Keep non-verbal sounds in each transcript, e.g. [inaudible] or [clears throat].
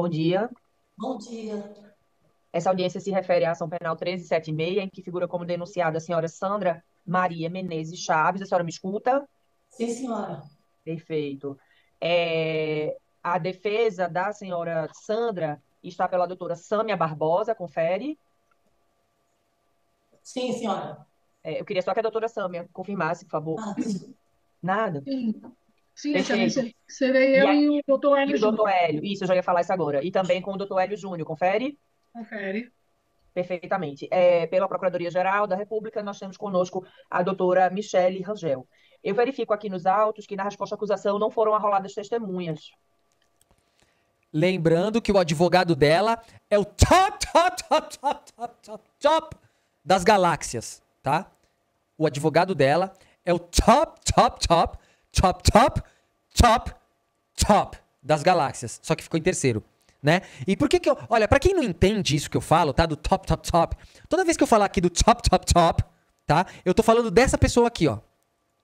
Bom dia. Bom dia. Essa audiência se refere à ação penal 1376, em que figura como denunciada a senhora Sandra Maria Menezes Chaves. A senhora me escuta? Sim, senhora. Perfeito. É, a defesa da senhora Sandra está pela doutora Sâmia Barbosa, confere. Sim, senhora. É, eu queria só que a doutora Sâmia confirmasse, por favor. Ah, Nada? Sim, sim Perfeito. Serei eu E, e o doutor e Hélio o doutor. Hélio, isso, eu já ia falar isso agora. E também com o doutor Hélio Júnior, confere? Confere. Perfeitamente. É, pela Procuradoria-Geral da República, nós temos conosco a doutora Michele Rangel. Eu verifico aqui nos autos que na resposta à acusação não foram arroladas testemunhas. Lembrando que o advogado dela é o top, top, top, top, top, top, top das galáxias, tá? O advogado dela é o top, top, top, top, top, top, top das galáxias. Só que ficou em terceiro, né? E por que que eu... Olha, pra quem não entende isso que eu falo, tá? Do top, top, top. Toda vez que eu falar aqui do top, top, top, tá? Eu tô falando dessa pessoa aqui, ó.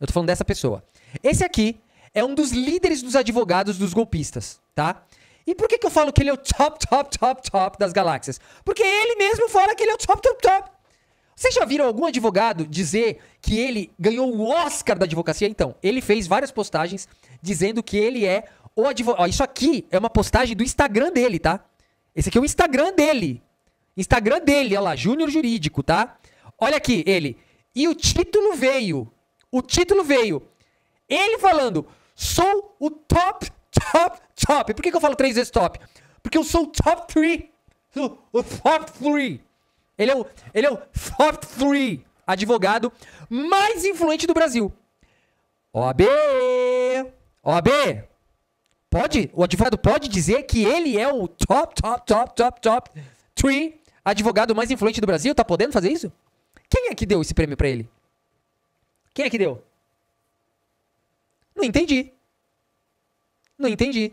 Eu tô falando dessa pessoa. Esse aqui é um dos líderes dos advogados dos golpistas, tá? E por que, que eu falo que ele é o top, top, top, top das galáxias? Porque ele mesmo fala que ele é o top, top, top. Vocês já viram algum advogado dizer que ele ganhou o Oscar da advocacia? Então, ele fez várias postagens dizendo que ele é o advogado. Isso aqui é uma postagem do Instagram dele, tá? Esse aqui é o Instagram dele. Instagram dele, olha lá, Júnior Jurídico, tá? Olha aqui, ele. E o título veio. O título veio. Ele falando, sou o top, top, top. Por que, que eu falo três vezes top? Porque eu sou o top 3. O top 3. Ele é o, ele é o top 3 advogado mais influente do Brasil. OAB! OAB! Pode? O advogado pode dizer que ele é o top, top, top, top, top 3 advogado mais influente do Brasil? Tá podendo fazer isso? Quem é que deu esse prêmio pra ele? Quem é que deu? Não entendi. Não entendi.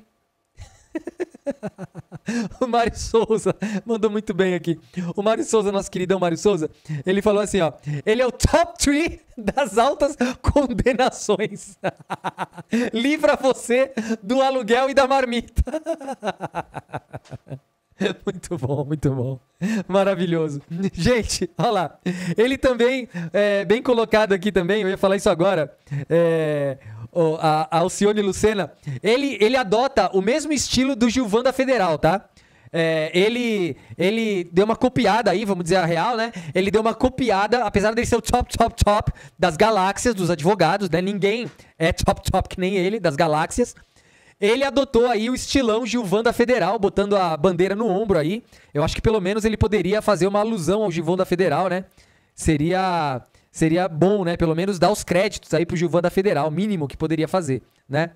[laughs] o Mário Souza mandou muito bem aqui. O Mário Souza, nosso queridão Mário Souza, ele falou assim, ó. Ele é o top 3 das altas condenações. [laughs] Livra você do aluguel e da marmita. [laughs] Muito bom, muito bom. Maravilhoso. Gente, olha lá. Ele também, é, bem colocado aqui também, eu ia falar isso agora. É, o- a, a Alcione Lucena, ele, ele adota o mesmo estilo do Gilvan da Federal, tá? É, ele, ele deu uma copiada aí, vamos dizer a real, né? Ele deu uma copiada, apesar dele ser o top, top, top das galáxias, dos advogados, né? Ninguém é top, top que nem ele, das galáxias. Ele adotou aí o estilão Gilvan da Federal, botando a bandeira no ombro aí. Eu acho que pelo menos ele poderia fazer uma alusão ao Gilvan da Federal, né? Seria seria bom, né? Pelo menos dar os créditos aí pro Gilvan da Federal, mínimo que poderia fazer, né?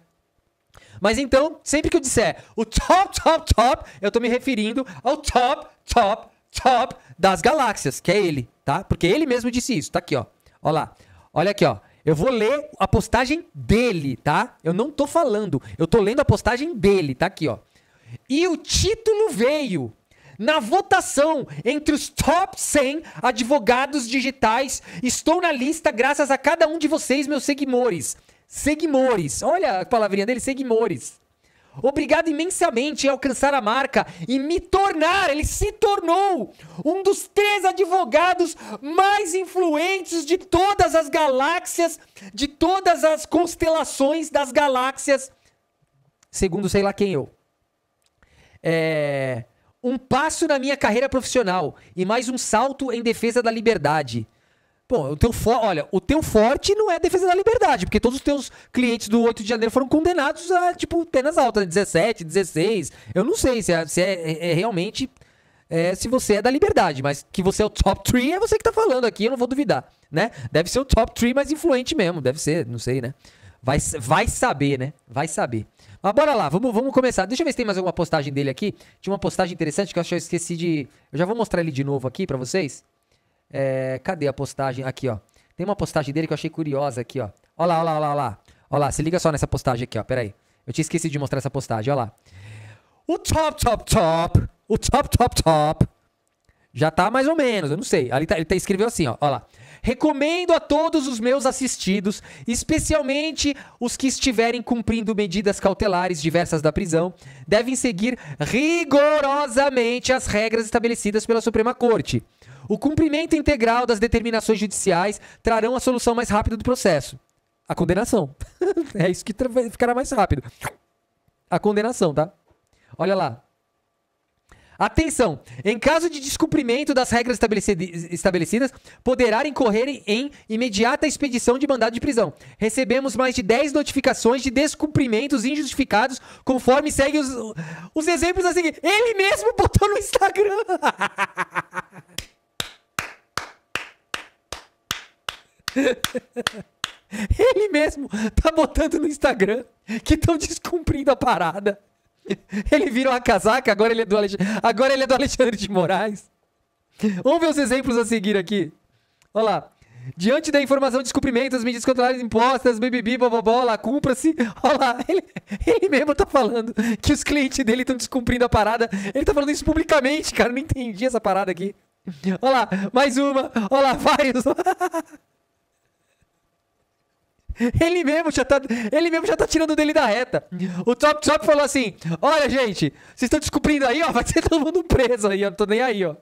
Mas então, sempre que eu disser o top, top, top, eu tô me referindo ao top, top, top das galáxias, que é ele, tá? Porque ele mesmo disse isso, tá aqui, ó. Ó lá. Olha aqui, ó. Eu vou ler a postagem dele, tá? Eu não tô falando, eu tô lendo a postagem dele, tá aqui, ó. E o título veio na votação entre os top 100 advogados digitais. Estou na lista graças a cada um de vocês, meus seguidores. Seguimores. Olha a palavrinha dele, seguimores. Obrigado imensamente em alcançar a marca e me tornar, ele se tornou um dos três advogados mais influentes de todas as galáxias, de todas as constelações das galáxias, segundo sei lá quem eu. É, um passo na minha carreira profissional e mais um salto em defesa da liberdade. Pô, o teu olha, o teu forte não é defesa da liberdade, porque todos os teus clientes do 8 de janeiro foram condenados a, tipo, penas altas, 17, 16. Eu não sei se é, se é- é- é realmente é, se você é da liberdade, mas que você é o top 3 é você que tá falando aqui, eu não vou duvidar, né? Deve ser o top 3 mais influente mesmo, deve ser, não sei, né? Vai, vai saber, né? Vai saber. Mas bora lá, vamos, vamos começar. Deixa eu ver se tem mais alguma postagem dele aqui. Tinha uma postagem interessante que eu acho que eu esqueci de. Eu já vou mostrar ele de novo aqui pra vocês. É, cadê a postagem? Aqui, ó. Tem uma postagem dele que eu achei curiosa aqui, ó. Ó lá, ó lá, ó lá, ó lá. Se liga só nessa postagem aqui, ó. Pera aí. Eu tinha esquecido de mostrar essa postagem, ó lá. O top, top, top. O top, top, top. Já tá mais ou menos, eu não sei. Ali tá, ele tá, escreveu assim, ó. Ó lá. Recomendo a todos os meus assistidos, especialmente os que estiverem cumprindo medidas cautelares diversas da prisão, devem seguir rigorosamente as regras estabelecidas pela Suprema Corte. O cumprimento integral das determinações judiciais trarão a solução mais rápida do processo. A condenação. [laughs] é isso que ficará mais rápido. A condenação, tá? Olha lá. Atenção! Em caso de descumprimento das regras estabeleci- estabelecidas, poderá incorrer em imediata expedição de mandado de prisão. Recebemos mais de 10 notificações de descumprimentos injustificados, conforme segue os, os exemplos a seguir. Ele mesmo botou no Instagram! [laughs] Ele mesmo tá botando no Instagram que estão descumprindo a parada. [laughs] Ele virou a casaca, agora ele é do Alexandre, agora ele é do Alexandre de Moraes. Vamos ver os exemplos a seguir aqui. Olha lá. Diante da informação de descumprimento das medidas controladas impostas, bibibi, bobobó, lá, cumpra-se. Olha lá, [laughs] ele, ele mesmo tá falando que os clientes dele estão descumprindo a parada. Ele tá falando isso publicamente, cara. Não entendi essa parada aqui. Olha lá, mais uma. Olha lá, vários. [laughs] [laughs] Ele mesmo já tá, ele mesmo já tá tirando dele da reta. O Top Top falou assim: "Olha, gente, vocês estão descobrindo aí, ó, [laughs] vai ser todo mundo preso aí, eu não tô nem aí, ó".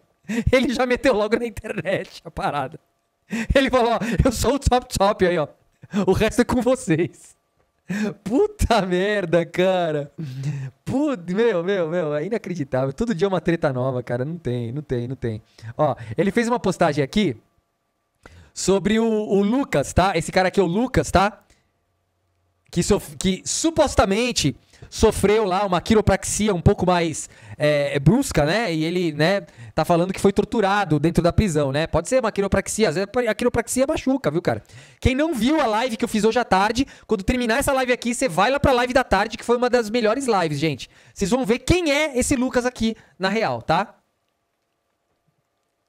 Ele já meteu logo na internet a parada. Ele falou: ó, "Eu sou o Top Top aí, ó. O resto é com vocês". Puta merda, cara. Puta, meu, meu, meu, é inacreditável. Todo dia é uma treta nova, cara. Não tem, não tem, não tem. Ó, ele fez uma postagem aqui sobre o, o Lucas, tá? Esse cara aqui é o Lucas, tá? Que, sof- que supostamente sofreu lá uma quiropraxia um pouco mais é, brusca, né? E ele, né, tá falando que foi torturado dentro da prisão, né? Pode ser uma quiropraxia, às vezes a quiropraxia machuca, viu, cara? Quem não viu a live que eu fiz hoje à tarde, quando terminar essa live aqui, você vai lá pra live da tarde, que foi uma das melhores lives, gente. Vocês vão ver quem é esse Lucas aqui, na real, tá?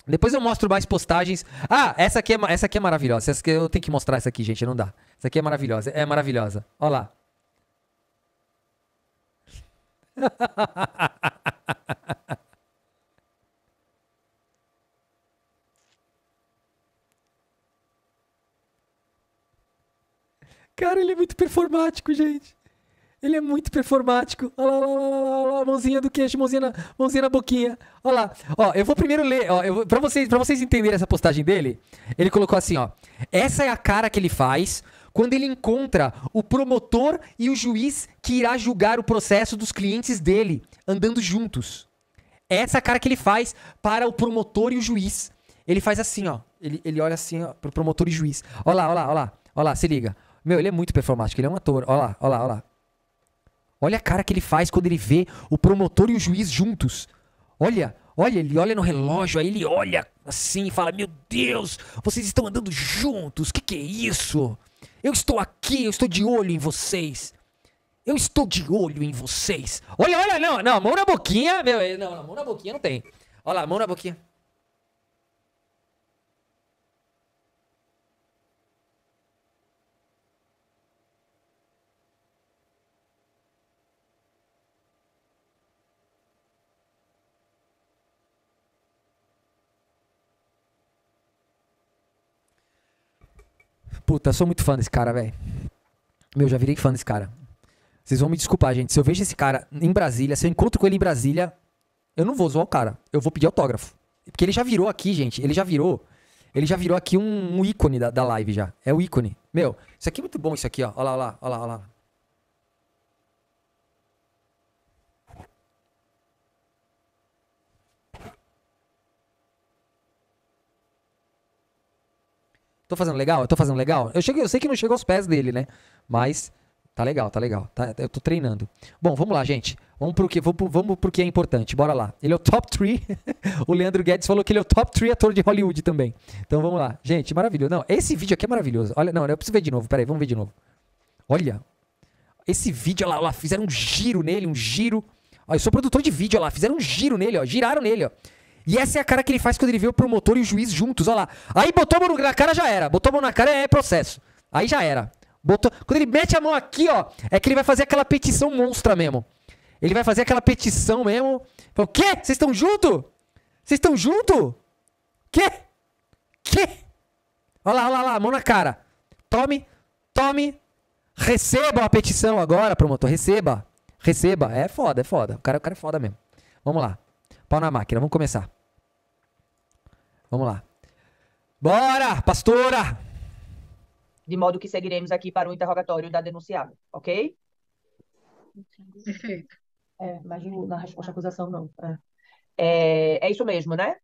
Depois eu mostro mais postagens. Ah, essa aqui é, essa aqui é maravilhosa. Essa aqui eu tenho que mostrar essa aqui, gente. Não dá. Essa aqui é maravilhosa. É maravilhosa. Olha lá. [laughs] Cara, ele é muito performático, gente. Ele é muito performático. Olha lá, olha lá, olha lá, mãozinha do queixo, mãozinha na, mãozinha na boquinha. Olha lá. Ó, eu vou primeiro ler, ó, eu pra, vocês, pra vocês entenderem essa postagem dele, ele colocou assim, ó. Essa é a cara que ele faz quando ele encontra o promotor e o juiz que irá julgar o processo dos clientes dele, andando juntos. Essa é a cara que ele faz para o promotor e o juiz. Ele faz assim, ó. Ele, ele olha assim, ó, pro promotor e juiz. Olha lá, olha lá, olha lá. Olha lá, se liga. Meu, ele é muito performático, ele é um ator. Olha lá, olha lá, olha lá. Olha a cara que ele faz quando ele vê o promotor e o juiz juntos. Olha, olha, ele olha no relógio, aí ele olha assim e fala: Meu Deus, vocês estão andando juntos, que que é isso? Eu estou aqui, eu estou de olho em vocês. Eu estou de olho em vocês. Olha, olha, não, não, mão na boquinha, meu, não, mão na boquinha não tem. Olha lá, mão na boquinha. Puta, sou muito fã desse cara, velho. Meu, já virei fã desse cara. Vocês vão me desculpar, gente. Se eu vejo esse cara em Brasília, se eu encontro com ele em Brasília, eu não vou zoar o cara. Eu vou pedir autógrafo. Porque ele já virou aqui, gente. Ele já virou. Ele já virou aqui um, um ícone da, da live já. É o ícone. Meu, isso aqui é muito bom, isso aqui, ó. Olha lá, olha lá, olha lá, Tô fazendo legal? Eu tô fazendo legal? Eu, cheguei, eu sei que não chegou aos pés dele, né? Mas tá legal, tá legal. Tá, eu tô treinando. Bom, vamos lá, gente. Vamos pro que, vamos, vamos pro que é importante. Bora lá. Ele é o top 3. [laughs] o Leandro Guedes falou que ele é o top 3 ator de Hollywood também. Então vamos lá. Gente, maravilhoso. Não, esse vídeo aqui é maravilhoso. Olha, não, eu preciso ver de novo. Peraí, vamos ver de novo. Olha. Esse vídeo, olha lá, olha lá, fizeram um giro nele, um giro. Ó, eu sou produtor de vídeo, olha lá, fizeram um giro nele, ó, giraram nele, ó. E essa é a cara que ele faz quando ele vê o promotor e o juiz juntos, olha lá. Aí botou a mão na cara, já era. Botou a mão na cara, é processo. Aí já era. Botou... Quando ele mete a mão aqui, ó, é que ele vai fazer aquela petição monstra mesmo. Ele vai fazer aquela petição mesmo. Fala, o quê? Vocês estão junto? Vocês estão junto? Quê? Quê? Olha lá, olha lá, lá, mão na cara. Tome, tome. Receba a petição agora, promotor. Receba. Receba. É foda, é foda. O cara, o cara é foda mesmo. Vamos lá. Pau na máquina, vamos começar. Vamos lá. Bora, pastora! De modo que seguiremos aqui para o interrogatório da denunciada, ok? Perfeito. É, mas na resposta à acusação não. É. É, é isso mesmo, né?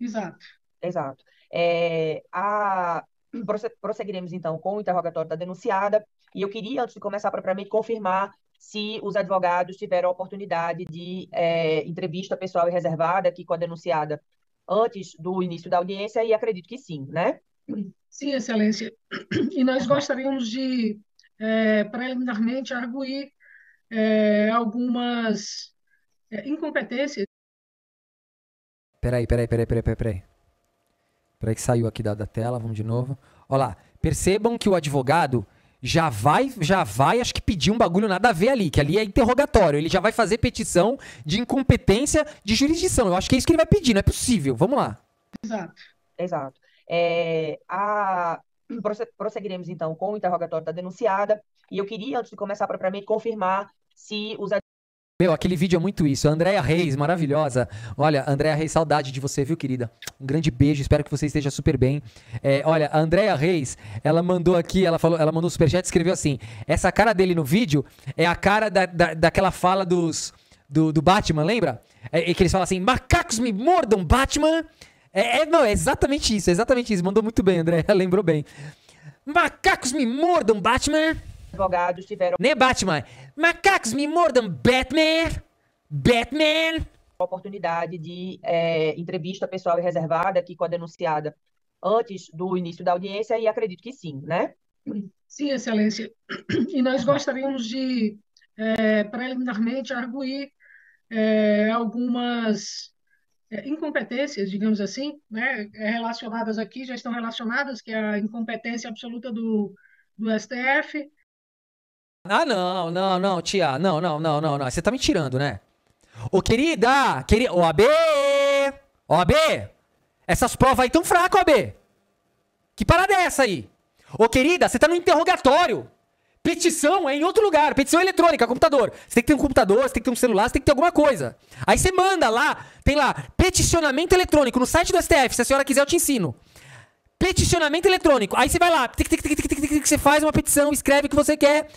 Exato. Exato. É, a- prosse- prosseguiremos então com o interrogatório da denunciada. E eu queria, antes de começar, propriamente confirmar se os advogados tiveram a oportunidade de é, entrevista pessoal e reservada aqui com a denunciada antes do início da audiência, e acredito que sim, né? Sim, Excelência. E nós gostaríamos de, eh, preliminarmente, arguir eh, algumas eh, incompetências Peraí, peraí, peraí, peraí, peraí, peraí. Peraí que saiu aqui da, da tela, vamos de novo. Olha lá, percebam que o advogado já vai, já vai, acho que pedir um bagulho nada a ver ali, que ali é interrogatório. Ele já vai fazer petição de incompetência de jurisdição. Eu acho que é isso que ele vai pedir, não é possível. Vamos lá. Exato. Exato. É, a- prosse- prosseguiremos então com o interrogatório da denunciada. E eu queria, antes de começar propriamente, confirmar se os Meu, aquele vídeo é muito isso. Andréia Reis, maravilhosa. Olha, Andréia Reis, saudade de você, viu, querida? Um grande beijo, espero que você esteja super bem. É, olha, a Andréia Reis, ela mandou aqui, ela falou, ela mandou um superchat e escreveu assim: essa cara dele no vídeo é a cara da, da- daquela fala dos, do, do Batman, lembra? É, é que eles falam assim: macacos me mordam, Batman. É, é, não, é exatamente isso, é exatamente isso. Mandou muito bem, Andréia, [laughs] lembrou bem. Macacos me mordam, Batman. Advogados tiveram Né, Batman? Macacos me mordam, Batman! Batman! oportunidade de é, entrevista pessoal e reservada aqui com a denunciada antes do início da audiência, e acredito que sim, né? Sim, Excelência. E nós gostaríamos de, eh, preliminarmente, arguir eh, algumas eh, incompetências, digamos assim, né, relacionadas aqui, já estão relacionadas, que é a incompetência absoluta do, do STF, Ah, não, não, não, tia. Não, não, não, não, não. Você tá me tirando, né? Ô, querida, querida. OAB! OAB! Essas provas aí tão fracas, OAB! Que parada é essa aí? Ô, querida, você tá no interrogatório. Petição é em outro lugar. Petição eletrônica, computador. Você tem que ter um computador, você tem que ter um celular, você tem que ter alguma coisa. Aí você manda lá, tem lá, peticionamento eletrônico no site do STF. Se a senhora quiser, eu te ensino. peticionamento eletrônico. Aí você vai lá, você faz uma petição, escreve o que você quer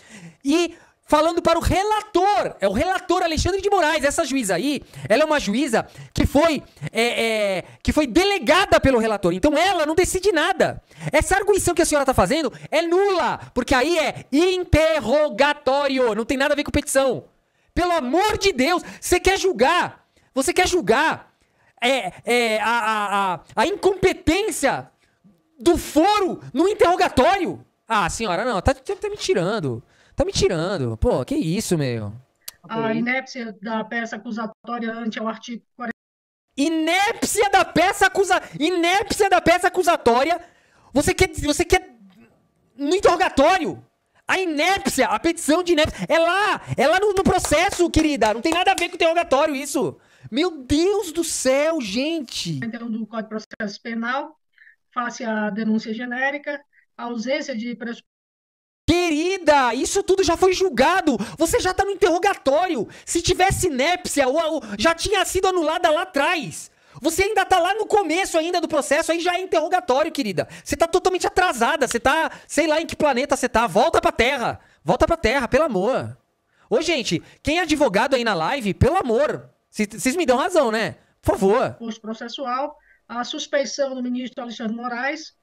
e falando para o relator, é o relator Alexandre de Moraes, essa juíza aí, ela é uma juíza que foi é, é, que foi delegada pelo relator, então ela não decide nada. Essa arguição que a senhora está fazendo é nula, porque aí é interrogatório, não tem nada a ver com petição. Pelo amor de Deus, você quer julgar, você quer julgar é, é, a, a, a, a incompetência do foro no interrogatório. Ah, senhora, não, tá, tá, tá me tirando. Tá me tirando. Pô, que isso, meu. a inépcia da peça acusatória ante ao artigo 40. Inépcia da peça acusa... Inépcia da peça acusatória. Você quer, você quer no interrogatório. A inépcia, a petição de inépcia, é lá, é lá no, no processo, querida. Não tem nada a ver com o interrogatório isso. Meu Deus do céu, gente. então, do Código de Processo Penal, face à denúncia genérica, ausência de pressuposto Querida, isso tudo já foi julgado. Você já tá no interrogatório. Se tivesse ou- já tinha sido anulada lá atrás. Você ainda tá lá no começo ainda do processo, aí já é interrogatório, querida. Você tá totalmente atrasada. Você tá, sei lá em que planeta você tá. Volta pra Terra. Volta pra Terra, pelo amor. Ô, gente, quem é advogado aí na live, pelo amor. Vocês me dão razão, né? Por favor. processual, a suspeição do ministro Alexandre Moraes,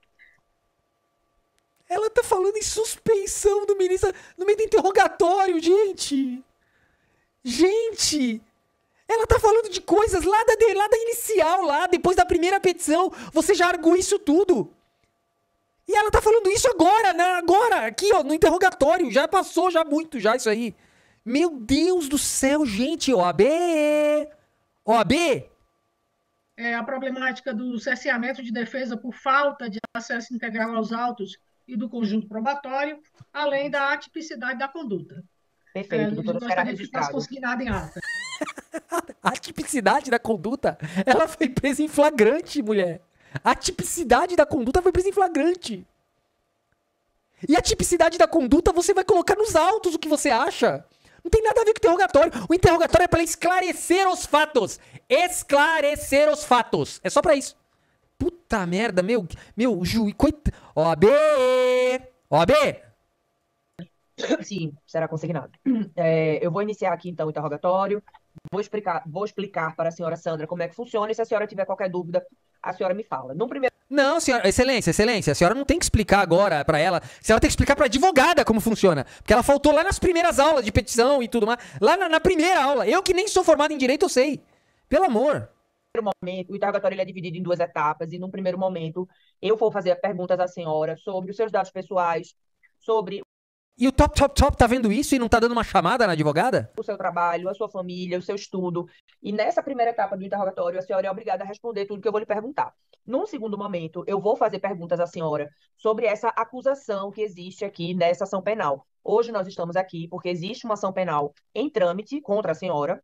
Ela tá falando em suspeição do ministro no meio do interrogatório, gente. Gente! Ela tá falando de coisas lá da, de- lá da inicial, lá, depois da primeira petição. Você já arguiu isso tudo. E ela tá falando isso agora, né? Agora, aqui, ó, no interrogatório. Já passou já muito, já isso aí. Meu Deus do céu, gente, OAB! OAB! é, a problemática do cerceamento de defesa por falta de acesso integral aos autos e do conjunto probatório, além da atipicidade da conduta. É, Perfeito, doutora, será gostaria consignado em ata. [laughs] A tipicidade da conduta, ela foi presa em flagrante, mulher. A tipicidade da conduta foi presa em flagrante. E a tipicidade da conduta você vai colocar nos autos o que você acha. Não tem nada a ver com o interrogatório. O interrogatório é para esclarecer os fatos. Esclarecer os fatos. É só pra isso. Puta merda, meu, meu juiz, coit... OAB! OAB! Sim, será consignado. [clears throat] É, eu vou iniciar aqui então o interrogatório. Vou explicar, vou explicar para a senhora Sandra como é que funciona e se a senhora tiver qualquer dúvida, a senhora me fala. No primeiro Não, senhora, excelência, excelência, a senhora não tem que explicar agora pra ela. A senhora tem que explicar pra advogada como funciona. Porque ela faltou lá nas primeiras aulas de petição e tudo mais. Lá na, na primeira aula. Eu que nem sou formado em direito, eu sei. Pelo amor. Momento, o interrogatório ele é dividido em duas etapas, e num primeiro momento eu vou fazer perguntas à senhora sobre os seus dados pessoais, sobre E o top, top, top tá vendo isso e não tá dando uma chamada na advogada? o seu trabalho, a sua família, o seu estudo. E nessa primeira etapa do interrogatório, a senhora é obrigada a responder tudo que eu vou lhe perguntar. Num segundo momento, eu vou fazer perguntas à senhora sobre essa acusação que existe aqui nessa ação penal. Hoje nós estamos aqui porque existe uma ação penal em trâmite contra a senhora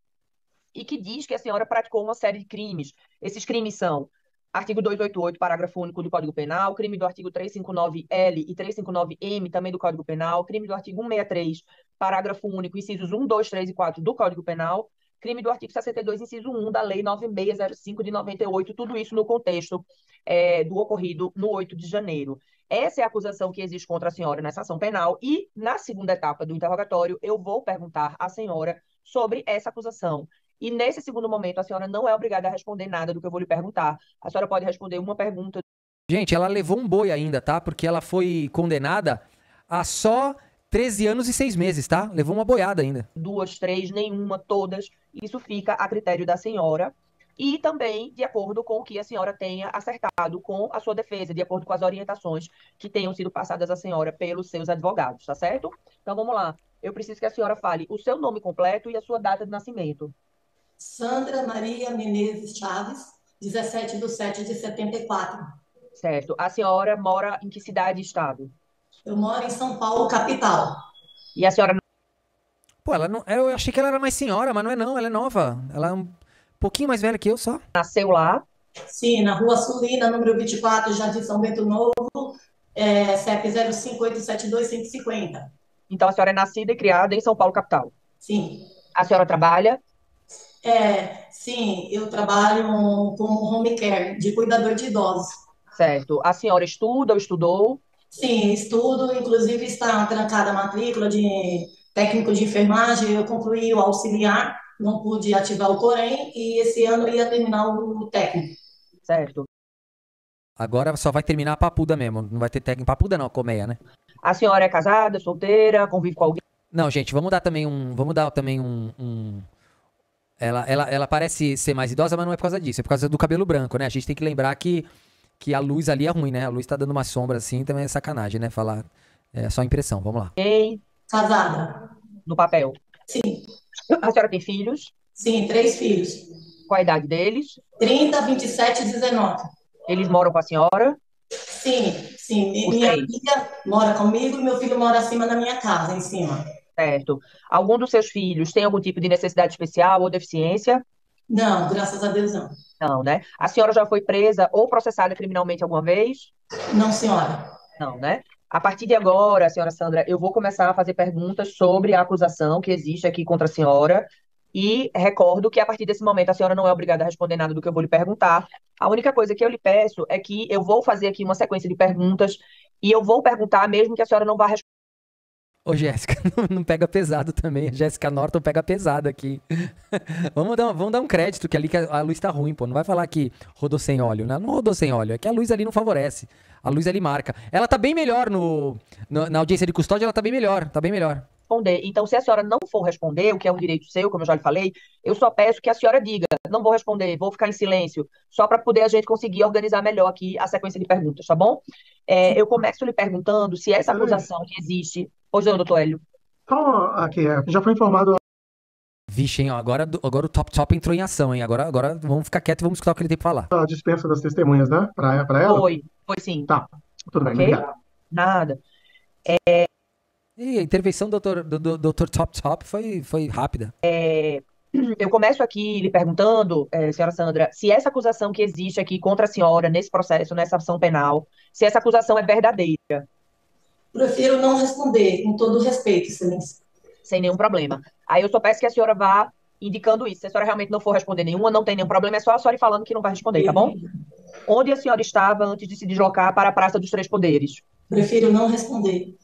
e que diz que a senhora praticou uma série de crimes. Esses crimes são artigo 288, parágrafo único do Código Penal, crime do artigo 359L e 359M também do Código Penal, crime do artigo 163, parágrafo único, incisos 1, 2, 3 e 4 do Código Penal, crime do artigo 62, inciso 1 da Lei 9605 de 98, tudo isso no contexto eh, do ocorrido no 8 de janeiro. Essa é a acusação que existe contra a senhora nessa ação penal e, na segunda etapa do interrogatório, eu vou perguntar à senhora sobre essa acusação. E nesse segundo momento, a senhora não é obrigada a responder nada do que eu vou lhe perguntar. A senhora pode responder uma pergunta Gente, ela levou um boi ainda, tá? Porque ela foi condenada a só 13 anos e 6 meses, tá? Levou uma boiada ainda. duas, três, nenhuma, todas, isso fica a critério da senhora. E também de acordo com o que a senhora tenha acertado com a sua defesa, de acordo com as orientações que tenham sido passadas à senhora pelos seus advogados, tá certo? Então vamos lá. Eu preciso que a senhora fale o seu nome completo e a sua data de nascimento. Sandra Maria Menezes Chaves, 17 de 7 de 74. Certo. A senhora mora em que cidade e estado? Eu moro em São Paulo, capital. E a senhora Pô, ela não. Eu achei que ela era mais senhora, mas não é não, ela é nova. Ela é um pouquinho mais velha que eu só. nasceu lá? Sim, na Rua Sulina, número 24, Jardim São Bento Novo, é, CEP 0587250. Então a senhora é nascida e criada em São Paulo, capital. Sim. A senhora trabalha? É, sim, eu trabalho como home care, de cuidador de idosos. Certo. A senhora estuda ou estudou? Sim, estudo, inclusive está trancada a matrícula de técnico de enfermagem, eu concluí o auxiliar, não pude ativar o Corém, e esse ano eu ia terminar o técnico. Certo. Agora só vai terminar a papuda mesmo. Não vai ter técnico papuda, não, a colmeia, né? A senhora é casada, solteira, convive com alguém? Não, gente, vamos dar também um. Vamos dar também um. um- Ela, ela, ela parece ser mais idosa, mas não é por causa disso, é por causa do cabelo branco, né? A gente tem que lembrar que, que a luz ali é ruim, né? A luz tá dando uma sombra assim, também é sacanagem, né? Falar. É só impressão, vamos lá. Ninguém Casada. no papel. Sim, A senhora tem filhos? sim, três filhos. Qual a idade deles? 30, 27 e 19. Eles moram com a senhora? Sim, sim. Os Minha três. filha mora comigo e meu filho mora acima da minha casa, em cima. Certo. Algum dos seus filhos tem algum tipo de necessidade especial ou deficiência? Não, graças a Deus não. Não, né? A senhora já foi presa ou processada criminalmente alguma vez? Não, senhora. Não, né? A partir de agora, senhora Sandra, eu vou começar a fazer perguntas sobre a acusação que existe aqui contra a senhora. E recordo que a partir desse momento a senhora não é obrigada a responder nada do que eu vou lhe perguntar. A única coisa que eu lhe peço é que eu vou fazer aqui uma sequência de perguntas e eu vou perguntar mesmo que a senhora não vá responder. Ô, Jéssica, [laughs] não, pega pesado também. A Jéssica Norton pega pesado aqui. [laughs] vamos, dar, vamos dar um crédito que ali que a, a luz tá ruim, pô. Não vai falar que rodou sem óleo. Não, não rodou sem óleo. É que a luz ali não favorece. A luz ali marca. Ela tá bem melhor no, no- na audiência de custódia, ela tá bem melhor. Tá bem melhor. Então, se a senhora não for responder, o que é um direito seu, como eu já lhe falei, eu só peço que a senhora diga, não vou responder, vou ficar em silêncio, só para poder a gente conseguir organizar melhor aqui a sequência de perguntas, tá bom? É, eu começo lhe perguntando se essa acusação que existe. Pois não, doutor Hélio. Então, aqui, é, já foi informado Vixe, hein, ó, agora, agora o Top Top entrou em ação, hein? Agora, agora vamos ficar quieto e vamos escutar o que ele tem pra falar. a dispensa das testemunhas, né? Para para ela? Foi, foi sim. Tudo bem, Ok? obrigado. Nada. E a intervenção do Dr. do, do, Dr. Top Top foi, foi rápida. eu começo aqui lhe perguntando, eh, senhora Sandra, se essa acusação que existe aqui contra a senhora nesse processo, nessa ação penal, se essa acusação é verdadeira, Prefiro não responder, com todo respeito, excelência. sem nenhum problema. Aí eu só peço que a senhora vá indicando isso. Se a senhora realmente não for responder nenhuma, não tem nenhum problema, é só a senhora ir falando que não vai responder, tá bom? Onde a senhora estava antes de se deslocar para a Praça dos Três Poderes? Prefiro não responder.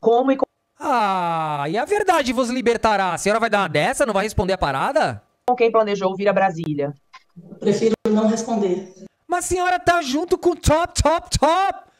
Como e Ah, e a verdade vos libertará. A senhora vai dar uma dessa? Não vai responder a parada? com quem planejou vir a Brasília? Prefiro não responder. Mas a senhora tá junto com o top, top, top,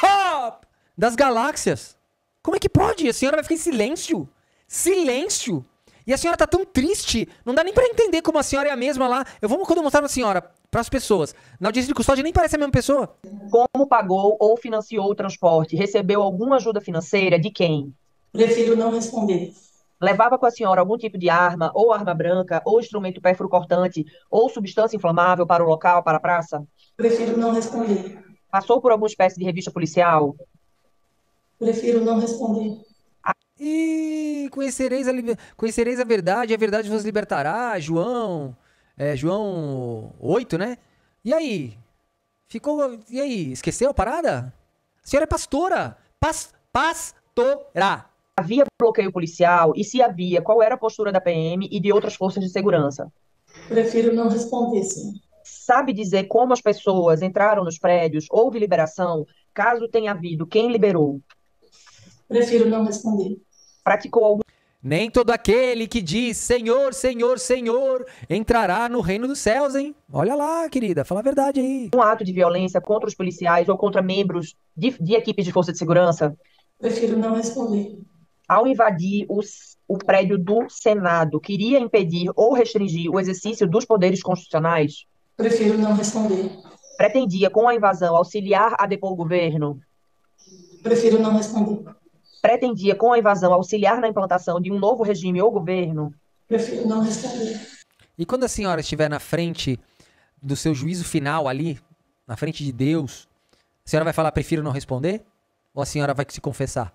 top das galáxias. Como é que pode? A senhora vai ficar em silêncio. Silêncio. E a senhora tá tão triste. Não dá nem pra entender como a senhora é a mesma lá. Eu vou quando eu mostrar pra senhora, pras pessoas. Na audiência de custódia nem parece a mesma pessoa. Como pagou ou financiou o transporte? Recebeu alguma ajuda financeira? De quem? Prefiro não responder. Levava com a senhora algum tipo de arma, ou arma branca, ou instrumento perfuro-cortante, ou substância inflamável para o local, para a praça? Prefiro não responder. Passou por alguma espécie de revista policial? Prefiro não responder. E conhecereis a, conhecereis a verdade, a verdade vos libertará. João. É, João 8, né? E aí? Ficou. E aí? Esqueceu a parada? A senhora é pastora. Pas, pastora. Havia bloqueio policial? E se havia, qual era a postura da PM e de outras forças de segurança? Prefiro não responder, sim. Sabe dizer como as pessoas entraram nos prédios? Houve liberação? Caso tenha havido, quem liberou? Prefiro não responder. Praticou algum Nem todo aquele que diz Senhor, Senhor, Senhor entrará no reino dos céus, hein? Olha lá, querida, fala a verdade aí. ato de violência contra os policiais ou contra membros de, de equipes de força de segurança? Prefiro não responder. Ao invadir os- o prédio do Senado, queria impedir ou restringir o exercício dos poderes constitucionais? Prefiro não responder. Pretendia, com a invasão, auxiliar a depor o governo? Prefiro não responder. Pretendia, com a invasão, auxiliar na implantação de um novo regime ou governo? Prefiro não responder. E quando a senhora estiver na frente do seu juízo final ali, na frente de Deus, a senhora vai falar, prefiro não responder? Ou a senhora vai se confessar?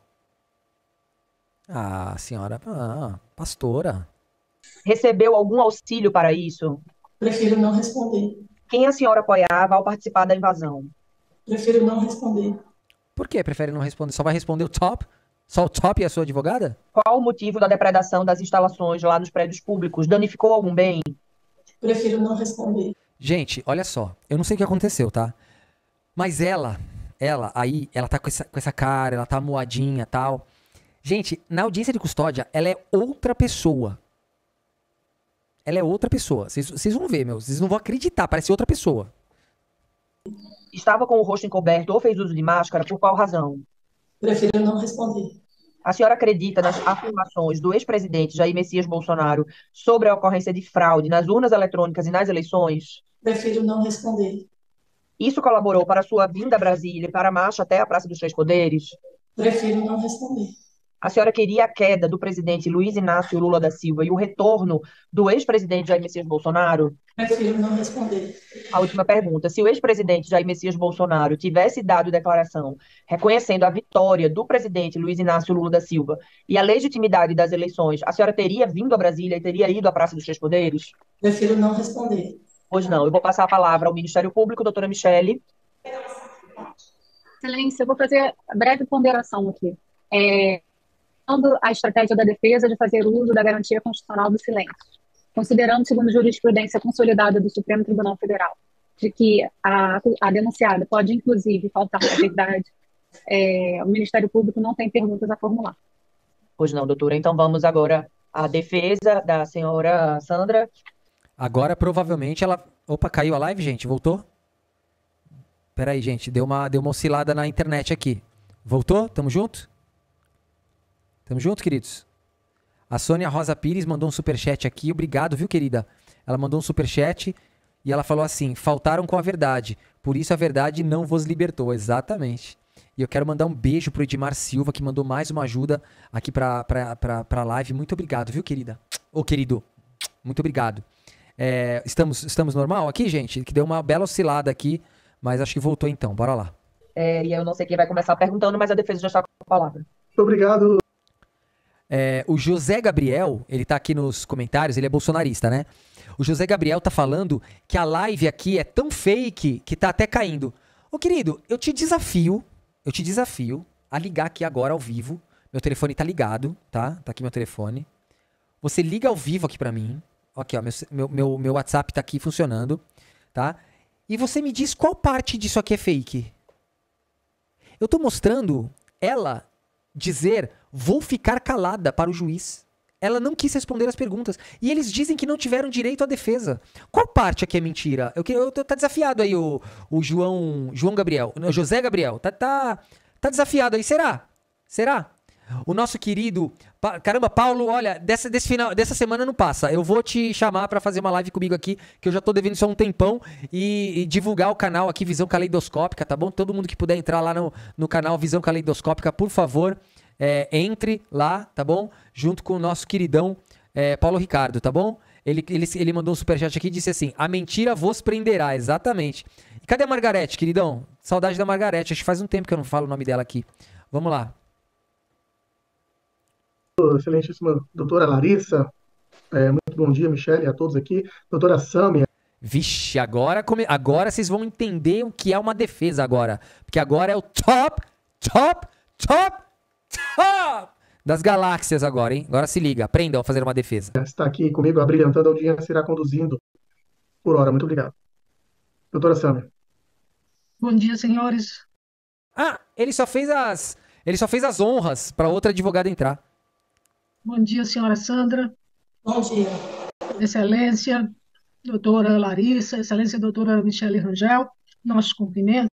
Ah, senhora, ah, pastora. Recebeu algum auxílio para isso? Prefiro não responder. Quem a senhora apoiava ao participar da invasão? Prefiro não responder. Por que prefere não responder? Só vai responder o top? Só o top e a sua advogada? Qual o motivo da depredação das instalações lá nos prédios públicos? Danificou algum bem? Prefiro não responder. Gente, olha só, eu não sei o que aconteceu, tá? Mas ela, ela aí, ela tá com essa, com essa cara, ela tá moadinha tal. Gente, na audiência de custódia, ela é outra pessoa. Ela é outra pessoa. Vocês vocês vão ver, meu. Vocês não vão acreditar, parece outra pessoa. Estava com o rosto encoberto ou fez uso de máscara? Por qual razão? Prefiro não responder. A senhora acredita nas afirmações do ex-presidente Jair Messias Bolsonaro sobre a ocorrência de fraude nas urnas eletrônicas e nas eleições? Prefiro não responder. Isso colaborou para a sua vinda a Brasília e para a marcha até a Praça dos Três Poderes? Prefiro não responder. A senhora queria a queda do presidente Luiz Inácio Lula da Silva e o retorno do ex-presidente Jair Messias Bolsonaro? Prefiro não responder. A última pergunta: se o ex-presidente Jair Messias Bolsonaro tivesse dado declaração reconhecendo a vitória do presidente Luiz Inácio Lula da Silva e a legitimidade das eleições, a senhora teria vindo a Brasília e teria ido à Praça dos Três Poderes? Prefiro não responder. Pois não. Eu vou passar a palavra ao Ministério Público, doutora Michele. Excelência, eu vou fazer a breve ponderação aqui. É, a estratégia da defesa de fazer uso da garantia constitucional do silêncio, considerando, segundo jurisprudência consolidada do Supremo Tribunal Federal, de que a, a denunciada pode, inclusive, faltar à verdade, é, o Ministério Público não tem perguntas a formular. Pois não, doutora. Então vamos agora à defesa da senhora Sandra. Agora, provavelmente, ela. Opa, caiu a live, gente? Voltou? Pera aí, gente. Deu uma, deu uma oscilada na internet aqui. Voltou? Tamo junto? Tamo junto, queridos? A Sônia Rosa Pires mandou um superchat aqui. Obrigado, viu, querida? Ela mandou um superchat e ela falou assim: faltaram com a verdade. Por isso a verdade não vos libertou. Exatamente. E eu quero mandar um beijo pro Edmar Silva, que mandou mais uma ajuda aqui pra, pra, pra, pra live. Muito obrigado, viu, querida? Ô, querido. Muito obrigado. É, estamos, estamos normal aqui, gente? Que deu uma bela oscilada aqui, mas acho que voltou então. Bora lá. É, e eu não sei quem vai começar perguntando, mas a defesa já está com a palavra. Muito obrigado. É, o José Gabriel, ele tá aqui nos comentários, ele é bolsonarista, né? O José Gabriel tá falando que a live aqui é tão fake que tá até caindo. Ô querido, eu te desafio, eu te desafio a ligar aqui agora ao vivo. Meu telefone tá ligado, tá? Tá aqui meu telefone. Você liga ao vivo aqui pra mim. Aqui, ó, meu, meu, meu WhatsApp tá aqui funcionando, tá? E você me diz qual parte disso aqui é fake. Eu tô mostrando ela dizer vou ficar calada para o juiz. Ela não quis responder as perguntas. E eles dizem que não tiveram direito à defesa. Qual parte aqui é mentira? Eu, eu, tá desafiado aí o, o João João Gabriel. Não, José Gabriel. Tá, tá, tá desafiado aí. Será? Será? O nosso querido. Caramba, Paulo, olha, dessa, desse final, dessa semana não passa. Eu vou te chamar para fazer uma live comigo aqui, que eu já tô devendo há um tempão, e, e, divulgar o canal aqui, Visão Caleidoscópica, tá bom? Todo mundo que puder entrar lá no, no canal Visão Caleidoscópica, por favor, é, entre lá, tá bom? Junto com o nosso queridão é, Paulo Ricardo, tá bom? Ele, ele, ele mandou um superchat aqui e disse assim: A mentira vos prenderá, exatamente. E cadê a Margarete, queridão? Saudade da Margarete, acho que faz um tempo que eu não falo o nome dela aqui. Vamos lá excelentíssima doutora Larissa, é, muito bom dia, Michele, a todos aqui, doutora Sâmia. Vixe, agora, come... agora vocês vão entender o que é uma defesa agora. Porque agora é o top, top, top, top das galáxias agora, hein? Agora se liga, aprendam a fazer uma defesa. Está aqui comigo, abrilhantando a audiência, será conduzindo por hora. Muito obrigado. Doutora Sâmia. Bom dia, senhores. Ah, ele só fez as, ele só fez as honras para outra advogada entrar. Bom dia, senhora Sandra. Bom dia. Excelência, doutora Larissa, excelência, doutora Michele Rangel, nossos cumprimentos.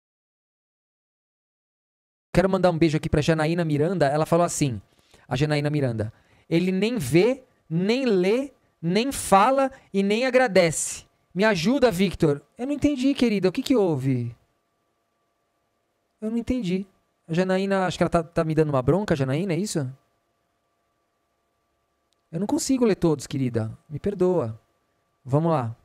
Quero mandar um beijo aqui para Janaína Miranda. Ela falou assim: a Janaína Miranda, ele nem vê, nem lê, nem fala e nem agradece. Me ajuda, Victor. Eu não entendi, querida. O que que houve? Eu não entendi. A Janaína, acho que ela tá, tá me dando uma bronca, Janaína, é isso? Eu não consigo ler todos, querida. Me perdoa. Vamos lá.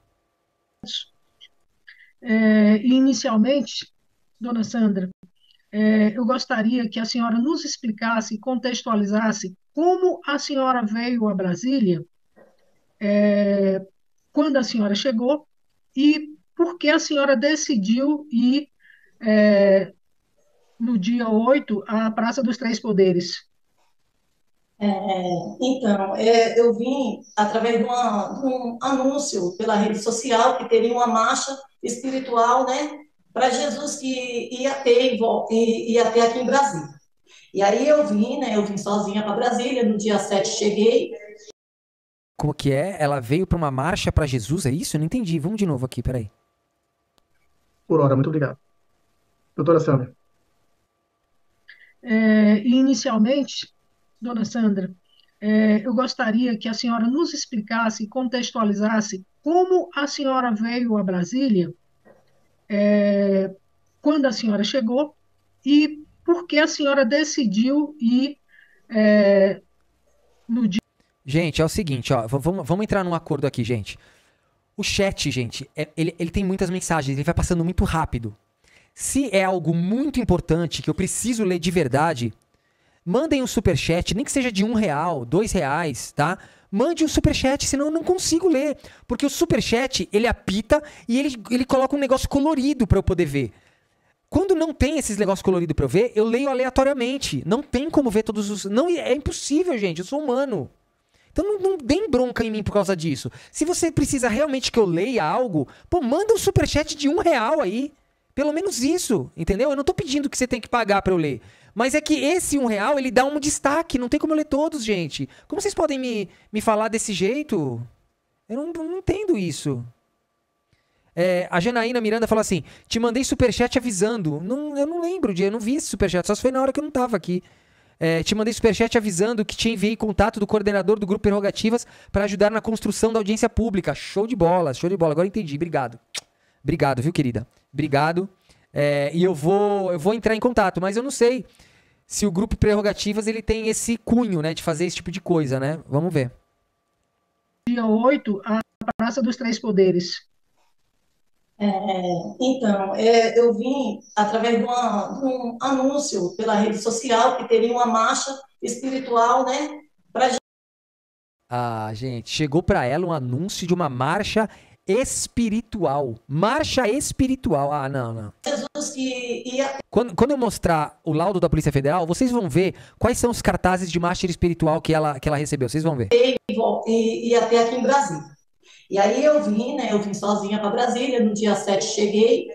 É, inicialmente, dona Sandra, é, eu gostaria que a senhora nos explicasse, contextualizasse como a senhora veio a Brasília, é, quando a senhora chegou e por que a senhora decidiu ir é, no dia 8 à Praça dos Três Poderes. É, então, é, eu vim através de, uma, de, um anúncio pela rede social que teria uma marcha espiritual, né, para Jesus que ia ter, ia ter aqui em Brasília. E aí eu vim, né, eu vim sozinha para Brasília, no dia 7 cheguei. Como que é? Ela veio para uma marcha para Jesus, é isso? Eu não entendi. Vamos de novo aqui, peraí. Por hora, muito obrigado. Doutora Sandra. É, inicialmente, dona Sandra, é, eu gostaria que a senhora nos explicasse, contextualizasse como a senhora veio a Brasília, é, quando a senhora chegou e por que a senhora decidiu ir é, no dia. Gente, é o seguinte, ó, vamos, vamos entrar num acordo aqui, gente. O chat, gente, é, ele, ele tem muitas mensagens, ele vai passando muito rápido. Se é algo muito importante que eu preciso ler de verdade, Mandem um superchat, nem que seja de um real, dois reais, tá? Mande um superchat, senão eu não consigo ler. Porque o superchat, ele apita e ele, ele coloca um negócio colorido para eu poder ver. Quando não tem esses negócios coloridos para eu ver, eu leio aleatoriamente. Não tem como ver todos os. Não, é impossível, gente. Eu sou humano. Então não, não bronca em mim por causa disso. Se você precisa realmente que eu leia algo, pô, manda um superchat de um real aí. Pelo menos isso, entendeu? Eu não tô pedindo que você tem que pagar para eu ler. Mas é que esse um real, ele dá um destaque. Não tem como eu ler todos, gente. Como vocês podem me, me falar desse jeito? Eu não, não entendo isso. É, a Janaína Miranda fala assim: te mandei superchat avisando. Não, eu não lembro, eu não vi esse superchat, só se foi na hora que eu não tava aqui. É, te mandei superchat avisando que te enviei contato do coordenador do grupo Prerrogativas para ajudar na construção da audiência pública. Show de bola, show de bola. Agora entendi. Obrigado. Obrigado, viu, querida? Obrigado. É, e eu vou, eu vou entrar em contato, mas eu não sei se o grupo Prerrogativas ele tem esse cunho, né, de fazer esse tipo de coisa, né? Vamos ver. Dia 8, a Praça dos Três Poderes. É, então, é, eu vim através de, uma, de, um anúncio pela rede social que teria uma marcha espiritual, né, Pra Ah, gente, chegou pra ela um anúncio de uma marcha espiritual. Marcha espiritual. Ah, não, não. Jesus Quando, quando eu mostrar o laudo da Polícia Federal, vocês vão ver quais são os cartazes de marcha espiritual que ela, que ela recebeu. Vocês vão ver. e e ia até aqui em Brasília. E aí eu vim, né? Eu vim sozinha para Brasília, no dia 7 cheguei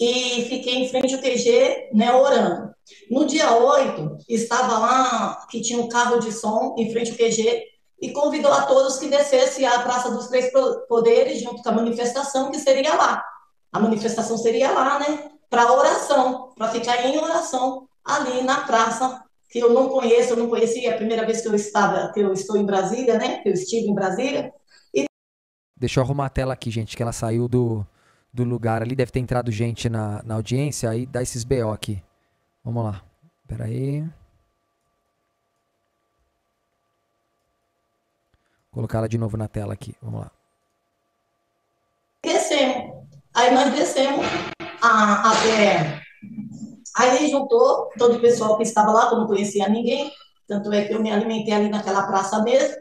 e fiquei em frente ao TG, né, orando. No dia 8, estava lá, que tinha um carro de som em frente ao QG, e convidou a todos que descessem à Praça dos Três Po- Poderes, junto com a manifestação, que seria lá. A manifestação seria lá, né, para oração, para ficar em oração ali na praça, que eu não conheço, eu não conhecia, é a primeira vez que eu estava, que eu estou em Brasília, né, que eu estive em Brasília, Deixa eu arrumar a tela aqui, gente, que ela saiu do, do lugar ali. Deve ter entrado gente na, na audiência, aí dá esses BO aqui. Vamos lá. Pera aí. Vou colocar ela de novo na tela aqui. Vamos lá. descemos. Aí nós descemos a, até. Aí juntou todo o pessoal que estava lá, que eu não conhecia ninguém, tanto é que eu me alimentei ali naquela praça mesmo,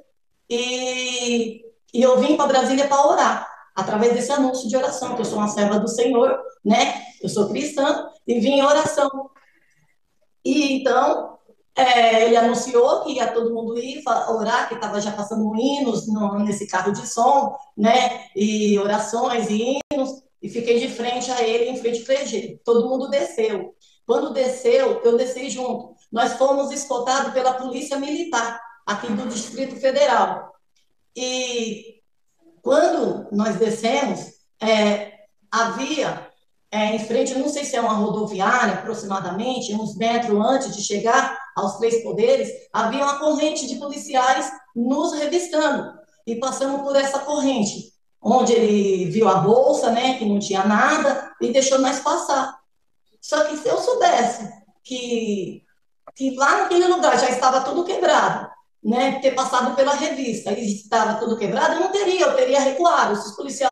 e, e eu vim para Brasília para orar, através desse anúncio de oração, que eu sou uma serva do Senhor, né? Eu sou cristã, e vim em oração. E então, é, ele anunciou que ia todo mundo ir orar, que estava já passando hinos no- nesse carro de som, né? E orações e hinos, e fiquei de frente a ele, em frente ao 3G. Todo mundo desceu. Quando desceu, eu desci junto. Nós fomos escoltados pela Polícia Militar, aqui do Distrito Federal. E quando nós descemos, é, havia é, em frente, não sei se é uma rodoviária, aproximadamente, uns metros antes de chegar aos Três Poderes, havia uma corrente de policiais nos revistando. E passamos por essa corrente, onde ele viu a bolsa, né, que não tinha nada, e deixou nós passar. Só que se eu soubesse que, que lá naquele lugar já estava tudo quebrado, né, ter passado pela revista e estava tudo quebrado, eu não teria, eu teria recuado. Se os policiais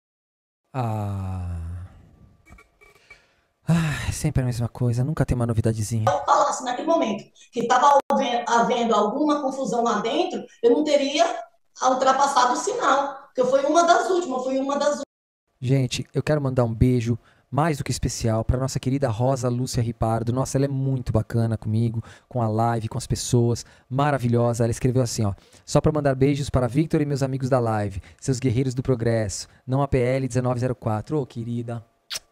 Ah. Sempre a mesma coisa. Nunca tem uma novidadezinha. falasse naquele momento que estava havendo alguma confusão lá dentro, eu não teria ultrapassado o sinal, porque eu fui uma das últimas, fui uma das Gente, eu quero mandar um beijo mais do que especial para nossa querida Rosa Lúcia Ripardo. Nossa, ela é muito bacana comigo, com a live, com as pessoas, maravilhosa. Ela escreveu assim, ó: "Só para mandar beijos para Victor e meus amigos da live, seus guerreiros do progresso, não a PL 1904". Ô, querida,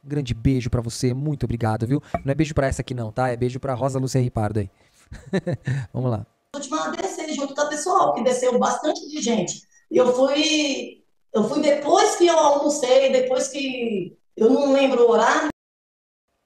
um grande beijo para você, muito obrigado, viu? Não é beijo para essa aqui não, tá? É beijo para Rosa Lúcia Ripardo aí. [laughs] Vamos lá. últimas a descer junto com a pessoal, que desceu bastante de gente. Eu fui, eu fui depois que eu almocei, depois que eu não lembro o horário,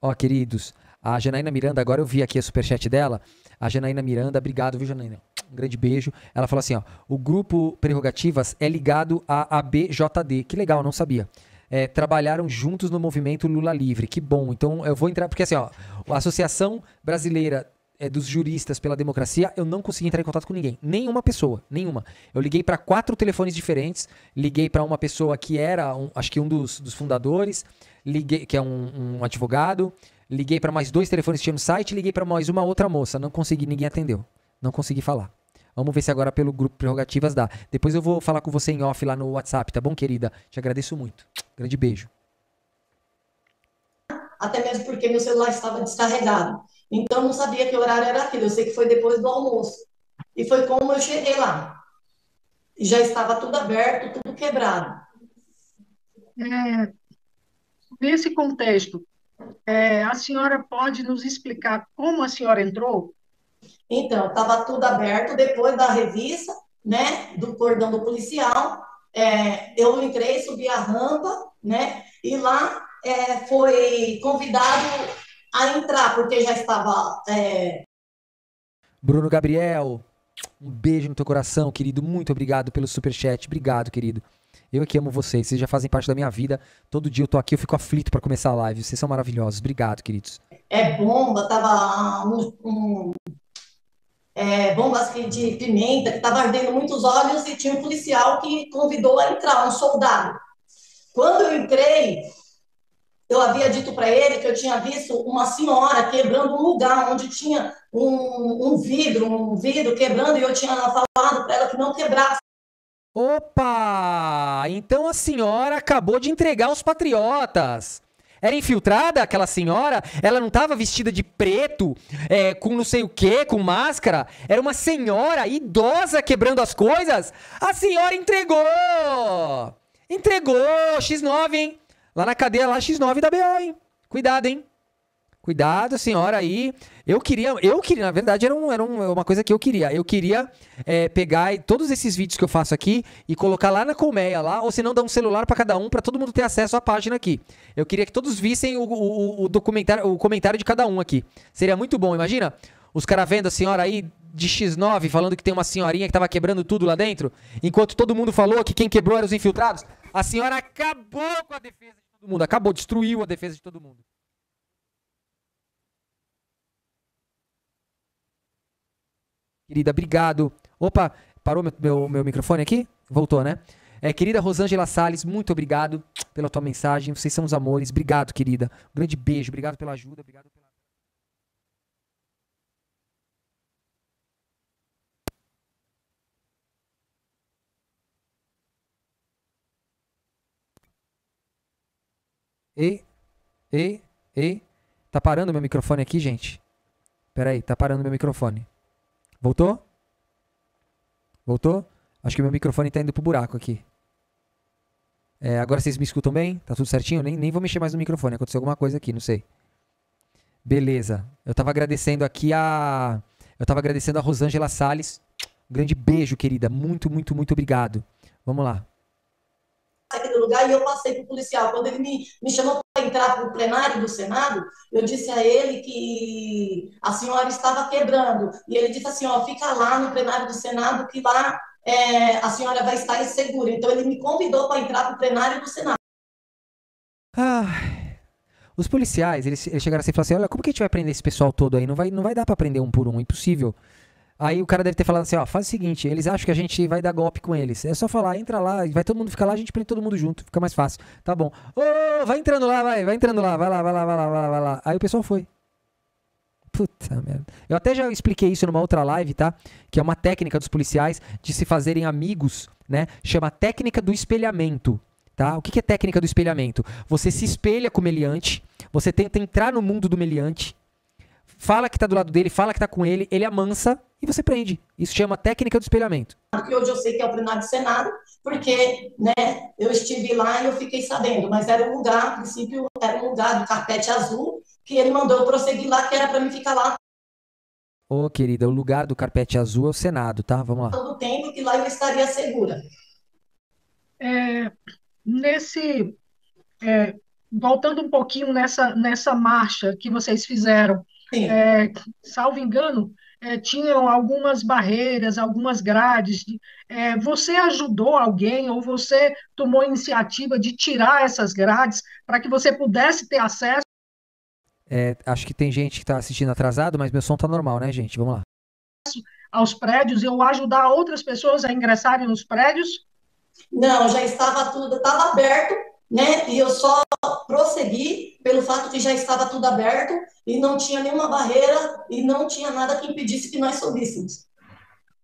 Ó, queridos, a Janaína Miranda, agora eu vi aqui a superchat dela. A Janaína Miranda, obrigado, viu, Janaína? Um grande beijo. Ela falou assim, ó, o grupo Prerrogativas é ligado à ABJD. Que legal, não sabia. É, trabalharam juntos no movimento Lula Livre. Que bom. Então eu vou entrar, porque assim, ó, a Associação Brasileira é, dos Juristas pela Democracia, eu não consegui entrar em contato com ninguém. Nenhuma pessoa, nenhuma. Eu liguei para quatro telefones diferentes. Liguei para uma pessoa que era, um- acho que um dos, dos fundadores, liguei, que é um, um advogado. Liguei para mais dois telefones que tinha no site, liguei para mais uma outra moça. Não consegui, ninguém atendeu. Não consegui falar. Vamos ver se agora pelo grupo Prerrogativas dá. Depois eu vou falar com você em off lá no WhatsApp, tá bom, querida? Te agradeço muito. Grande beijo. até mesmo porque meu celular estava descarregado. Então, eu não sabia que horário era aquele. Eu sei que foi depois do almoço. E foi como eu cheguei lá. E já estava tudo aberto, tudo quebrado. É, nesse contexto, é, a senhora pode nos explicar como a senhora entrou? Então, estava tudo aberto depois da revista, né, do cordão do policial. É, eu entrei, subi a rampa, né, e lá é, foi convidado a entrar, porque já estava. é, Bruno Gabriel, um beijo no teu coração, querido. Muito obrigado pelo superchat. Obrigado, querido. Eu que amo vocês. Vocês já fazem parte da minha vida. Todo dia eu tô aqui, eu fico aflito pra começar a live. Vocês são maravilhosos. Obrigado, queridos. é bomba, tava um, um, é, bombas que- de pimenta, que estava ardendo muitos olhos e tinha um policial que convidou a entrar, um soldado. Quando eu entrei, eu havia dito para ele que eu tinha visto uma senhora quebrando um lugar onde tinha um, um vidro, um vidro quebrando, e eu tinha falado para ela não quebrasse. Opa! Então a senhora acabou de entregar os patriotas. Era infiltrada aquela senhora? Ela não estava vestida de preto, é, com não sei o que, com máscara? Era uma senhora idosa quebrando as coisas? A senhora entregou! Entregou! X9, hein? Lá na cadeia, lá X9 da BO, hein? Cuidado, hein? Cuidado, senhora aí. Eu queria, eu queria, na verdade, era, um, era um, uma coisa que eu queria. Eu queria é, pegar todos esses vídeos que eu faço aqui e colocar lá na colmeia, lá, ou se não, dar um celular para cada um, para todo mundo ter acesso à página aqui. Eu queria que todos vissem o, o, o, documentário, o comentário de cada um aqui. Seria muito bom, imagina? Os caras vendo a senhora aí de X9 falando que tem uma senhorinha que tava quebrando tudo lá dentro, enquanto todo mundo falou que quem quebrou eram os infiltrados. A senhora acabou com a defesa de todo mundo, acabou, destruiu a defesa de todo mundo. Querida, obrigado. Opa, parou meu, meu, meu microfone aqui? Voltou, né? É, querida Rosângela Salles, muito obrigado pela tua mensagem. Vocês são os amores. Obrigado, querida. Um grande beijo. Obrigado pela ajuda. Obrigado pela. Ei, ei, ei. Tá parando meu microfone aqui, gente? Pera aí, tá parando meu microfone. Voltou? Voltou? Acho que meu microfone tá indo pro buraco aqui. É, agora vocês me escutam bem? Tá tudo certinho? Nem, nem vou mexer mais no microfone. Aconteceu alguma coisa aqui, não sei. Beleza. Eu tava agradecendo aqui a. Eu tava agradecendo a Rosângela Salles. Um grande beijo, querida. Muito, muito, muito obrigado. Vamos lá lugar e eu passei para o policial. Quando ele me, me chamou para entrar para o plenário do Senado, eu disse a ele que a senhora estava quebrando. E ele disse assim: ó, fica lá no plenário do Senado, que lá é, a senhora vai estar insegura. Então ele me convidou para entrar para o plenário do Senado. Ah, os policiais, eles, eles chegaram assim e falaram assim: olha, como que a gente vai prender esse pessoal todo aí? Não vai, não vai dar para prender um por um, impossível. Aí o cara deve ter falado assim, ó, faz o seguinte, eles acham que a gente vai dar golpe com eles. É só falar, entra lá, vai todo mundo ficar lá, a gente prende todo mundo junto, fica mais fácil. Tá bom. Ô, vai entrando lá, vai, vai entrando lá, vai lá, vai lá, vai lá, vai lá, vai lá. Aí o pessoal foi. Puta merda. Eu até já expliquei isso numa outra live, tá? Que é uma técnica dos policiais de se fazerem amigos, né? Chama técnica do espelhamento. Tá? O que é técnica do espelhamento? Você se espelha com o meliante, você tenta entrar no mundo do meliante, fala que tá do lado dele, fala que tá com ele, ele amansa e você prende. Isso chama técnica do espelhamento. Que hoje eu sei que é o plenário do Senado, porque né, eu estive lá e eu fiquei sabendo, mas era um lugar, a princípio, era um lugar do carpete azul, que ele mandou eu prosseguir lá, que era para mim ficar lá. Ô, oh, querida, o lugar do carpete azul é o Senado, tá? Vamos lá. Todo tempo que lá eu estaria segura. É, nesse. É, voltando um pouquinho nessa, nessa marcha que vocês fizeram, é, salvo engano, é, tinham algumas barreiras, algumas grades. É, você ajudou alguém ou você tomou iniciativa de tirar essas grades para que você pudesse ter acesso? É, acho que tem gente que está assistindo atrasado, mas meu som está normal, né, gente? Vamos lá. Aos prédios e ou ajudar outras pessoas a ingressarem nos prédios? Não, já estava tudo, estava aberto, né? E eu só prossegui pelo fato que já estava tudo aberto e não tinha nenhuma barreira e não tinha nada que impedisse que nós subíssemos.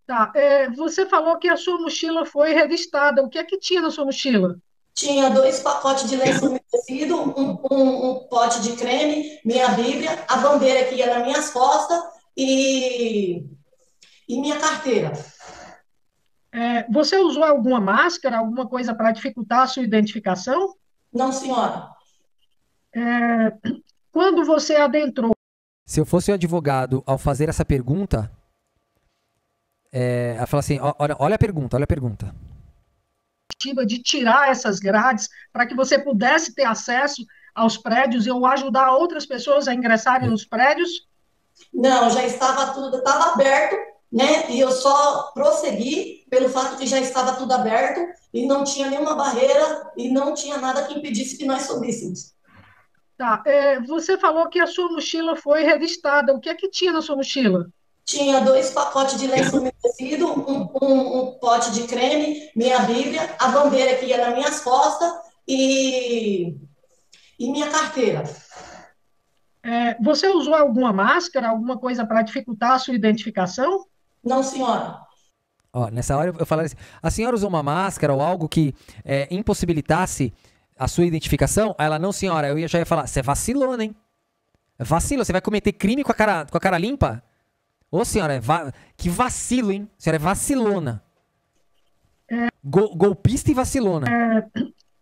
Tá. É, você falou que a sua mochila foi revistada. O que é que tinha na sua mochila? Tinha dois pacotes de lenço umedecido, um, um, um, pote de creme, minha Bíblia, a bandeira que ia nas minhas costas e, e minha carteira. É, você usou alguma máscara, alguma coisa para dificultar a sua identificação? Não, senhora. É, quando você adentrou. Se eu fosse o advogado ao fazer essa pergunta, é, ela fala assim: olha, olha a pergunta, olha a pergunta. De tirar essas grades para que você pudesse ter acesso aos prédios e ou ajudar outras pessoas a ingressarem nos prédios? Não, já estava tudo, estava aberto, né? E eu só prossegui pelo fato que já estava tudo aberto e não tinha nenhuma barreira e não tinha nada que impedisse que nós subíssemos. Tá. É, você falou que a sua mochila foi revistada. O que é que tinha na sua mochila? Tinha dois pacotes de lenço umedecido, um, um, um, pote de creme, minha Bíblia, a bandeira que ia nas minhas costas e, e minha carteira. É, você usou alguma máscara, alguma coisa para dificultar a sua identificação? Não, senhora. Ó, nessa hora eu, falaria assim: a senhora usou uma máscara ou algo que é, impossibilitasse a sua identificação? Aí Ela, não, senhora, eu ia, já ia falar, você vacilou, hein? Vacilo, você vai cometer crime com a cara, com a cara limpa? Ô, senhora, é va- que vacilo, hein? A senhora é vacilona. Gol- golpista e vacilona.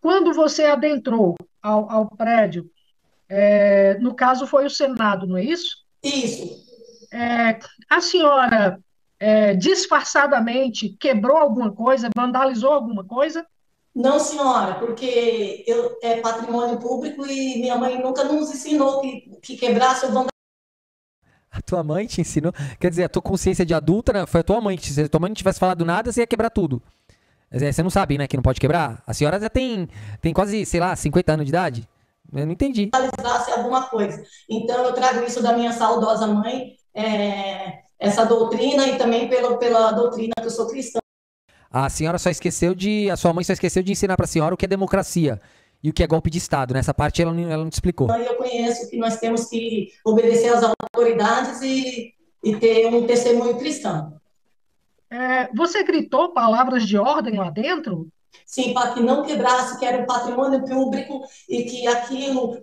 Quando você adentrou ao, ao prédio, é, no caso foi o Senado, não é isso? Isso. É, a senhora é, disfarçadamente quebrou alguma coisa, vandalizou alguma coisa? Não, senhora, porque eu, é patrimônio público e minha mãe nunca nos ensinou que, que quebrasse ou vandalizasse. A tua mãe te ensinou. Quer dizer, a tua consciência de adulta né, foi a tua mãe. que te- Se a tua mãe não tivesse falado nada, você ia quebrar tudo. É, Você não sabe, né, que não pode quebrar? A senhora já tem, tem quase, sei lá, 50 anos de idade. Eu não entendi. alguma coisa. Então, eu trago isso da minha saudosa mãe, é, essa doutrina e também pela, pela doutrina que eu sou cristã. A senhora só esqueceu de. A sua mãe só esqueceu de ensinar pra senhora o que é democracia e o que é golpe de Estado. Nessa parte ela não, ela não te explicou. E eu conheço que nós temos que obedecer às autoridades e, e ter um testemunho cristão. É, você gritou palavras de ordem lá dentro? Sim, para que não quebrasse, que era um patrimônio público e que aquilo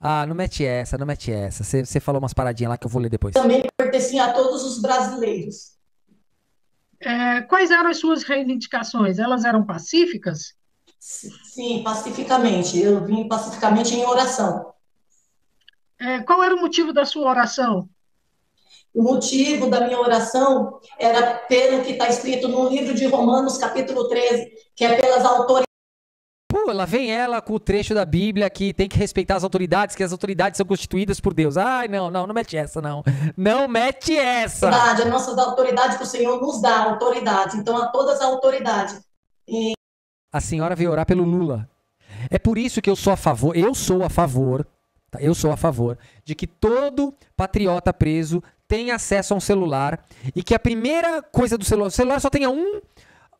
Ah, não mete essa, não mete essa. Você falou umas paradinhas lá que eu vou ler depois. também pertencia a todos os brasileiros. É, quais eram as suas reivindicações? Elas eram pacíficas? Sim, pacificamente. Eu vim pacificamente em oração. É, qual era o motivo da sua oração? O motivo da minha oração era pelo que está escrito no livro de Romanos, capítulo 13, que é pelas autoridades lá vem ela com o trecho da Bíblia que tem que respeitar as autoridades, que as autoridades são constituídas por Deus. Ai, não, não, não mete essa, não. Não mete essa. as nossas autoridades que o Senhor nos dá, autoridade. Então, a todas as autoridades. A senhora veio orar pelo Lula. É por isso que eu sou a favor, eu sou a favor, tá? eu sou a favor de que todo patriota preso tenha acesso a um celular e que a primeira coisa do celular, o celular só tenha um.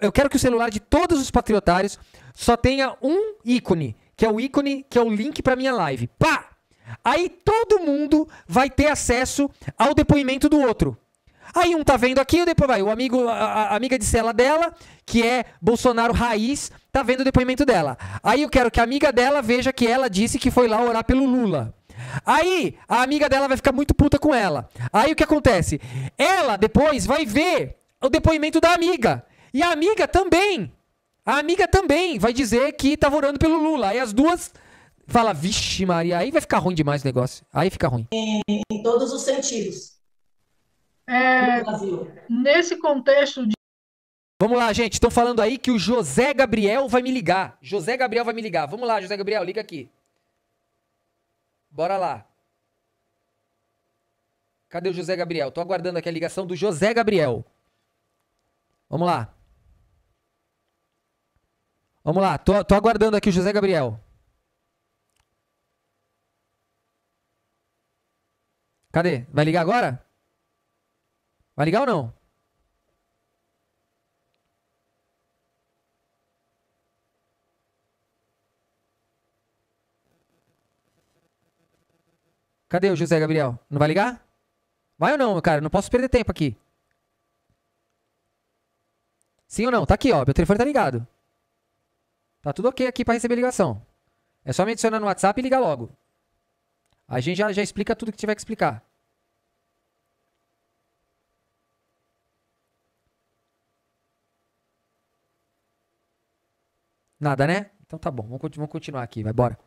Eu quero que o celular de todos os patriotários só tenha um ícone, que é o ícone que é o link para minha live. Pá! Aí todo mundo vai ter acesso ao depoimento do outro. Aí um tá vendo aqui, depois vai. O amigo, a, a amiga de cela dela, que é Bolsonaro raiz, tá vendo o depoimento dela. Aí eu quero que a amiga dela veja que ela disse que foi lá orar pelo Lula. Aí a amiga dela vai ficar muito puta com ela. Aí o que acontece? Ela depois vai ver o depoimento da amiga. E a amiga também. A amiga também vai dizer que tava orando pelo Lula. Aí as duas fala, vixe Maria, aí vai ficar ruim demais o negócio. Aí fica ruim. em todos os sentidos É, nesse contexto de Vamos lá, gente. Estão falando aí que o José Gabriel vai me ligar. José Gabriel vai me ligar. Vamos lá, José Gabriel, liga aqui. Bora lá. Cadê o José Gabriel? Tô aguardando aqui a ligação do José Gabriel. Vamos lá. Vamos lá, tô, tô aguardando aqui o José Gabriel. Cadê? Vai ligar agora? Vai ligar ou não? Cadê o José Gabriel? Não vai ligar? Vai ou não, cara? Não posso perder tempo aqui. Sim ou não? Tá aqui, ó. Meu telefone tá ligado. Tá tudo ok aqui pra receber ligação. É só me adicionar no WhatsApp e ligar logo. A gente já, já explica tudo que tiver que explicar. Nada, né? Então tá bom. Vamos, vamos continuar aqui. Vai, bora.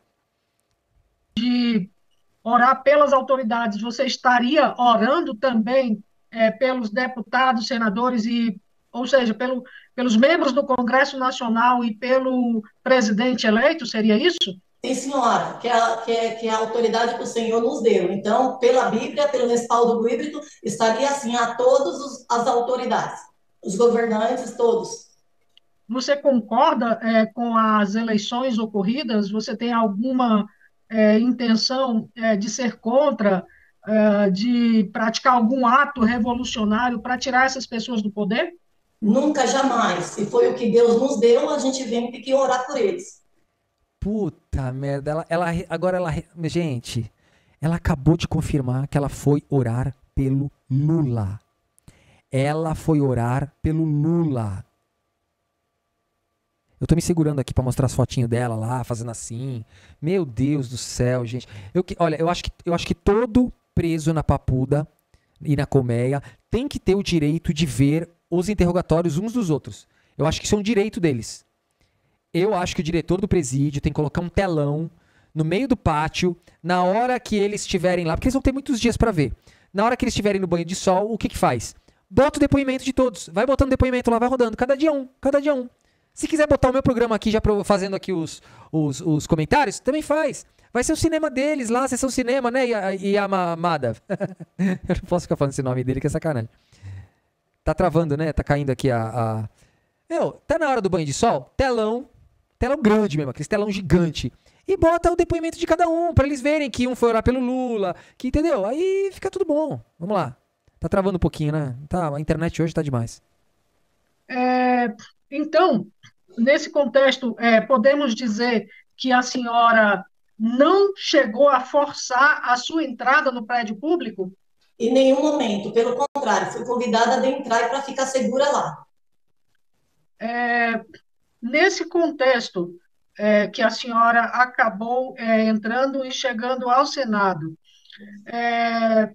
orar pelas autoridades, você estaria orando também é, pelos deputados, senadores e, ou seja, pelo, pelos membros do Congresso Nacional e pelo presidente eleito? Seria isso? Sim, senhora, que é, a, que, é, que é a autoridade que o Senhor nos deu. Então, pela Bíblia, pelo respaldo bíblico, estaria assim a todas as autoridades, os governantes, todos. Você concorda é, com as eleições ocorridas? Você tem alguma é, intenção é, de ser contra, é, de praticar algum ato revolucionário para tirar essas pessoas do poder? Nunca, jamais. Se foi o que Deus nos deu, a gente vem ter que orar por eles. Puta merda, ela, ela agora ela, gente, ela acabou de confirmar que ela foi orar pelo Lula. Ela foi orar pelo Lula. Eu tô me segurando aqui pra mostrar as fotinhas dela lá, fazendo assim. Meu Deus do céu, gente. Eu, que- olha, eu acho, que, eu acho que todo preso na Papuda e na colmeia tem que ter o direito de ver os interrogatórios uns dos outros. Eu acho que isso é um direito deles. Eu acho que o diretor do presídio tem que colocar um telão no meio do pátio, na hora que eles estiverem lá, porque eles vão ter muitos dias pra ver. Na hora que eles estiverem no banho de sol, o que que faz? Bota o depoimento de todos. Vai botando depoimento lá, vai rodando. Cada dia um, cada dia um. Se quiser botar o meu programa aqui, já fazendo aqui os, os, os comentários, também faz. Vai ser o cinema deles lá, sessão cinema, né, Ia- Yamamada? [laughs] Eu não posso ficar falando esse nome dele, que é sacanagem. Tá travando, né? Tá caindo aqui a... a... Meu, tá na hora do banho de sol? Telão. Telão grande mesmo, aquele telão gigante. E bota o depoimento de cada um, pra eles verem que um foi orar pelo Lula, que entendeu? Aí fica tudo bom. Vamos lá. Tá travando um pouquinho, né? Tá, a internet hoje tá demais. É, então, nesse contexto, é, podemos dizer que a senhora não chegou a forçar a sua entrada no prédio público? Em nenhum momento, pelo contrário, fui convidada a adentrar para ficar segura lá. É, nesse contexto é, que a senhora acabou é, entrando e chegando ao Senado, é,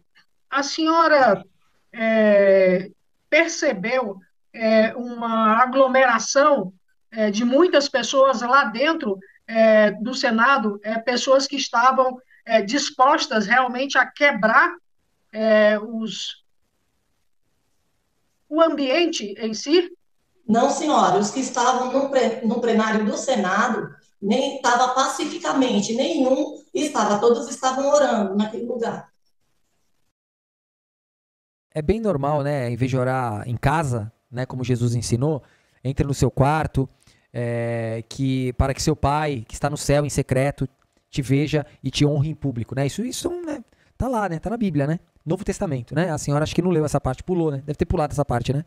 a senhora é, percebeu é, uma aglomeração de muitas pessoas lá dentro do Senado, pessoas que estavam dispostas realmente a quebrar é, os, o ambiente em si? Não, senhora, os que estavam no, pre- no plenário do Senado nem estava pacificamente, nenhum estava, todos estavam orando naquele lugar. É bem normal, né? Em vez de orar em casa, né? Como Jesus ensinou, entre no seu quarto, é, que para que seu pai, que está no céu em secreto, te veja e te honre em público, né? Isso, isso né? tá lá, né? Tá na Bíblia, né? Novo Testamento, né? A senhora acho que não leu essa parte, pulou, né? Deve ter pulado essa parte, né?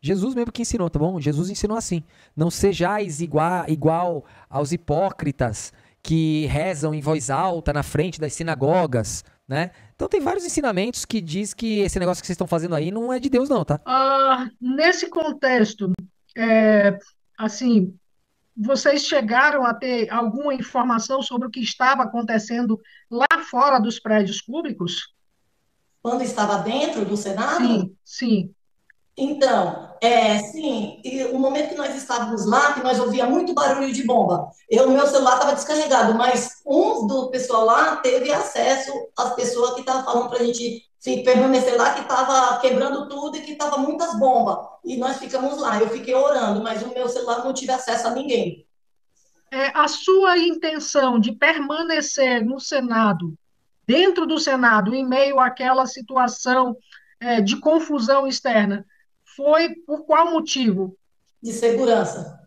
Jesus mesmo que ensinou, tá bom? Jesus ensinou assim: não sejais igual, igual aos hipócritas que rezam em voz alta na frente das sinagogas, né? Então tem vários ensinamentos que diz que esse negócio que vocês estão fazendo aí não é de Deus, não, tá? Ah, nesse contexto, é, assim, vocês chegaram a ter alguma informação sobre o que estava acontecendo lá fora dos prédios públicos? Quando estava dentro do Senado, Sim, sim. Então, é, sim, e o momento que nós estávamos lá, que nós ouvia muito barulho de bomba. Eu, meu celular estava descarregado, mas um do pessoal lá teve acesso às pessoas que estavam falando para a gente se permanecer lá, que estava quebrando tudo e que estava muitas bombas. E nós ficamos lá. Eu fiquei orando, mas o meu celular não tive acesso a ninguém. É, a sua intenção de permanecer no Senado, dentro do Senado, em meio àquela situação é, de confusão externa, foi por qual motivo? De segurança.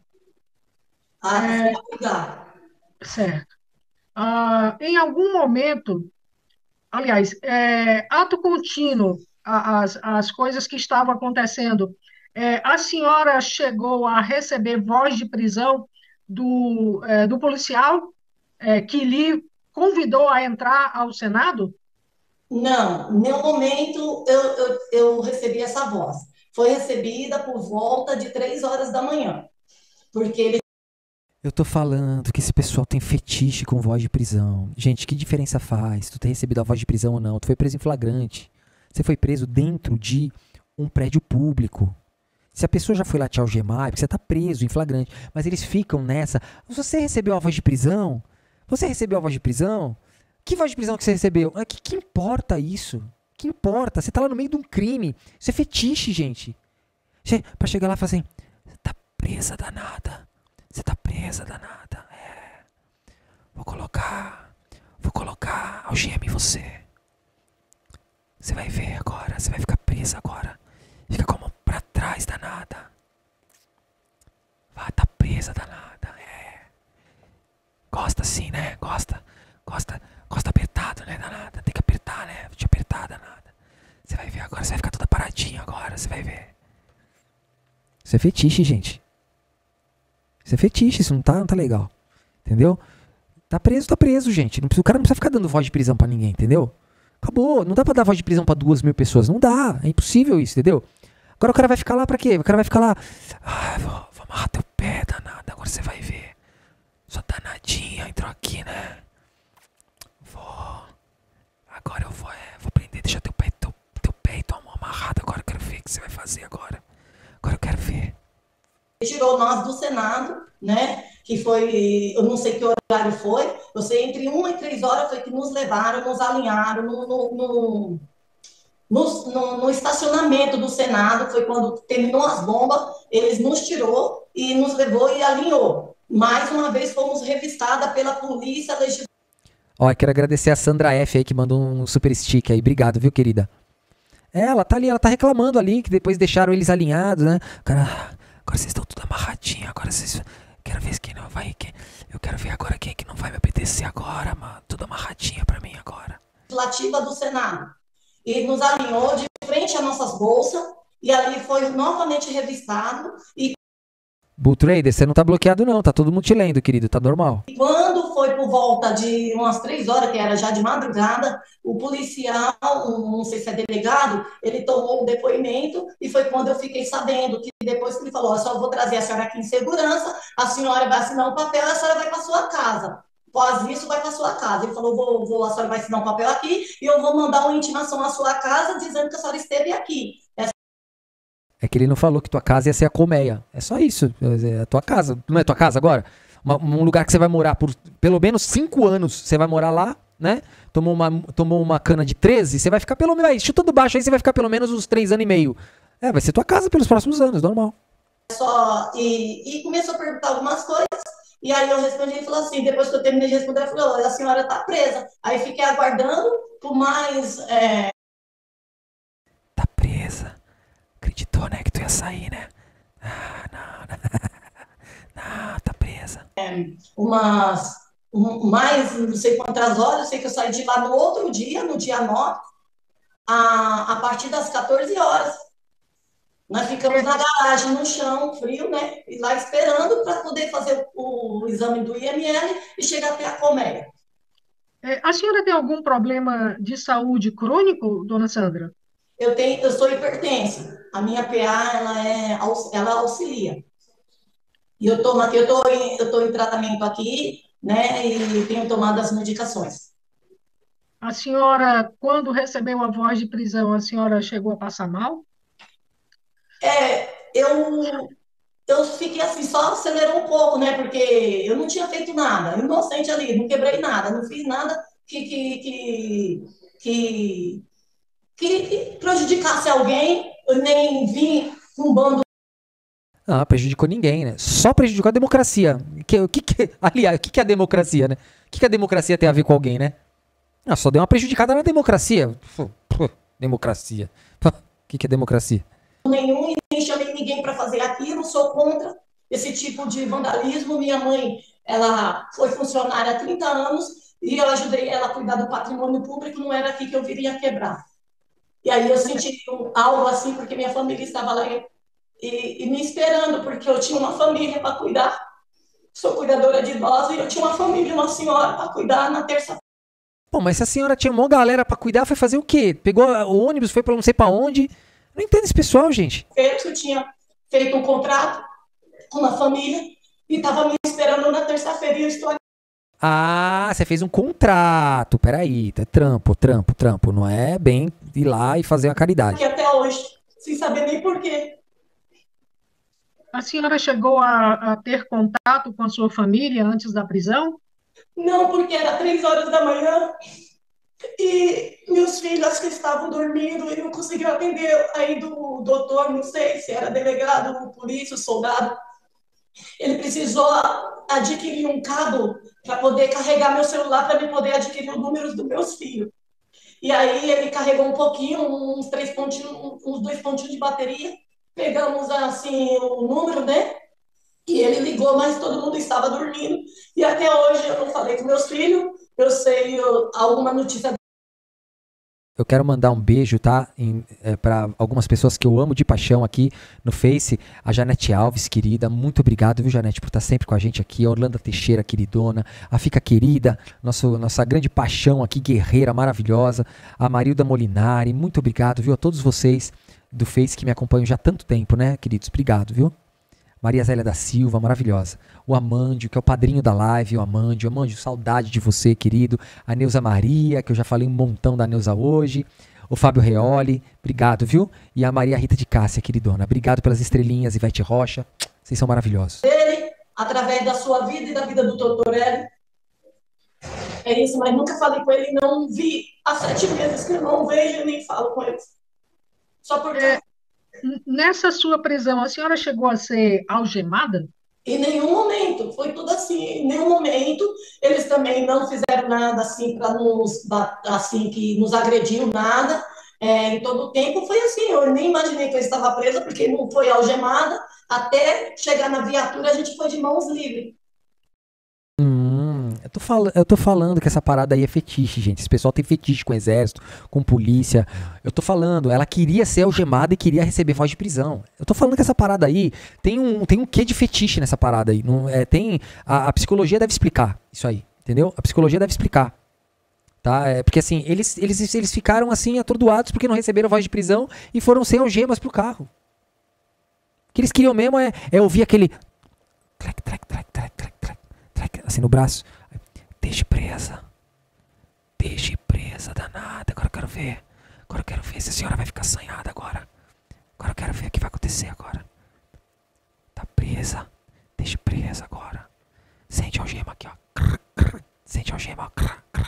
Ah, É. Certo. Ah, em algum momento, aliás, é, ato contínuo, as, as coisas que estavam acontecendo, é, a senhora chegou a receber voz de prisão do, é, do policial é, que lhe convidou a entrar ao Senado? Não, em nenhum momento eu, eu, eu recebi essa voz. Foi recebida por volta de três horas da manhã, porque ele Eu tô falando que esse pessoal tem fetiche com voz de prisão. Gente, que diferença faz tu ter recebido a voz de prisão ou não? Tu foi preso em flagrante. Você foi preso dentro de um prédio público. Se a pessoa já foi lá te algemar, é porque você tá preso em flagrante. Mas eles ficam nessa. Você recebeu a voz de prisão? Você recebeu a voz de prisão? Que voz de prisão que você recebeu? Ah, que, que importa isso? Que importa? Você tá lá no meio de um crime. Isso é fetiche, gente. Che pra chegar lá e falar assim: Você tá presa danada. Você tá presa danada. É. Vou colocar. Vou colocar algema em você. Você vai ver agora. Você vai ficar presa agora. Fica com a mão pra trás danada. Vai, tá presa danada. Gosta sim, né? Gosta. Gosta. Gosta apertado, né, danada? Tem que apertar, né? Vou te apertar, danada. Você vai ver agora. Você vai ficar toda paradinha agora. Você vai ver. Isso é fetiche, gente. Isso é fetiche, isso não tá, não tá legal. Entendeu? Tá preso, tá preso, gente. O cara não precisa ficar dando voz de prisão pra ninguém, entendeu? Acabou. Não dá pra dar voz de prisão pra duas mil pessoas. Não dá. É impossível isso, entendeu? Agora o cara vai ficar lá pra quê? O cara vai ficar lá. Ah, vou, vou amarrar teu pé, danada. Agora você vai ver. Sua danadinha entrou aqui, né? Vou. Agora eu vou, é, vou prender, deixar teu pé, teu, teu mão amarrada. Agora eu quero ver o que você vai fazer agora. Agora eu quero ver. tirou nós do Senado, né? Que foi, eu não sei que horário foi, eu sei entre uma e três horas foi que nos levaram, nos alinharam no, no, no, no, no, no estacionamento do Senado, foi quando terminou as bombas, eles nos tirou e nos levou e alinhou. Mais uma vez fomos revistada pela Polícia Legislativa. Ó, quero agradecer a Sandra F aí que mandou um super stick aí. Obrigado, viu, querida? É, ela tá ali, ela tá reclamando ali, que depois deixaram eles alinhados, né? Cara, agora vocês estão tudo amarradinho, agora vocês. Quero ver quem não vai. Quem... Eu quero ver agora quem é que não vai me obedecer agora, mano. Tudo amarradinho pra mim agora. Legislativa do Senado. E nos alinhou de frente às nossas bolsas, e ali foi novamente revistado. E Bull Trader, você não tá bloqueado, não. Tá todo mundo te lendo, querido. Tá normal. quando foi por volta de umas três horas, que era já de madrugada, o policial, não sei se é delegado, ele tomou o depoimento e foi quando eu fiquei sabendo que depois que ele falou, "Ó, só vou trazer a senhora aqui em segurança, a senhora vai assinar um papel, a senhora vai para sua casa. Após isso, vai para sua casa. Ele falou, vou, vou, a senhora vai assinar um papel aqui e eu vou mandar uma intimação à sua casa dizendo que a senhora esteve aqui. É que ele não falou que tua casa ia ser a colmeia. É só isso. É a tua casa. Não é tua casa agora? Uma- um lugar que você vai morar por pelo menos cinco anos. Você vai morar lá, né? Tomou uma, tomou uma cana de 13, você vai ficar pelo menos. Chutando baixo aí, você vai ficar pelo menos uns três anos e meio. É, vai ser tua casa pelos próximos anos, normal. só e, e começou a perguntar algumas coisas. E aí eu respondi e falou assim, depois que eu terminei de responder, falei, olha, a senhora está presa. Aí fiquei aguardando por mais é, Tá presa. Acreditou, né? Que tu ia sair, né? Ah, não, não. [laughs] Não, tá presa. umas um- mais não sei quantas horas, eu sei que eu saí de lá no outro dia, no dia 9, a, a partir das 14 horas. Nós ficamos na garagem, no chão, frio, né? E lá esperando para poder fazer o, o exame do IML e chegar até a colmeia. É, a senhora tem algum problema de saúde crônico, dona Sandra? Eu tenho, eu sou hipertensa. A minha PA, ela é, ela auxilia. E eu aqui, eu tô em, eu tô em tratamento aqui, né? E tenho tomado as medicações. A senhora, quando recebeu a voz de prisão, a senhora chegou a passar mal? É, eu, eu fiquei assim, só acelerou um pouco, né? Porque eu não tinha feito nada, inocente ali, não quebrei nada, não fiz nada que, que, que, que, que, prejudicasse alguém, eu nem vim com um bando Ah, prejudicou ninguém, né? Só prejudicou a democracia. Que, que, que, [laughs] aliás, o que, que é a democracia, né? O que, que a democracia tem a ver com alguém, né? Ah, só deu uma prejudicada na democracia. Pô, pô, democracia. O que, que é democracia? nenhum e nem chamei ninguém para fazer aquilo, sou contra esse tipo de vandalismo. Minha mãe, ela foi funcionária há 30 anos e eu ajudei ela a cuidar do patrimônio público, não era aqui que eu viria quebrar. E aí eu senti um- algo assim, porque minha família estava lá e, e- e me esperando, porque eu tinha uma família para cuidar. Sou cuidadora de idosos e eu tinha uma família, uma senhora para cuidar na terça Pô, mas se a senhora tinha uma galera pra cuidar, foi fazer o quê? Pegou o ônibus, foi pra não sei pra onde? Não entendo esse pessoal, gente. eu tinha feito um contrato com uma família e estava me esperando na terça-feira e eu estou aqui. Ah, você fez um contrato. Peraí, é trampo, trampo, trampo. Não é bem ir lá e fazer a caridade. aqui até hoje, sem saber nem porquê. A senhora chegou a, a ter contato com a sua família antes da prisão? Não, porque era três horas da manhã e meus filhos que estavam dormindo e não conseguiu atender. Aí do doutor, não sei se era delegado, polícia, soldado, ele precisou adquirir um cabo para poder carregar meu celular para me poder adquirir os números dos meus filhos. E aí ele carregou um pouquinho, uns três pontinhos, uns dois pontinhos de bateria. Pegamos assim o número, né? E ele ligou, mas todo mundo estava dormindo. E até hoje eu não falei com meus filhos. Eu sei alguma notícia Eu quero mandar um beijo, tá? É, para algumas pessoas que eu amo de paixão aqui no Face. A Janete Alves, querida. Muito obrigado, viu, Janete, por estar sempre com a gente aqui. A Orlando Teixeira, queridona. A Fica Querida, nosso, nossa grande paixão aqui, guerreira maravilhosa. A Marilda Molinari. Muito obrigado, viu? A todos vocês do Face que me acompanham já há tanto tempo, né, queridos? Obrigado, viu? Maria Zélia da Silva, maravilhosa. O Amandio, que é o padrinho da live, o Amandio. Amandio, saudade de você, querido. A Neuza Maria, que eu já falei um montão da Neuza hoje. O Fábio Reoli, obrigado, viu? E a Maria Rita de Cássia, queridona. Obrigado pelas estrelinhas, Ivete Rocha. Vocês são maravilhosos. Ele, através da sua vida e da vida do Totorelli. É isso, mas nunca falei com ele, não vi há sete meses que eu não vejo e nem falo com ele. Só porque é, Nessa sua prisão, a senhora chegou a ser algemada? Em nenhum momento, foi tudo assim, em nenhum momento eles também não fizeram nada assim para nos assim que nos agrediu nada. É, em todo o tempo foi assim, eu nem imaginei que eu estava presa porque não foi algemada, até chegar na viatura a gente foi de mãos livres. Eu tô, falando que essa parada aí é fetiche, gente. Esse pessoal tem fetiche com exército, com polícia. Eu tô falando, ela queria ser algemada e queria receber voz de prisão. Eu tô falando que essa parada aí tem um, tem um quê de fetiche nessa parada aí. Não, é, tem, a, a psicologia deve explicar isso aí, entendeu? A psicologia deve explicar. Tá? É, porque assim, eles, eles, eles ficaram assim atordoados porque não receberam voz de prisão e foram sem algemas pro carro. O que eles queriam mesmo é, é ouvir aquele. Assim no braço. Deixe presa. Deixe presa, danada. Agora eu quero ver. Agora eu quero ver se a senhora vai ficar assanhada agora. Agora eu quero ver o que vai acontecer agora. Tá presa. Deixe presa agora. Sente a algema aqui, ó. Sente a algema, ó.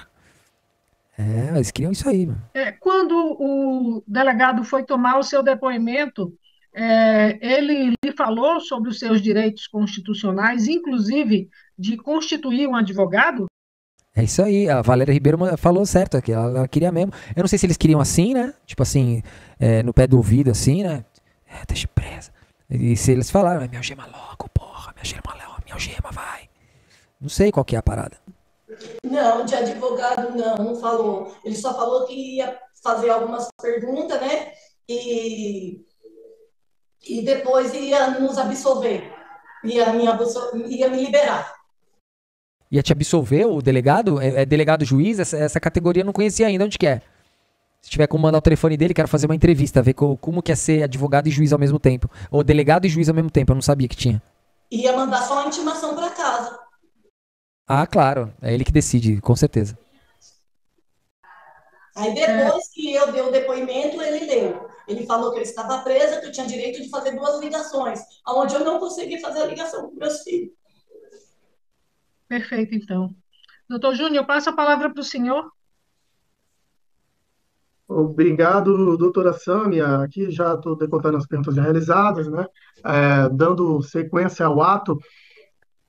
É, eles queriam isso aí. Mano. É, quando o delegado foi tomar o seu depoimento, é, ele lhe falou sobre os seus direitos constitucionais, inclusive de constituir um advogado? É isso aí, a Valéria Ribeiro falou certo aqui, ela, ela, queria mesmo. Eu não sei se eles queriam assim, né? Tipo assim, é, no pé do ouvido, assim, né? É, deixa presa. E se eles falaram, me algema logo, porra, me algema logo, me algema, vai. Não sei qual que é a parada. Não, de advogado não, não falou. Ele só falou que ia fazer algumas perguntas, né? E, e depois ia nos absolver, ia me, ia me liberar ia te absolver, o delegado? É, é delegado juiz? Essa, essa, categoria eu não conhecia ainda. Onde que é? Se tiver como mandar o telefone dele, quero fazer uma entrevista, ver como, como que é ser advogado e juiz ao mesmo tempo. Ou delegado e juiz ao mesmo tempo, eu não sabia que tinha. Ia mandar só uma intimação para casa. Ah, claro. É ele que decide, com certeza. Aí depois é. que eu dei o depoimento, ele leu. Ele falou que eu estava presa, que eu tinha direito de fazer duas ligações, onde eu não consegui fazer a ligação com meus filhos. Perfeito, então. Doutor Júnior, eu passo a palavra para o senhor. Obrigado, doutora Sâmia. Aqui já estou decotando as perguntas já realizadas, né? É, dando sequência ao ato,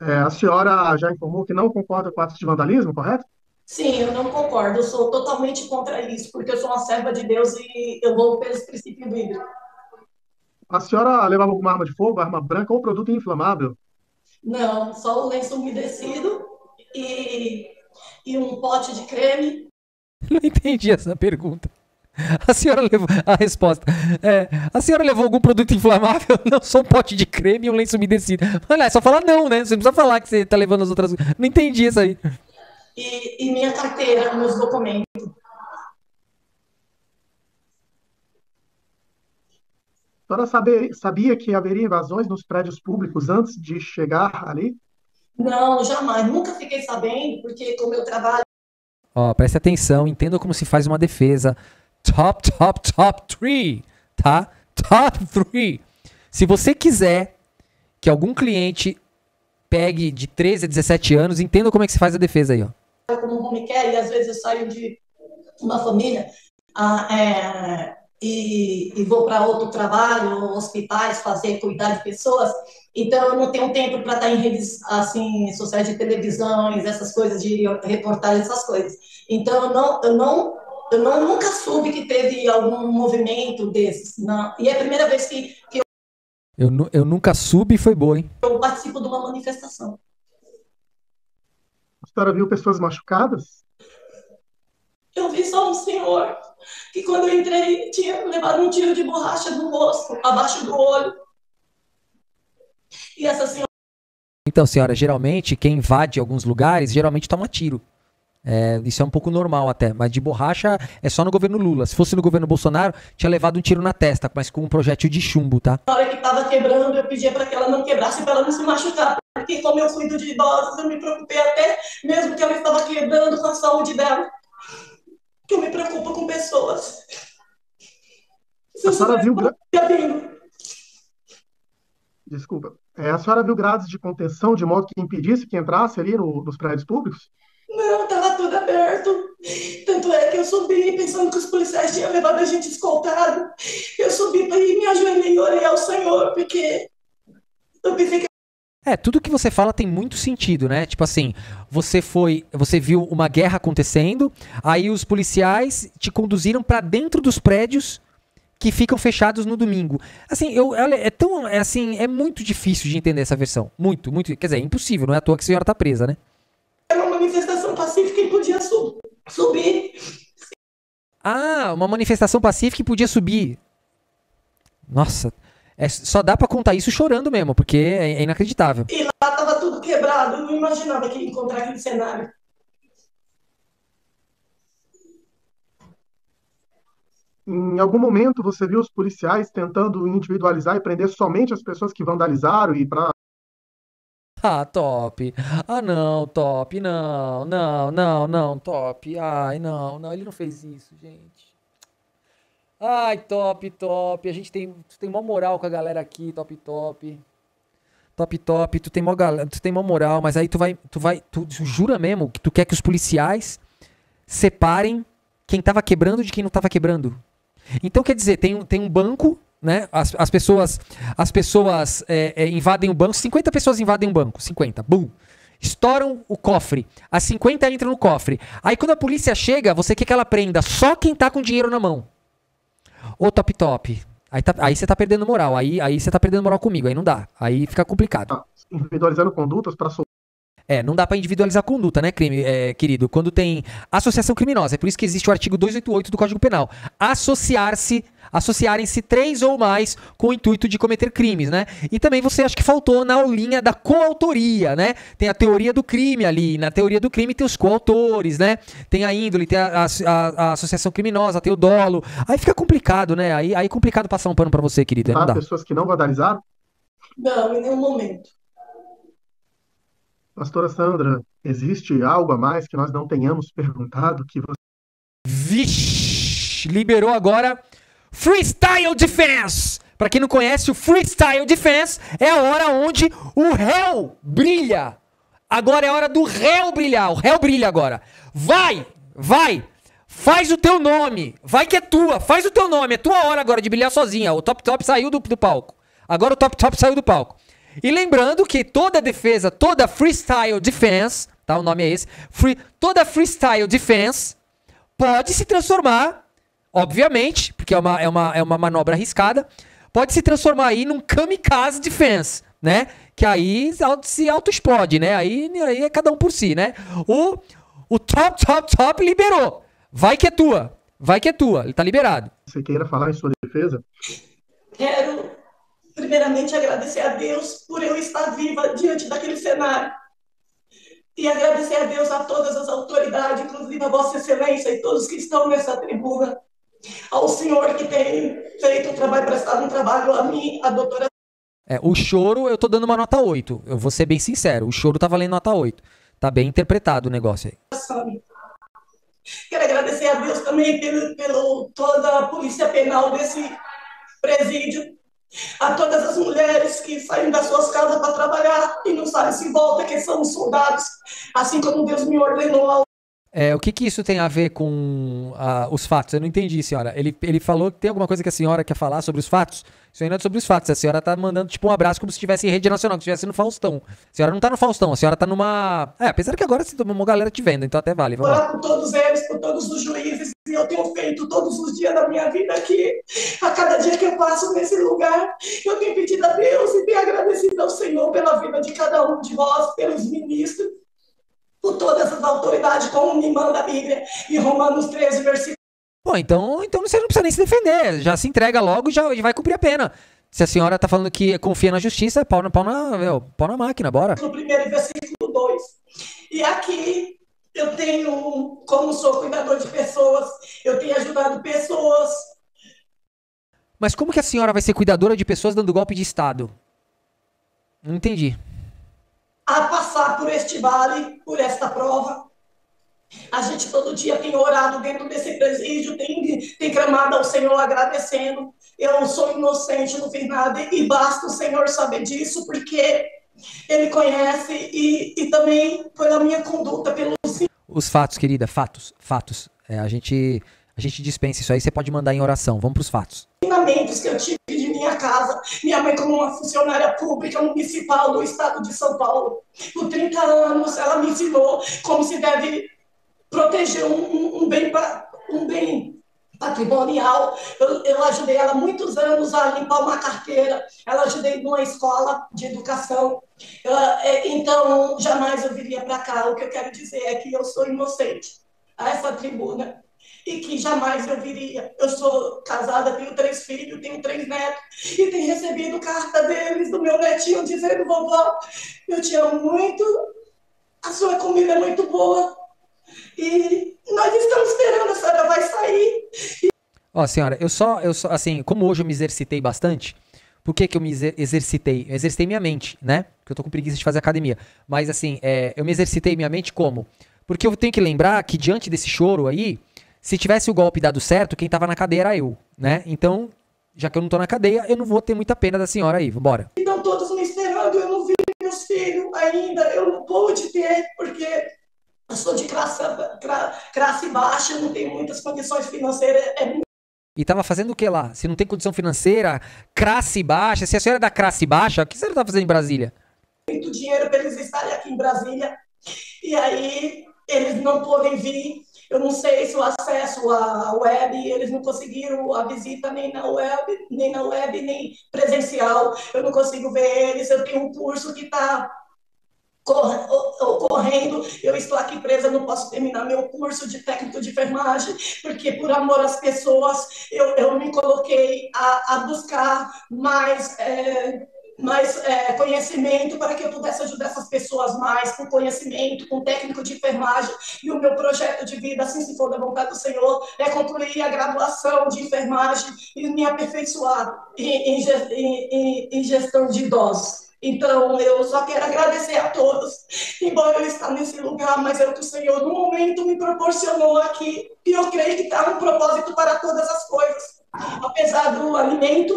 é, a senhora já informou que não concorda com atos de vandalismo, correto? Sim, eu não concordo. Eu sou totalmente contra isso, porque eu sou uma serva de Deus e eu vou pelos princípios bíblicos. A senhora levava alguma arma de fogo, arma branca ou produto inflamável? Não, só o lenço umedecido e, e um pote de creme. [laughs] Não entendi essa pergunta. A senhora levou a resposta. É, a senhora levou algum produto inflamável? [laughs] Não, só um pote de creme e um lenço umedecido. Olha, é só falar não, né? Você não precisa falar que você está levando as outras. Não entendi isso aí. E, e minha carteira, meus documentos. A senhora sabe, sabia que haveria invasões nos prédios públicos antes de chegar ali? Não, jamais. Nunca fiquei sabendo, porque como eu trabalho. Ó, preste atenção, entenda como se faz uma defesa. Top, top, top 3, tá? Top 3. Se você quiser que algum cliente pegue de 13 a 17 anos, entenda como é que se faz a defesa aí, ó. Como home care, e às vezes eu saio de uma família. Ah, é, e, e vou para outro trabalho, hospitais, fazer, cuidar de pessoas. Então, eu não tenho tempo para estar em redes assim, sociais de televisões, essas coisas de reportagem, essas coisas. Então, eu não, eu não, eu não nunca soube que teve algum movimento desses. Não. E é a primeira vez que, que eu, eu, eu nunca soube e foi boa, hein? Eu participo de uma manifestação. A senhora viu pessoas machucadas? Eu vi só um senhor que quando eu entrei tinha levado um tiro de borracha no rosto, abaixo do olho. E essa senhora. Então, senhora, geralmente quem invade alguns lugares geralmente toma tiro. É, isso é um pouco normal até, mas de borracha é só no governo Lula. Se fosse no governo Bolsonaro, tinha levado um tiro na testa, mas com um projétil de chumbo, tá? Na hora que estava quebrando, eu pedia para que ela não quebrasse, para ela não se machucar. Porque, como eu cuido de idosos, eu me preocupei até mesmo que ela estava quebrando com a saúde dela. Que eu me preocupo com pessoas. Se A senhora viu. vindo. Desculpa. É, a senhora viu grades de contenção de modo que impedisse que entrasse ali no- nos prédios públicos? Não, estava tudo aberto. Tanto é que eu subi pensando que os policiais tinham levado a gente escoltado. Eu subi e me ajoelhei e orei ao Senhor, porque eu pensei que É, tudo que você fala tem muito sentido, né? Tipo assim, você foi, você viu uma guerra acontecendo, aí os policiais te conduziram pra dentro dos prédios que ficam fechados no domingo. Assim, eu, é tão, é assim, é muito difícil de entender essa versão. Muito, muito, quer dizer, é impossível, não é à toa que a senhora tá presa, né? era uma manifestação pacífica e podia su- subir. Ah, uma manifestação pacífica que podia subir. Nossa, é, só dá pra contar isso chorando mesmo, porque é, é inacreditável. E lá estava tudo quebrado. Eu não imaginava que ia encontrar aquele cenário. Em algum momento você viu os policiais tentando individualizar e prender somente as pessoas que vandalizaram e para Ah, top. Ah, não, top. Não, não, não, não, top. Ai, não, não, ele não fez isso, gente. Ai, top, top. A gente tem, tu tem mó moral com a galera aqui, top, top. Top, top. Tu tem mó, gal- tu tem mó moral, mas aí tu vai, tu vai, tu, jura mesmo que tu quer que os policiais separem quem tava quebrando de quem não tava quebrando. Então, quer dizer, tem, tem um banco, né? As, as pessoas, as pessoas é, é, invadem o banco, 50 pessoas invadem o banco, 50, bum. Estouram o cofre. As 50 entram no cofre. Aí quando a polícia chega, você quer que ela prenda só quem tá com dinheiro na mão. Ô top top. Aí, tá- aí você tá perdendo moral. Aí, aí você tá perdendo moral comigo. Aí não dá. Aí fica complicado. individualizando condutas para É, não dá pra individualizar conduta, né, crime, é, querido? Quando tem associação criminosa. É por isso que existe o artigo 288 do Código Penal. Associar-se, associarem-se três ou mais com o intuito de cometer crimes, né? E também você acha que faltou na aulinha da coautoria, né? Tem a teoria do crime ali. Na teoria do crime tem os coautores, né? Tem a índole, tem a, a- a- a associação criminosa, tem o dolo. Aí fica complicado, né? Aí, aí é complicado passar um pano pra você, querido. Não dá. pessoas que não vandalizaram. Não, em nenhum momento. Pastora Sandra, existe algo a mais que nós não tenhamos perguntado que você Vixe, liberou agora Freestyle Defense. Pra quem não conhece, o Freestyle Defense é a hora onde o réu brilha. Agora é a hora do réu brilhar. O réu brilha agora. Vai, vai. Faz o teu nome. Vai que é tua. Faz o teu nome. É tua hora agora de brilhar sozinha. O Top Top saiu do, do palco. Agora o Top Top saiu do palco. E lembrando que toda defesa, toda Freestyle Defense, tá? O nome é esse. Free, toda Freestyle Defense pode se transformar, obviamente, porque é uma, é uma, é uma manobra arriscada, pode se transformar aí num kamikaze defense, né? Que aí se auto-explode, né? Aí, aí é cada um por si, né? O, o top, top, top liberou. Vai que é tua. Vai que é tua. Ele tá liberado. você queira falar em sua defesa. Quero, primeiramente, agradecer a Deus por eu estar viva diante daquele cenário. E agradecer a Deus a todas as autoridades, inclusive a Vossa Excelência e todos que estão nessa tribuna. Ao senhor que tem feito um trabalho, prestado um trabalho a mim, a doutora É, o choro, eu tô dando uma nota 8. Eu vou ser bem sincero. O choro tá valendo nota 8. Tá bem interpretado o negócio aí. Quero agradecer a Deus também pelo, pelo toda a polícia penal desse presídio, a todas as mulheres que saem das suas casas para trabalhar e não sabem se volta, que são os soldados, assim como Deus me ordenou É, o que que isso tem a ver com ah, os fatos? Eu não entendi, senhora. Ele, ele falou que tem alguma coisa que a senhora quer falar sobre os fatos? Isso é sobre os fatos. A senhora tá mandando tipo um abraço como se estivesse em rede nacional, como se estivesse no Faustão. A senhora não tá no Faustão, a senhora tá numa. É, apesar que agora tem uma galera te vendo, então até vale. Vamos orar por todos eles, por todos os juízes, e eu tenho feito todos os dias da minha vida aqui. A cada dia que eu passo nesse lugar, eu tenho pedido a Deus e tenho agradecido ao Senhor pela vida de cada um de nós, pelos ministros, por todas as autoridades, como me manda a Bíblia, em Romanos 13, versículo Pô, então, então você não precisa nem se defender. Já se entrega logo e já, vai cumprir a pena. Se a senhora tá falando que confia na justiça, pau na, pau na, meu, pau na máquina, bora. No primeiro versículo 2. E aqui eu tenho, como sou cuidador de pessoas, eu tenho ajudado pessoas. Mas como que a senhora vai ser cuidadora de pessoas dando golpe de Estado? Não entendi. A passar por este vale, por esta prova. A gente todo dia tem orado dentro desse presídio, tem, tem clamado ao Senhor agradecendo. Eu sou inocente, não fiz nada, e basta o Senhor saber disso, porque Ele conhece e, e também pela minha conduta, pelo Os fatos, querida, fatos, fatos. É, a gente a gente dispensa isso aí, você pode mandar em oração. Vamos para os fatos. ensinamentos que eu tive de minha casa. Minha mãe, como uma funcionária pública municipal do estado de São Paulo, por 30 anos, ela me ensinou como se deve proteger um, um, bem, um bem patrimonial. Eu, eu, ajudei ela muitos anos a limpar uma carteira. Ela ajudei numa escola de educação. é, então, jamais eu viria para cá. O que eu quero dizer é que eu sou inocente a essa tribuna e que jamais eu viria. Eu sou casada, tenho três filhos, tenho três netos, e tenho recebido carta deles, do meu netinho, dizendo, vovó, eu te amo muito, a sua comida é muito boa, e nós estamos esperando, a senhora vai sair. Ó, senhora, eu só, eu só, assim, como hoje eu me exercitei bastante, por que, que eu me exercitei? Eu exercitei minha mente, né? Porque eu tô com preguiça de fazer academia. Mas assim, é, eu me exercitei minha mente como? Porque eu tenho que lembrar que diante desse choro aí, se tivesse o golpe dado certo, quem tava na cadeia era eu, né? Então, já que eu não tô na cadeia, eu não vou ter muita pena da senhora aí. Bora. Estão todos me esperando, eu não vi meus filhos ainda, eu não pude ter, porque sou de classe, classe baixa, não tenho muitas condições financeiras. É... E tava fazendo o que lá? Se não tem condição financeira, classe baixa, se a senhora é da classe baixa, o que a senhora tá fazendo em Brasília? Muito dinheiro para eles estarem aqui em Brasília. E aí eles não podem vir eu não sei se o acesso à web, eles não conseguiram a visita nem na web, nem na web, nem presencial. Eu não consigo ver eles. Eu tenho um curso que está ocorrendo, eu estou aqui presa, não posso terminar meu curso de técnico de enfermagem, porque por amor às pessoas, eu, eu me coloquei a, a buscar mais é, mais é, conhecimento para que eu pudesse ajudar essas pessoas mais com conhecimento, com técnico de enfermagem. E o meu projeto de vida, assim se for da vontade do Senhor, é concluir a graduação de enfermagem e me aperfeiçoar em, em, em, em gestão de idosos. Então, eu só quero agradecer a todos, embora eu esteja nesse lugar, mas é o que o Senhor, no momento, me proporcionou aqui, e eu creio que está um propósito para todas as coisas. Apesar do alimento,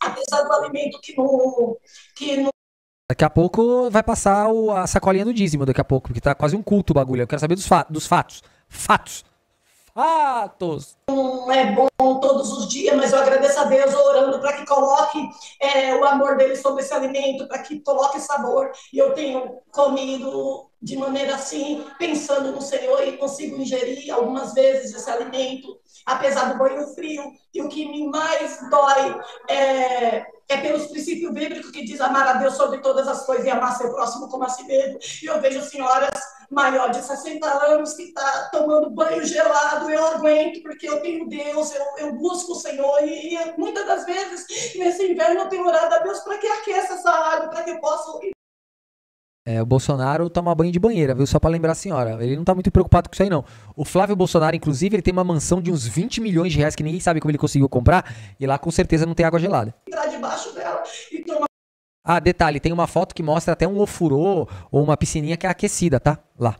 apesar do alimento que no, que no Daqui a pouco vai passar o, a sacolinha do dízimo, daqui a pouco, porque tá quase um culto o bagulho. Eu quero saber dos, fa dos fatos. Fatos. Fatos. Não é bom todos os dias, mas eu agradeço a Deus orando para que coloque é, o amor dele sobre esse alimento, para que coloque sabor. E eu tenho comido de maneira assim, pensando no Senhor e consigo ingerir algumas vezes esse alimento, apesar do banho frio. E o que me mais dói é, é pelos princípios bíblicos que diz amar a Deus sobre todas as coisas e amar seu próximo como a si mesmo. E eu vejo senhoras maiores de 60 anos que está tomando banho gelado, eu aguento, porque eu tenho Deus, eu, eu busco o Senhor, e, e muitas das vezes, nesse inverno, eu tenho orado a Deus para que aqueça essa água, para que eu possa é, o Bolsonaro toma banho de banheira, viu? Só para lembrar a senhora. Ele não tá muito preocupado com isso aí, não. O Flávio Bolsonaro, inclusive, ele tem uma mansão de uns 20 milhões de reais que ninguém sabe como ele conseguiu comprar. E lá com certeza não tem água gelada. Entrar debaixo dela e tomar. Ah, detalhe, tem uma foto que mostra até um ofurô ou uma piscininha que é aquecida, tá? Lá.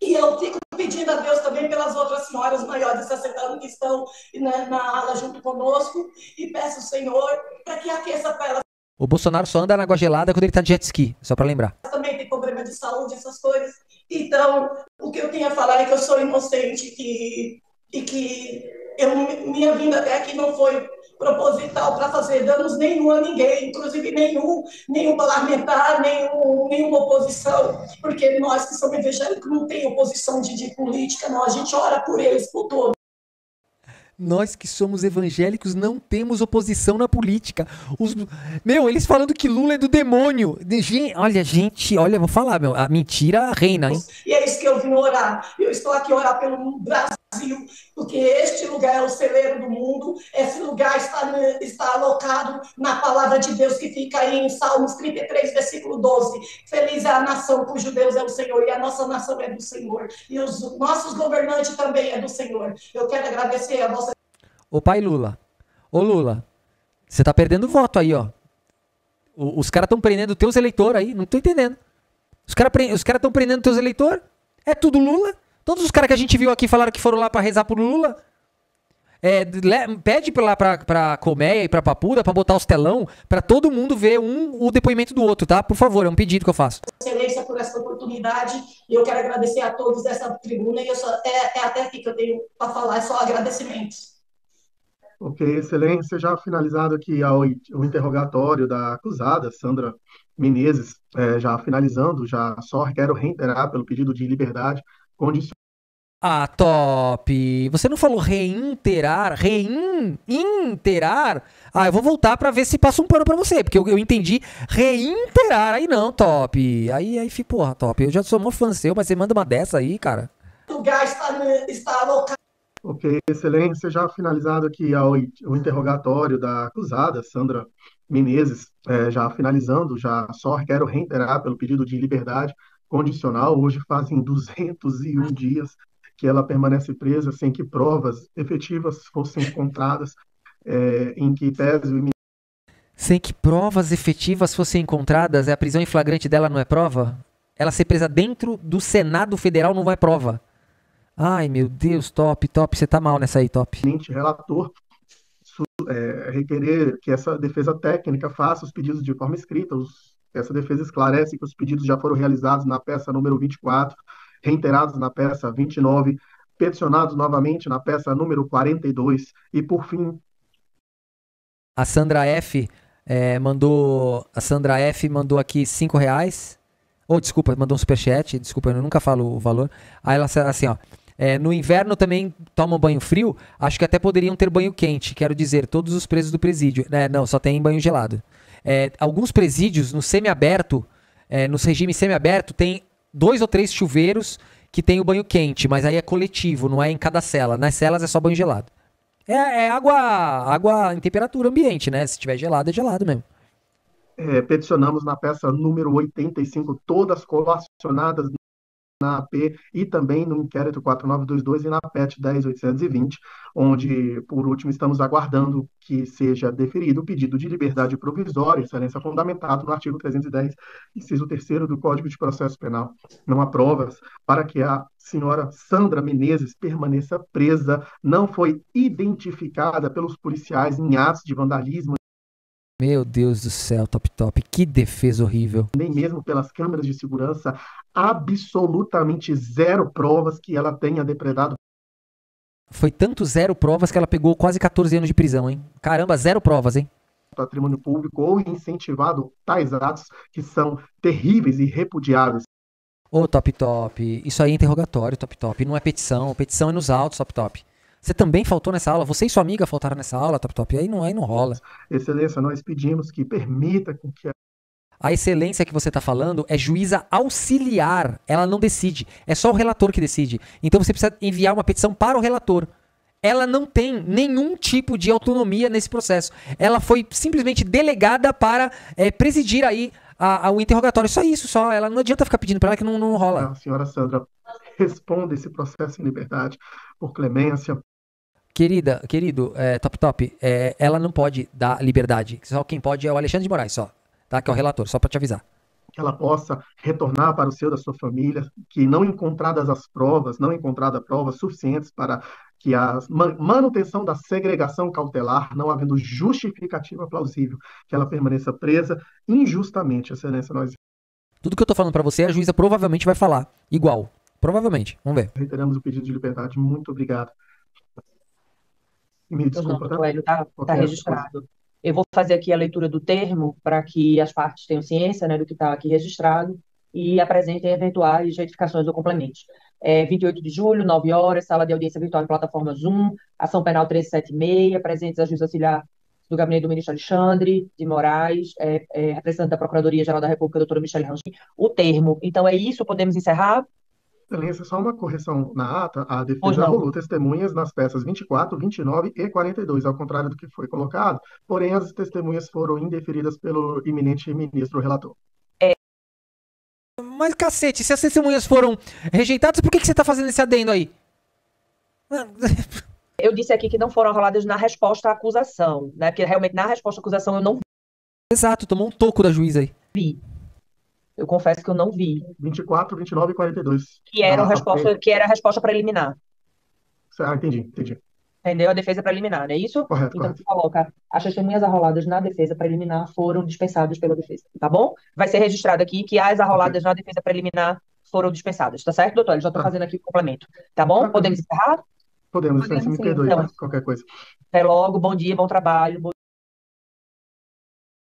E eu fico pedindo a Deus também pelas outras senhoras maiores de 60 anos que estão na, na ala junto conosco. E peço ao Senhor para que aqueça para elas o Bolsonaro só anda na água gelada quando ele tá de jet ski, só para lembrar. Também tem problema de saúde, essas coisas. Então, o que eu tenho a falar é que eu sou inocente que, e que eu, minha vinda até aqui não foi proposital para fazer danos nenhum a ninguém, inclusive nenhum, nenhum parlamentar, nenhum, nenhuma oposição, porque nós que somos evangélicos não tem oposição de, de política, não, a gente ora por eles por todo. Nós que somos evangélicos não temos oposição na política. Os... Meu, eles falando que Lula é do demônio. Gente, olha, gente, olha, vou falar, meu, a mentira reina, hein? E é isso que eu vim orar. Eu estou aqui orar pelo Brasil. Brasil, porque este lugar é o celeiro do mundo, esse lugar está, está alocado na palavra de Deus que fica aí em Salmos 33, versículo 12. Feliz é a nação cujo Deus é o Senhor, e a nossa nação é do Senhor, e os nossos governantes também é do Senhor. Eu quero agradecer a vossa. Ô pai Lula, ô Lula, você tá perdendo voto aí, ó. os caras estão prendendo teus eleitores aí, não tô entendendo. Os caras os cara estão prendendo teus eleitores? É tudo Lula? Todos os caras que a gente viu aqui falaram que foram lá para rezar pro Lula. É, le, pede lá pra, pra Colmeia e pra Papuda pra botar os telão pra todo mundo ver um o depoimento do outro, tá? Por favor, é um pedido que eu faço. Excelência por essa oportunidade e eu quero agradecer a todos dessa tribuna e eu só, é, é até aqui que eu tenho para falar, é só agradecimentos. Ok, excelência. Já finalizado aqui ao, o interrogatório da acusada, Sandra Menezes, é, já finalizando, já só quero reiterar pelo pedido de liberdade condicional ah, top! Você não falou reiterar? Reinterar? Ah, eu vou voltar para ver se passa um pano para você, porque eu, eu entendi reiterar. Aí não, top. Aí, aí, porra, top. Eu já sou mó fã seu, mas você manda uma dessa aí, cara. O lugar está, está alocado. Ok, excelência. Já finalizado aqui ao, o interrogatório da acusada, Sandra Menezes, é, já finalizando, já só quero reiterar pelo pedido de liberdade condicional. Hoje fazem 201 dias que ela permanece presa sem que provas efetivas fossem encontradas, é, em que pese o sem que provas efetivas fossem encontradas, é a prisão em flagrante dela não é prova? Ela ser presa dentro do Senado Federal não vai prova. Ai, meu Deus, top, top, você tá mal nessa aí, top. Relator é, requerer que essa defesa técnica faça os pedidos de forma escrita. Os, essa defesa esclarece que os pedidos já foram realizados na peça número 24 reiterados na peça 29, peticionados novamente na peça número 42 e por fim a Sandra F é, mandou a Sandra F mandou aqui cinco reais. Ou oh, desculpa mandou um superchat desculpa eu nunca falo o valor. Aí ela assim ó é, no inverno também tomam banho frio? Acho que até poderiam ter banho quente quero dizer todos os presos do presídio. É, não só tem banho gelado. É, alguns presídios no semiaberto é, nos regimes semiaberto tem dois ou três chuveiros que tem o banho quente, mas aí é coletivo, não é em cada cela. Nas celas é só banho gelado. É, é água, água em temperatura ambiente, né? Se tiver gelado, é gelado mesmo. É, peticionamos na peça número 85, todas colacionadas na AP e também no inquérito 4922 e na PET 10820, onde, por último, estamos aguardando que seja deferido o pedido de liberdade provisória, excelência fundamentado no artigo 310, inciso 3 do Código de Processo Penal. Não há provas para que a senhora Sandra Menezes permaneça presa, não foi identificada pelos policiais em atos de vandalismo meu Deus do céu, top top, que defesa horrível. Nem mesmo pelas câmeras de segurança, absolutamente zero provas que ela tenha depredado. Foi tanto zero provas que ela pegou quase 14 anos de prisão, hein? Caramba, zero provas, hein? Patrimônio público ou incentivado tais atos que são terríveis e repudiáveis. Ô, top top, isso aí é interrogatório, top top, não é petição, petição é nos autos, top top. Você também faltou nessa aula, você e sua amiga faltaram nessa aula, Top Top, aí não, aí não rola. Excelência, nós pedimos que permita com que a excelência que você está falando é juíza auxiliar. Ela não decide. É só o relator que decide. Então você precisa enviar uma petição para o relator. Ela não tem nenhum tipo de autonomia nesse processo. Ela foi simplesmente delegada para é, presidir aí a, a, o interrogatório. Só isso, só. Ela não adianta ficar pedindo para ela que não, não rola. A senhora Sandra responda esse processo em liberdade por clemência, Querida, querido, é, Top Top, é, ela não pode dar liberdade. Só quem pode é o Alexandre de Moraes, só. Tá? Que é o relator, só para te avisar. Que ela possa retornar para o seu da sua família, que não encontradas as provas, não encontradas provas suficientes para que a manutenção da segregação cautelar, não havendo justificativa plausível, que ela permaneça presa injustamente, excelência, nós. Tudo que eu tô falando para você, a juíza provavelmente vai falar igual. Provavelmente. Vamos ver. Reiteramos o pedido de liberdade. Muito obrigado. Me desculpa, não, tá? Está tá registrado. Eu vou fazer aqui a leitura do termo para que as partes tenham ciência né, do que está aqui registrado e apresentem eventuais retificações ou complementos. É, 28 de julho, 9 horas, sala de audiência virtual plataforma Zoom, ação penal 376, presentes a juiz auxiliar do gabinete do ministro Alexandre de Moraes, é, é, representante da Procuradoria-Geral da República, doutora Michele Rangel, o termo. Então é isso, podemos encerrar? Excelência, só uma correção na ata. A defesa arrolou testemunhas nas peças 24, 29 e 42, ao contrário do que foi colocado. Porém, as testemunhas foram indeferidas pelo iminente ministro relator. Mas cacete, se as testemunhas foram rejeitadas, por que, que você tá fazendo esse adendo aí? [laughs] Eu disse aqui que não foram arroladas na resposta à acusação, né? Porque realmente na resposta à acusação eu não Exato, tomou um toco da juíza aí. vi. Eu confesso que eu não vi. 24, 29 e 42. Que era, Ah, uma resposta, que era a resposta preliminar. Ah, entendi, entendi. Entendeu? A defesa preliminar, não é isso? Correto, Então, correto. coloca as testemunhas arroladas na defesa preliminar foram dispensadas pela defesa, tá bom? Vai ser registrado aqui que as arroladas na defesa preliminar foram dispensadas, tá certo, doutor? Eu já estou Tá. fazendo aqui o complemento, tá bom? Tranquilo. Podemos encerrar? Podemos, Podemos Excelência, me sim, perdoe, então. tá? Qualquer coisa. Até logo, bom dia, bom trabalho. bom-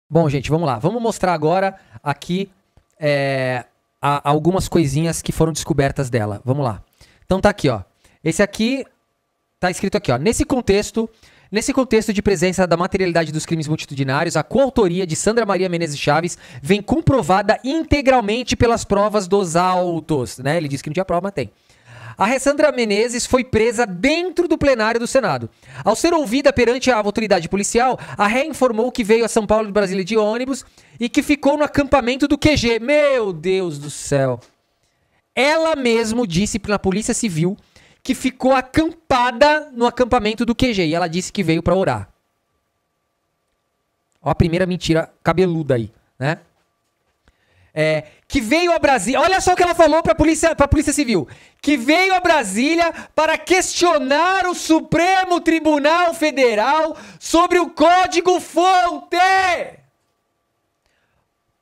Bom, gente, vamos lá. Vamos mostrar agora aqui é, a- algumas coisinhas que foram descobertas dela. Vamos lá. Então tá aqui, ó. Esse aqui tá escrito aqui, ó. Nesse contexto, nesse contexto de presença da materialidade dos crimes multitudinários, a coautoria de Sandra Maria Menezes Chaves vem comprovada integralmente pelas provas dos autos, né? Ele disse que não tinha prova, mas tem. A Ressandra Menezes foi presa dentro do plenário do Senado. Ao ser ouvida perante a autoridade policial, a ré informou que veio a São Paulo de Brasília de ônibus e que ficou no acampamento do QG. Meu Deus do céu. Ela mesmo disse na Polícia Civil que ficou acampada no acampamento do QG e ela disse que veio pra orar. Ó a primeira mentira cabeluda aí, né? É, que veio a Brasília. Olha só o que ela falou pra polícia, pra polícia Civil. Que veio a Brasília para questionar o Supremo Tribunal Federal sobre o código fonte.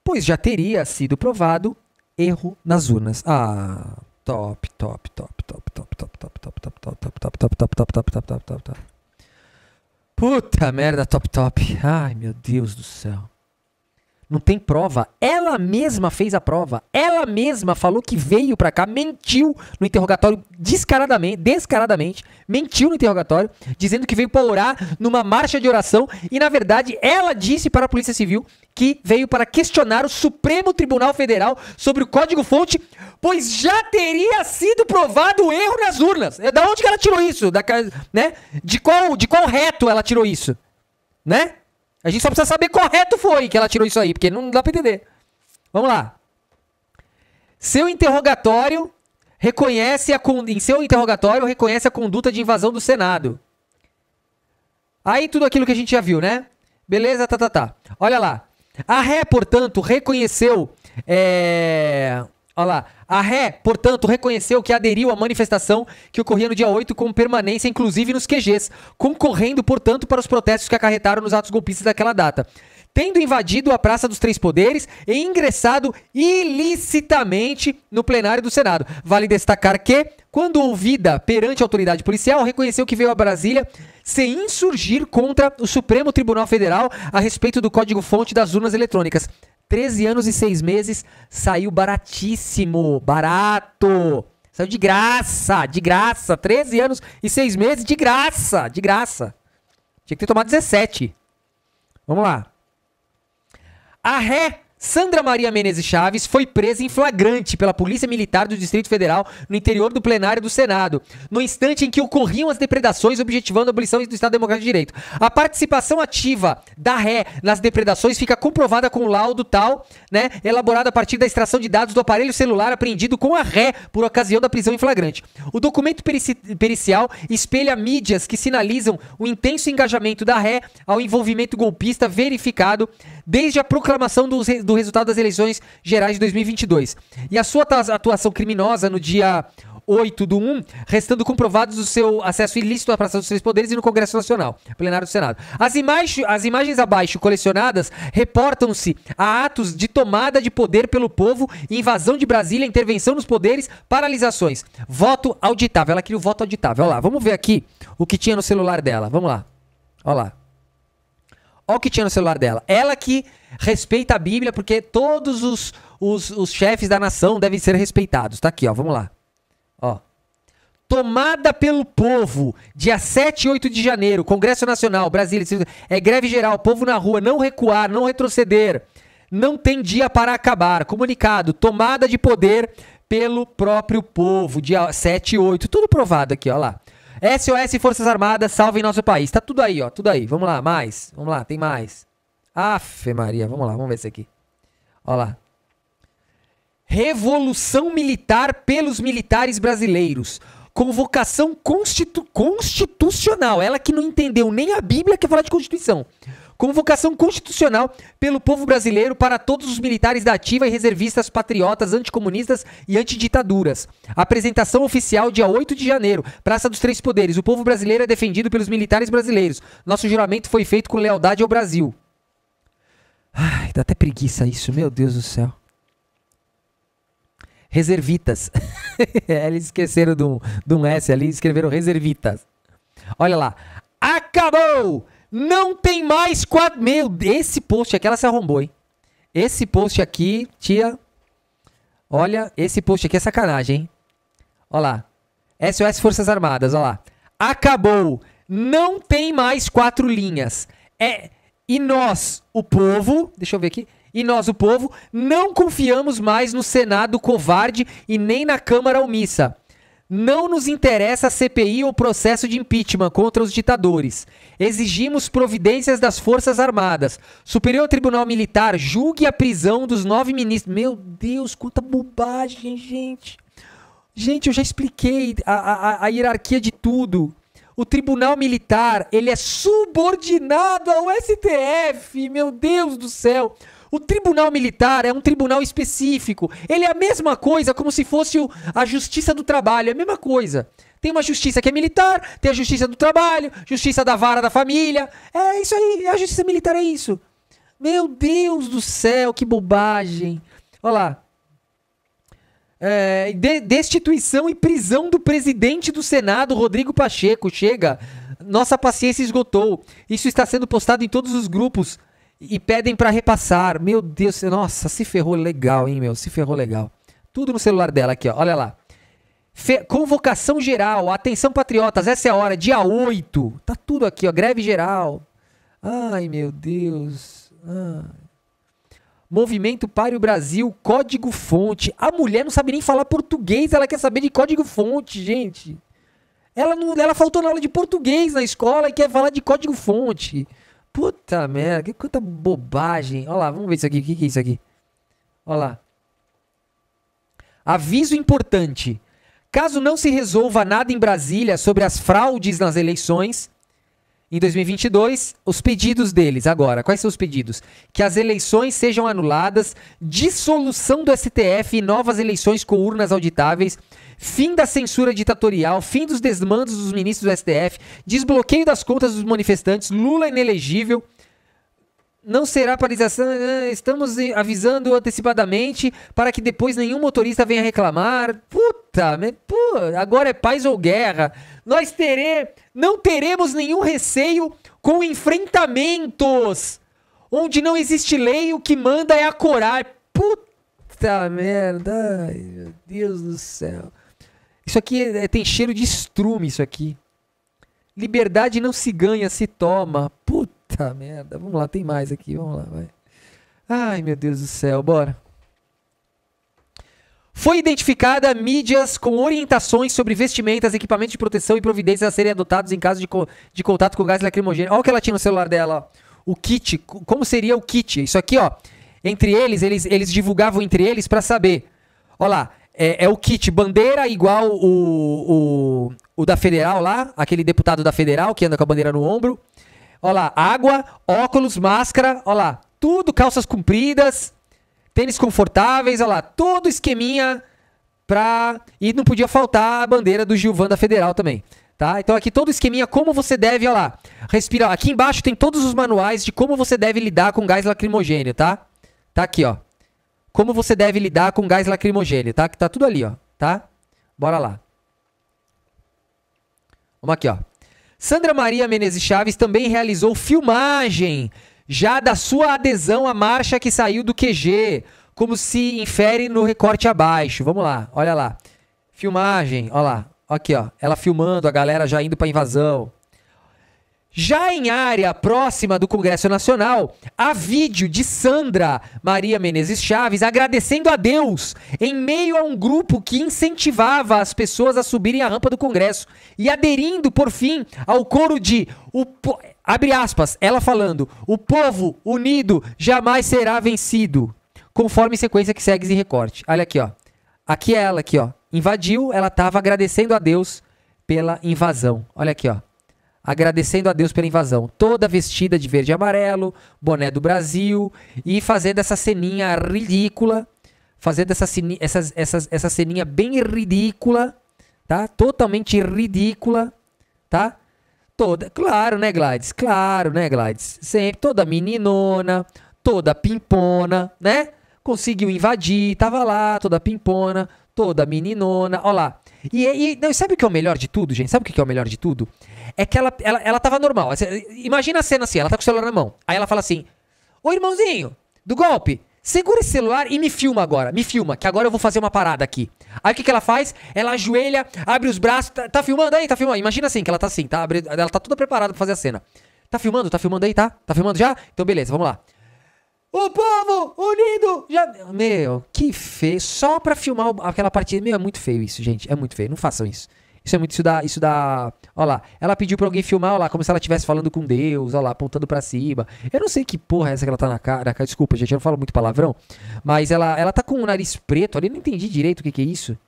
Pois já teria sido provado erro nas urnas. Ah, top, top, top, top, top, top, top, top, top, top, top, top, top, top, top, top, top, top, top. Puta merda, top, top. Ai, meu Deus do céu. Não tem prova. Ela mesma fez a prova. Ela mesma falou que veio pra cá, mentiu no interrogatório descaradamente, descaradamente, mentiu no interrogatório, dizendo que veio pra orar numa marcha de oração e na verdade ela disse para a Polícia Civil que veio para questionar o Supremo Tribunal Federal sobre o código-fonte, pois já teria sido provado o erro nas urnas. É da onde que ela tirou isso? Da, né? De qual, de qual reto ela tirou isso? Né? A gente só precisa saber qual reto foi que ela tirou isso aí, porque não dá pra entender. Vamos lá. Seu interrogatório reconhece a em seu interrogatório reconhece a conduta de invasão do Senado. Aí tudo aquilo que a gente já viu, né? Beleza, tá, tá, tá. Olha lá. A ré, portanto, reconheceu. É... Olha lá. A ré, portanto, reconheceu que aderiu à manifestação que ocorria no dia 8 com permanência, inclusive nos QGs, concorrendo, portanto, para os protestos que acarretaram nos atos golpistas daquela data. Tendo invadido a Praça dos Três Poderes e ingressado ilicitamente no plenário do Senado. Vale destacar que, quando ouvida perante a autoridade policial, reconheceu que veio a Brasília se insurgir contra o Supremo Tribunal Federal a respeito do código-fonte das urnas eletrônicas. 13 anos e 6 meses, saiu baratíssimo, barato. Saiu de graça, de graça. 13 anos e 6 meses, de graça, de graça. Tinha que ter tomado 17. Vamos lá. A ré Sandra Maria Menezes Chaves foi presa em flagrante pela Polícia Militar do Distrito Federal no interior do plenário do Senado, no instante em que ocorriam as depredações objetivando a abolição do Estado Democrático de Direito. A participação ativa da ré nas depredações fica comprovada com o laudo tal, né, elaborado a partir da extração de dados do aparelho celular apreendido com a ré por ocasião da prisão em flagrante. O documento perici- pericial espelha mídias que sinalizam o intenso engajamento da ré ao envolvimento golpista verificado desde a proclamação dos re- do resultado das eleições gerais de 2022. E a sua atuação criminosa no dia 8 do 1, restando comprovados o seu acesso ilícito à Praça dos Três Poderes e no Congresso Nacional, plenário do Senado. As, as imagens abaixo colecionadas reportam-se a atos de tomada de poder pelo povo, invasão de Brasília, intervenção nos poderes, paralisações. Voto auditável. Ela queria o voto auditável. Olha lá, vamos ver aqui o que tinha no celular dela. Vamos lá. Olha lá. Olha o que tinha no celular dela. Ela que respeita a Bíblia, porque todos os, os, os chefes da nação devem ser respeitados. Tá aqui, ó. Vamos lá. Ó. Tomada pelo povo, dia 7 e 8 de janeiro, Congresso Nacional, Brasília, é greve geral, povo na rua, não recuar, não retroceder. Não tem dia para acabar. Comunicado, tomada de poder pelo próprio povo. Dia 7 e 8, tudo provado aqui, ó lá. SOS Forças Armadas, salvem nosso país. Tá tudo aí, ó, tudo aí. Vamos lá, mais. Vamos lá, tem mais. Afe Maria, vamos lá, vamos ver isso aqui. Ó lá. Revolução militar pelos militares brasileiros. Convocação constitu constitucional. Ela que não entendeu nem a Bíblia quer falar de Constituição. Convocação constitucional pelo povo brasileiro para todos os militares da ativa e reservistas patriotas, anticomunistas e antiditaduras. Apresentação oficial dia 8 de janeiro. Praça dos Três Poderes. O povo brasileiro é defendido pelos militares brasileiros. Nosso juramento foi feito com lealdade ao Brasil. Ai, dá até preguiça isso, meu Deus do céu. Reservitas. [laughs] Eles esqueceram de um, de um S ali, escreveram reservitas. Olha lá. Acabou! Não tem mais quatro. Meu, esse post aqui ela se arrombou, hein? Esse post aqui, tia. Olha, esse post aqui é sacanagem, hein? Olha lá. SOS Forças Armadas, olha lá. Acabou. Não tem mais quatro linhas. É. E nós, o povo. Deixa eu ver aqui. E nós, o povo, não confiamos mais no Senado covarde e nem na Câmara omissa. Não nos interessa a CPI ou processo de impeachment contra os ditadores. Exigimos providências das Forças Armadas. Superior Tribunal Militar julgue a prisão dos nove ministros. Meu Deus, quanta bobagem, gente. Gente, eu já expliquei a, a, a hierarquia de tudo. O Tribunal Militar, ele é subordinado ao STF. Meu Deus do céu. O tribunal militar é um tribunal específico. Ele é a mesma coisa como se fosse o, a justiça do trabalho, é a mesma coisa. Tem uma justiça que é militar, tem a justiça do trabalho, justiça da vara da família. É isso aí, a justiça militar é isso. Meu Deus do céu, que bobagem. Olha lá. É, de, destituição e prisão do presidente do Senado, Rodrigo Pacheco. Chega. Nossa paciência esgotou. Isso está sendo postado em todos os grupos e pedem para repassar. Meu Deus, nossa, se ferrou legal, hein, meu? Se ferrou legal. Tudo no celular dela aqui, ó. Olha lá. Fe convocação geral, atenção patriotas, essa é a hora, dia 8. Tá tudo aqui, ó, greve geral. Ai, meu Deus. Ai. Movimento Pare o Brasil, código fonte. A mulher não sabe nem falar português, ela quer saber de código fonte, gente. Ela não, ela faltou na aula de português na escola e quer falar de código fonte. Puta merda, que quanta bobagem. Olha lá, vamos ver isso aqui. O que, que é isso aqui? Olha lá. Aviso importante. Caso não se resolva nada em Brasília sobre as fraudes nas eleições em 2022, os pedidos deles agora, quais são os pedidos? Que as eleições sejam anuladas, dissolução do STF e novas eleições com urnas auditáveis, fim da censura ditatorial, fim dos desmandos dos ministros do STF, desbloqueio das contas dos manifestantes, Lula inelegível, não será paralisação. Eh, estamos avisando antecipadamente para que depois nenhum motorista venha reclamar. Puta, pô, agora é paz ou guerra. Nós tere, não teremos nenhum receio com enfrentamentos onde não existe lei, o que manda é acorar. Puta merda, ai meu Deus do céu. Isso aqui é, tem cheiro de estrume, isso aqui. Liberdade não se ganha, se toma. Puta merda. Vamos lá, tem mais aqui. Vamos lá, vai. Ai, meu Deus do céu, bora. Foi identificada mídias com orientações sobre vestimentas, equipamentos de proteção e providências a serem adotados em caso de, co de contato com gás lacrimogêneo. Olha o que ela tinha no celular dela, ó. O kit, como seria o kit? Isso aqui, ó. Entre eles, eles, eles divulgavam entre eles para saber. Olha lá, é, é, o kit bandeira igual o, o, o da Federal lá, aquele deputado da Federal que anda com a bandeira no ombro. Olha lá, água, óculos, máscara, olha lá, tudo, calças compridas, tênis confortáveis, olha lá, todo esqueminha pra... E não podia faltar a bandeira do Gilvan da Federal também, tá? Então aqui todo esqueminha, como você deve, olha lá, respirar. Aqui embaixo tem todos os manuais de como você deve lidar com gás lacrimogênio, tá? Tá aqui, ó como você deve lidar com gás lacrimogêneo, tá? Que tá tudo ali, ó, tá? Bora lá. Vamos aqui, ó. Sandra Maria Menezes Chaves também realizou filmagem já da sua adesão à marcha que saiu do QG, como se infere no recorte abaixo. Vamos lá, olha lá. Filmagem, olha lá. Aqui, ó. Ela filmando, a galera já indo pra invasão. Já em área próxima do Congresso Nacional, há vídeo de Sandra Maria Menezes Chaves agradecendo a Deus em meio a um grupo que incentivava as pessoas a subirem a rampa do Congresso e aderindo, por fim, ao coro de o abre aspas, ela falando: "O povo unido jamais será vencido", conforme sequência que segue em recorte. Olha aqui, ó. Aqui é ela aqui, ó. Invadiu, ela tava agradecendo a Deus pela invasão. Olha aqui, ó agradecendo a Deus pela invasão. Toda vestida de verde e amarelo, boné do Brasil e fazendo essa ceninha ridícula, fazendo essa, ceni- essas, essas, essa ceninha bem ridícula, tá? Totalmente ridícula, tá? Toda, claro, né, Gladys? Claro, né, Gladys? Sempre toda meninona, toda pimpona, né? Conseguiu invadir, tava lá, toda pimpona, toda meninona, ó lá. E, e não, sabe o que é o melhor de tudo, gente? Sabe o que é o melhor de tudo? É que ela, ela, ela tava normal. Imagina a cena assim, ela tá com o celular na mão. Aí ela fala assim: Ô irmãozinho, do golpe, segura esse celular e me filma agora. Me filma, que agora eu vou fazer uma parada aqui. Aí o que, que ela faz? Ela ajoelha, abre os braços. Tá, tá filmando aí? Tá filmando? Imagina assim, que ela tá assim, tá? Ela tá toda preparada pra fazer a cena. Tá filmando? Tá filmando aí, tá? Tá filmando já? Então beleza, vamos lá. O povo unido! Já... Meu, que feio. Só pra filmar aquela partida. Meu, é muito feio isso, gente. É muito feio. Não façam isso. Isso é muito. Isso dá. Isso dá. Ó lá. Ela pediu pra alguém filmar, ó lá, como se ela estivesse falando com Deus, ó lá, apontando pra cima. Eu não sei que porra é essa que ela tá na cara. Desculpa, gente, eu não falo muito palavrão. Mas ela, ela tá com o nariz preto ali. Eu não entendi direito o que, que é isso.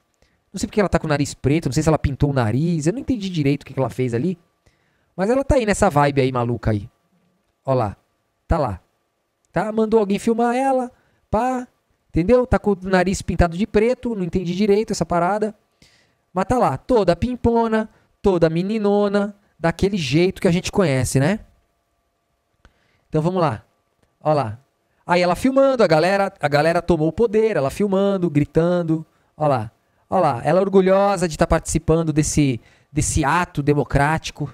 Não sei porque ela tá com o nariz preto. Não sei se ela pintou o nariz. Eu não entendi direito o que, que ela fez ali. Mas ela tá aí nessa vibe aí, maluca aí. Ó lá. Tá lá tá? Mandou alguém filmar ela, pá, entendeu? Tá com o nariz pintado de preto, não entendi direito essa parada. Mas tá lá, toda pimpona, toda meninona, daquele jeito que a gente conhece, né? Então vamos lá. Ó lá. Aí ela filmando, a galera, a galera tomou o poder, ela filmando, gritando. Ó lá. Ó lá, ela orgulhosa de estar participando desse desse ato democrático,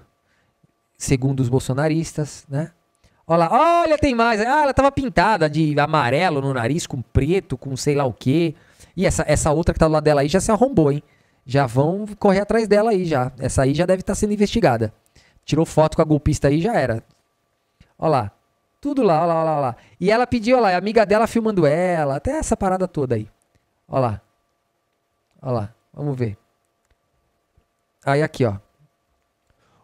segundo os bolsonaristas, né? Olha lá, olha, tem mais. Ah, ela tava pintada de amarelo no nariz, com preto, com sei lá o quê. E essa, essa outra que tá do lado dela aí já se arrombou, hein? Já vão correr atrás dela aí já. Essa aí já deve estar sendo investigada. Tirou foto com a golpista aí, já era. Olha lá. Tudo lá, olha lá, olha lá. E ela pediu, olha lá, a amiga dela filmando ela, até essa parada toda aí. Olha lá. Olha lá, vamos ver. Aí aqui, ó.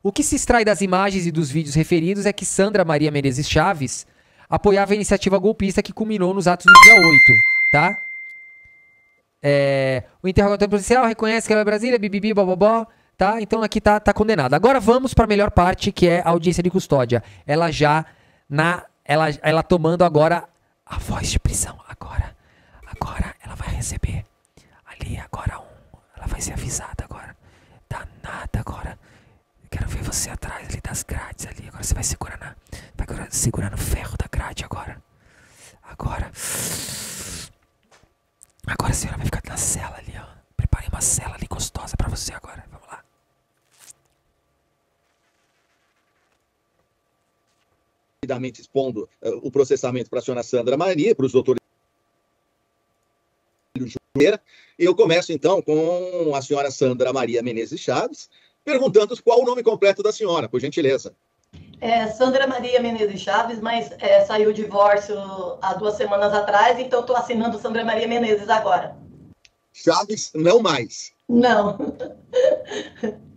O que se extrai das imagens e dos vídeos referidos é que Sandra Maria Menezes Chaves apoiava a iniciativa golpista que culminou nos atos do dia 8, tá? É, o interrogatório policial reconhece que ela é Brasília, bibibi, bobobó, tá? Então aqui tá, tá condenado. Agora vamos para a melhor parte, que é a audiência de custódia. Ela já na ela, ela tomando agora a voz de prisão. Agora, agora ela vai receber ali agora um, ela vai ser avisada agora. Danada agora. Quero ver você atrás ali das grades ali. Agora você vai segurar na. Vai segurar no ferro da grade agora. Agora. Agora a senhora vai ficar na cela ali, ó. Preparei uma cela ali gostosa pra você agora. Vamos lá. rapidamente expondo eh, o processamento para a senhora Sandra Maria, para os doutores eu começo, então, com a senhora Sandra Maria Menezes Chaves, perguntando qual o nome completo da senhora, por gentileza. É, Sandra Maria Menezes Chaves, mas é, saiu o divórcio há duas semanas atrás, então estou assinando Sandra Maria Menezes agora. Chaves, não mais. Não. [laughs]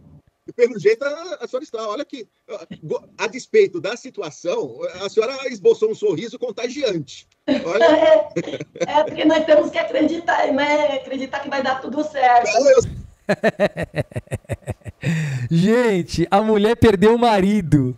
Pelo jeito, a, a senhora está, olha aqui, a despeito da situação, a senhora esboçou um sorriso contagiante. Olha, [laughs] É, é porque nós temos que acreditar, né? Acreditar que vai dar tudo certo. eu [laughs] Gente, a mulher perdeu o marido.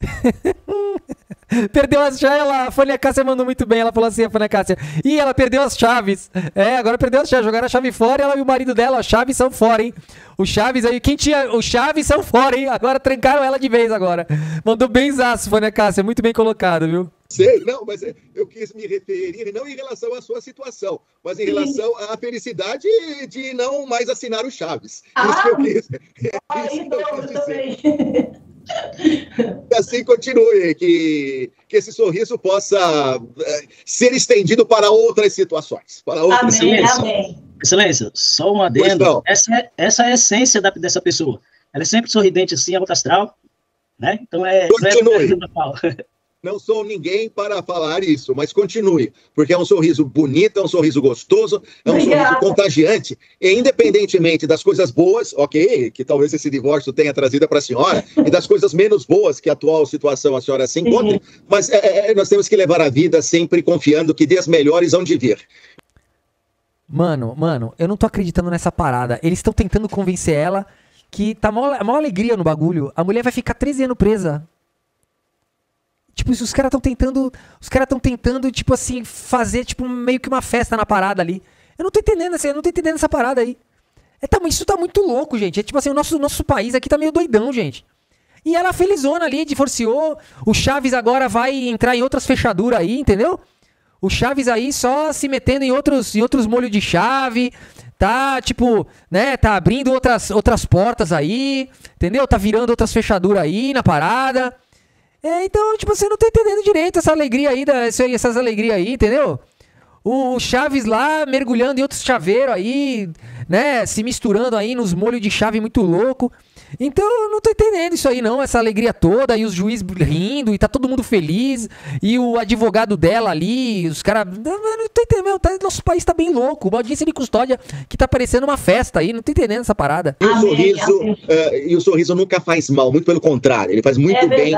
[laughs] perdeu as chaves. Ela, a Fônia Cássia mandou muito bem. Ela falou assim: a Fônia Cássia. Ih, ela perdeu as chaves. É, agora perdeu as chaves. Jogaram a chave fora e ela e o marido dela, as chaves são fora, hein? Os chaves aí, quem tinha. Os chaves são fora, hein? Agora trancaram ela de vez agora. Mandou bem zaço, Fônia Cássia. Muito bem colocado, viu? sei, não, mas é, eu quis me referir não em relação à sua situação, mas em relação à felicidade de não mais assinar o Chaves. Isso que eu quis, [laughs] Ah, isso que então, eu quis eu dizer. também. [laughs] Que assim continue, que, que esse sorriso possa eh, ser estendido para outras situações. Para outras Amém, Excelência. amém. Excelência, só um adendo. Essa é, essa é a essência da- dessa pessoa. Ela é sempre sorridente assim, alto astral. né? Então é, não é Continue. [laughs] Não sou ninguém para falar isso, mas continue, porque é um sorriso bonito, é um sorriso gostoso, é um Obrigada. sorriso contagiante, e independentemente das coisas boas, ok, que talvez esse divórcio tenha trazido para a senhora, [laughs] e das coisas menos boas que a atual situação a senhora se encontre, mas é, é, nós temos que levar a vida sempre confiando que dias melhores hão de vir. Mano, mano, eu não tô acreditando nessa parada. Eles estão tentando convencer ela que tá mó, mó alegria no bagulho. A mulher vai ficar 13 anos presa. Tipo, os caras estão tentando. Os caras estão tentando, tipo assim, fazer, tipo, meio que uma festa na parada ali. Eu não tô entendendo, assim, eu não tô entendendo essa parada aí. É, tá, isso tá muito louco, gente. É tipo assim, o nosso, nosso país aqui tá meio doidão, gente. E ela felizona ali, divorciou. O Chaves agora vai entrar em outras fechaduras aí, entendeu? O Chaves aí só se metendo em outros, em outros molhos de chave, tá, tipo, né, tá abrindo outras, outras portas aí, entendeu? Tá virando outras fechaduras aí na parada. É, então, tipo, você não tá entendendo direito essa alegria aí, da, essa- essas alegrias aí, entendeu? O Chaves lá mergulhando em outros chaveiros aí, né? Se misturando aí nos molhos de chave muito louco. Então eu não tô entendendo isso aí, não. Essa alegria toda, e os juízes rindo, e tá todo mundo feliz. E o advogado dela ali, os caras. Não, eu não tô entendendo, meu, tá- nosso país tá bem louco. Uma audiência de custódia que tá parecendo uma festa aí. Não tô entendendo essa parada. E o sorriso, eh, e o sorriso nunca faz mal, muito pelo contrário, ele faz muito É bem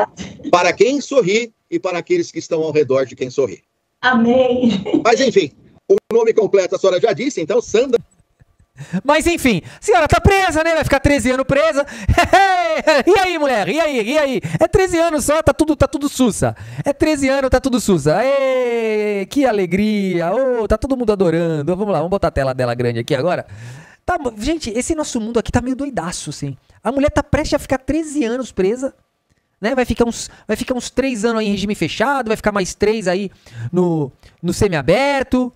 para quem sorri e para aqueles que estão ao redor de quem sorri. Amém. Mas enfim, o nome completo a senhora já disse, então Sandra Mas enfim, a senhora tá presa, né? Vai ficar 13 anos presa. [laughs] e aí, mulher? E aí? E aí? É 13 anos só, tá tudo, tá tudo sussa. É 13 anos, tá tudo sussa. Ê, que alegria. Ô, tá todo mundo adorando. Vamos lá, vamos botar a tela dela grande aqui agora. Tá, gente, esse nosso mundo aqui tá meio doidaço, assim. A mulher tá prestes a ficar 13 anos presa. Né? Vai ficar uns, vai ficar uns 3 anos aí em regime fechado, vai ficar mais 3 aí no, no semiaberto.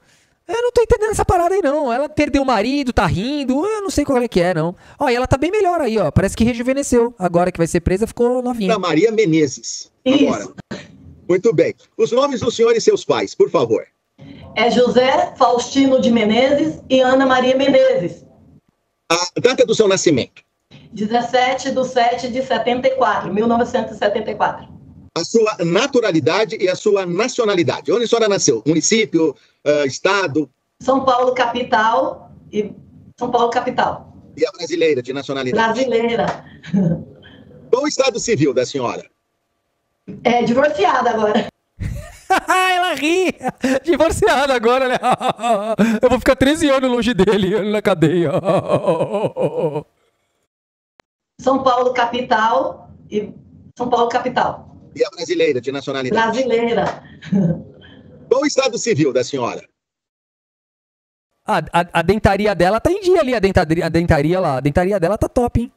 Eu não tô entendendo essa parada aí, não. Ela perdeu o marido, tá rindo. Eu não sei qual é que é, não. Ó, e ela tá bem melhor aí, ó. Parece que rejuvenesceu. Agora que vai ser presa, ficou novinha. Maria Menezes. Isso. Agora. Muito bem. Os nomes do senhor e seus pais, por favor. É José Faustino de Menezes e Ana Maria Menezes. A data do seu nascimento. 17 de 7 de 74, 1974. A sua naturalidade e a sua nacionalidade. Onde a senhora nasceu? Município, ah, estado São Paulo, capital. E São Paulo, capital. e a brasileira de nacionalidade. Brasileira. Qual o estado civil da senhora? É divorciada agora. [laughs] ela ri. Divorciada agora, né? [laughs] Eu vou ficar 13 anos longe dele, na cadeia. [laughs] São Paulo, capital. E São Paulo, capital. E a brasileira de nacionalidade. Brasileira. Qual o estado civil da senhora? A, a, a dentaria dela tá em dia ali, a dentaria, a dentaria lá. A dentaria dela tá top, hein?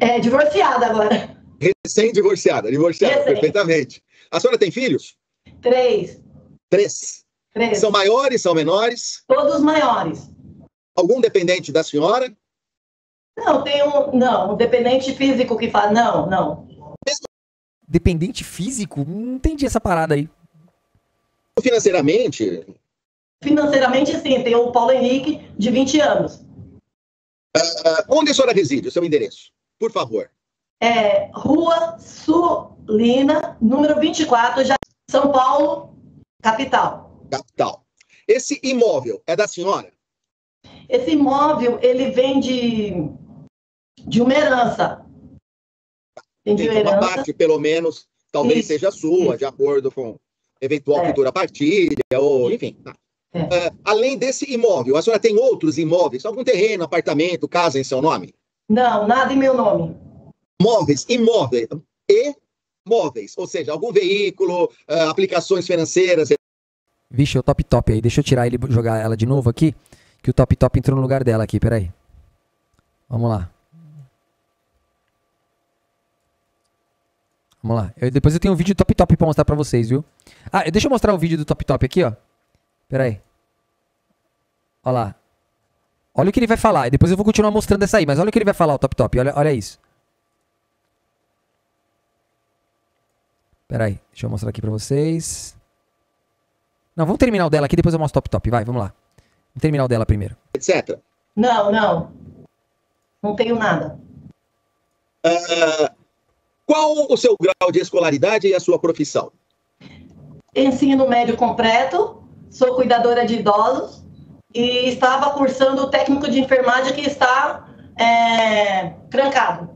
É divorciada agora. Recém-divorciada. Divorciada, Recém. perfeitamente. A senhora tem filhos? Três. Três. Três. São maiores, são menores? Todos maiores. Algum dependente da senhora? Não, tem um. Não, um dependente físico que fala. Não, não. Dependente físico? Não entendi essa parada aí. Financeiramente, Financeiramente, sim, tem o Paulo Henrique, de 20 anos. ah, onde a senhora reside? O seu endereço? Por favor. É Rua Sulina, número 24, já São Paulo, capital. Capital. Esse imóvel é da senhora? Esse imóvel, ele vem de, de uma herança. De uma Tem uma herança. parte, pelo menos, talvez Isso, seja sua, isso. de acordo com eventual É. futura partilha, ou enfim. É. Ah, além desse imóvel, a senhora tem outros imóveis? Algum terreno, apartamento, casa em seu nome? Não, nada em meu nome. Móveis, imóveis e móveis, ou seja, algum veículo, ah, aplicações financeiras. Vixe, é o top top aí. Deixa eu tirar ele e jogar ela de novo aqui. Que o top top entrou no lugar dela aqui, peraí. Vamos lá. Vamos lá. Eu- depois eu tenho um vídeo do top top pra mostrar pra vocês, viu? Ah, deixa eu mostrar o vídeo do top top aqui, ó. Peraí. Olha lá. Olha o que ele vai falar. E depois eu vou continuar mostrando essa aí. Mas olha o que ele vai falar, o top top. Olha, olha isso. Peraí. Deixa eu mostrar aqui pra vocês. Não, vamos terminar o dela aqui, depois eu mostro o top top. Vai, vamos lá. Vamos terminar o dela primeiro. etc. Não, não. Não tenho nada. Ah, Qual o seu grau de escolaridade e a sua profissão? Ensino médio completo, sou cuidadora de idosos e estava cursando o técnico de enfermagem que está é, trancado.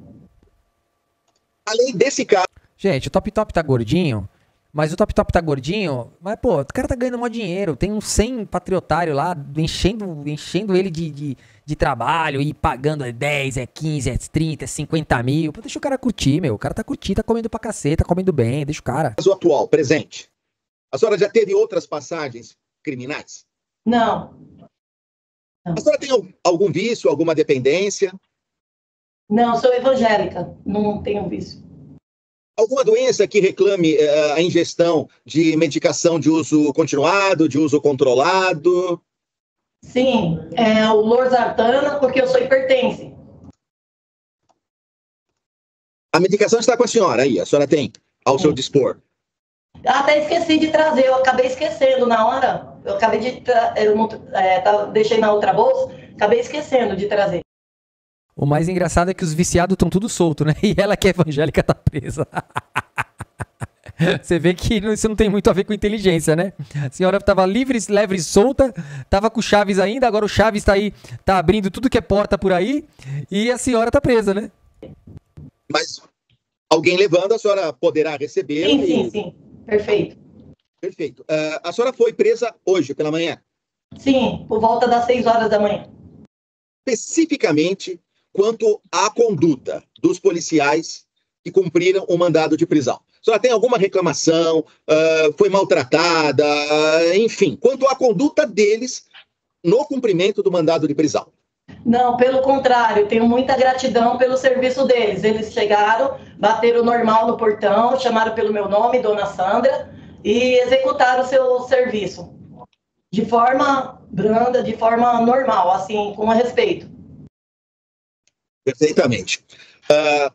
Além desse caso. Gente, o Top Top tá gordinho, mas o Top Top tá gordinho, mas pô, o cara tá ganhando mó dinheiro, tem uns 100 patriotários lá enchendo, enchendo ele de, de, de trabalho e pagando é 10, é 15, é 30, é 50 mil. Pô, deixa o cara curtir, meu. O cara tá curtindo, tá comendo pra cacete, tá comendo bem, deixa o cara. Caso atual, presente. A senhora já teve outras passagens criminais? Não. A senhora tem algum vício, alguma dependência? Não, sou evangélica, não tenho vício. Alguma doença que reclame uh, a ingestão de medicação de uso continuado, de uso controlado? Sim, é o losartana, porque eu sou hipertense. A medicação está com a senhora aí, a senhora tem ao Sim. seu dispor. Até esqueci de trazer, eu acabei esquecendo na hora. Eu acabei de. Eu não, é, tá, deixei na outra bolsa, acabei esquecendo de trazer. O mais engraçado é que os viciados estão tudo solto, né? [laughs] E ela que é evangélica tá presa. [laughs] Você vê que isso não tem muito a ver com inteligência, né? A senhora estava livre, leve e solta, estava com o Chaves ainda, agora o Chaves está aí, tá abrindo tudo que é porta por aí, e a senhora está presa, né? Mas alguém levando, a senhora poderá receber. Sim, e... sim, sim. Perfeito. Perfeito. Uh, a senhora foi presa hoje pela manhã? Sim, por volta das 6 horas da manhã. Especificamente, quanto à conduta dos policiais que cumpriram o mandado de prisão. A senhora tem alguma reclamação, uh, foi maltratada, uh, enfim, quanto à conduta deles no cumprimento do mandado de prisão? Não, pelo contrário, tenho muita gratidão pelo serviço deles. Eles chegaram, bateram normal no portão, chamaram pelo meu nome, Dona Sandra, e executaram o seu serviço de forma branda, de forma normal, assim, com respeito. Perfeitamente. Uh,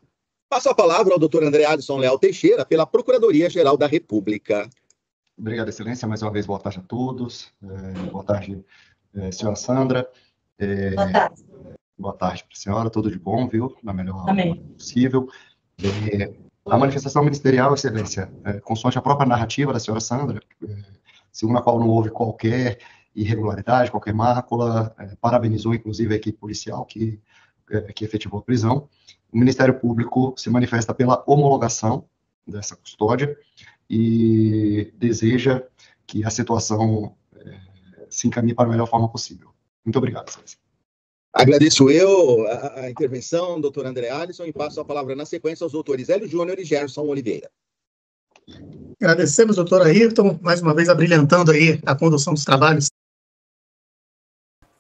passo a palavra ao doutor André Alisson Leal Teixeira, pela Procuradoria-Geral da República. Obrigado, Excelência. Mais uma vez, boa tarde a todos. É, boa tarde, é, senhora Sandra. É, boa tarde. Boa tarde para a senhora, tudo de bom, viu? Na melhor Amém. possível. É, a manifestação ministerial, Excelência, é, consoante a própria narrativa da senhora Sandra, é, segundo a qual não houve qualquer irregularidade, qualquer mácula, é, parabenizou inclusive a equipe policial que que efetivou a prisão. O Ministério Público se manifesta pela homologação dessa custódia e deseja que a situação é, se encaminhe para a melhor forma possível. Muito obrigado, César. Agradeço eu a, a, intervenção, doutor André Alisson, e passo a palavra na sequência aos doutores Hélio Júnior e Gerson Oliveira. Agradecemos, doutor Ayrton, mais uma vez abrilhantando aí a condução dos trabalhos.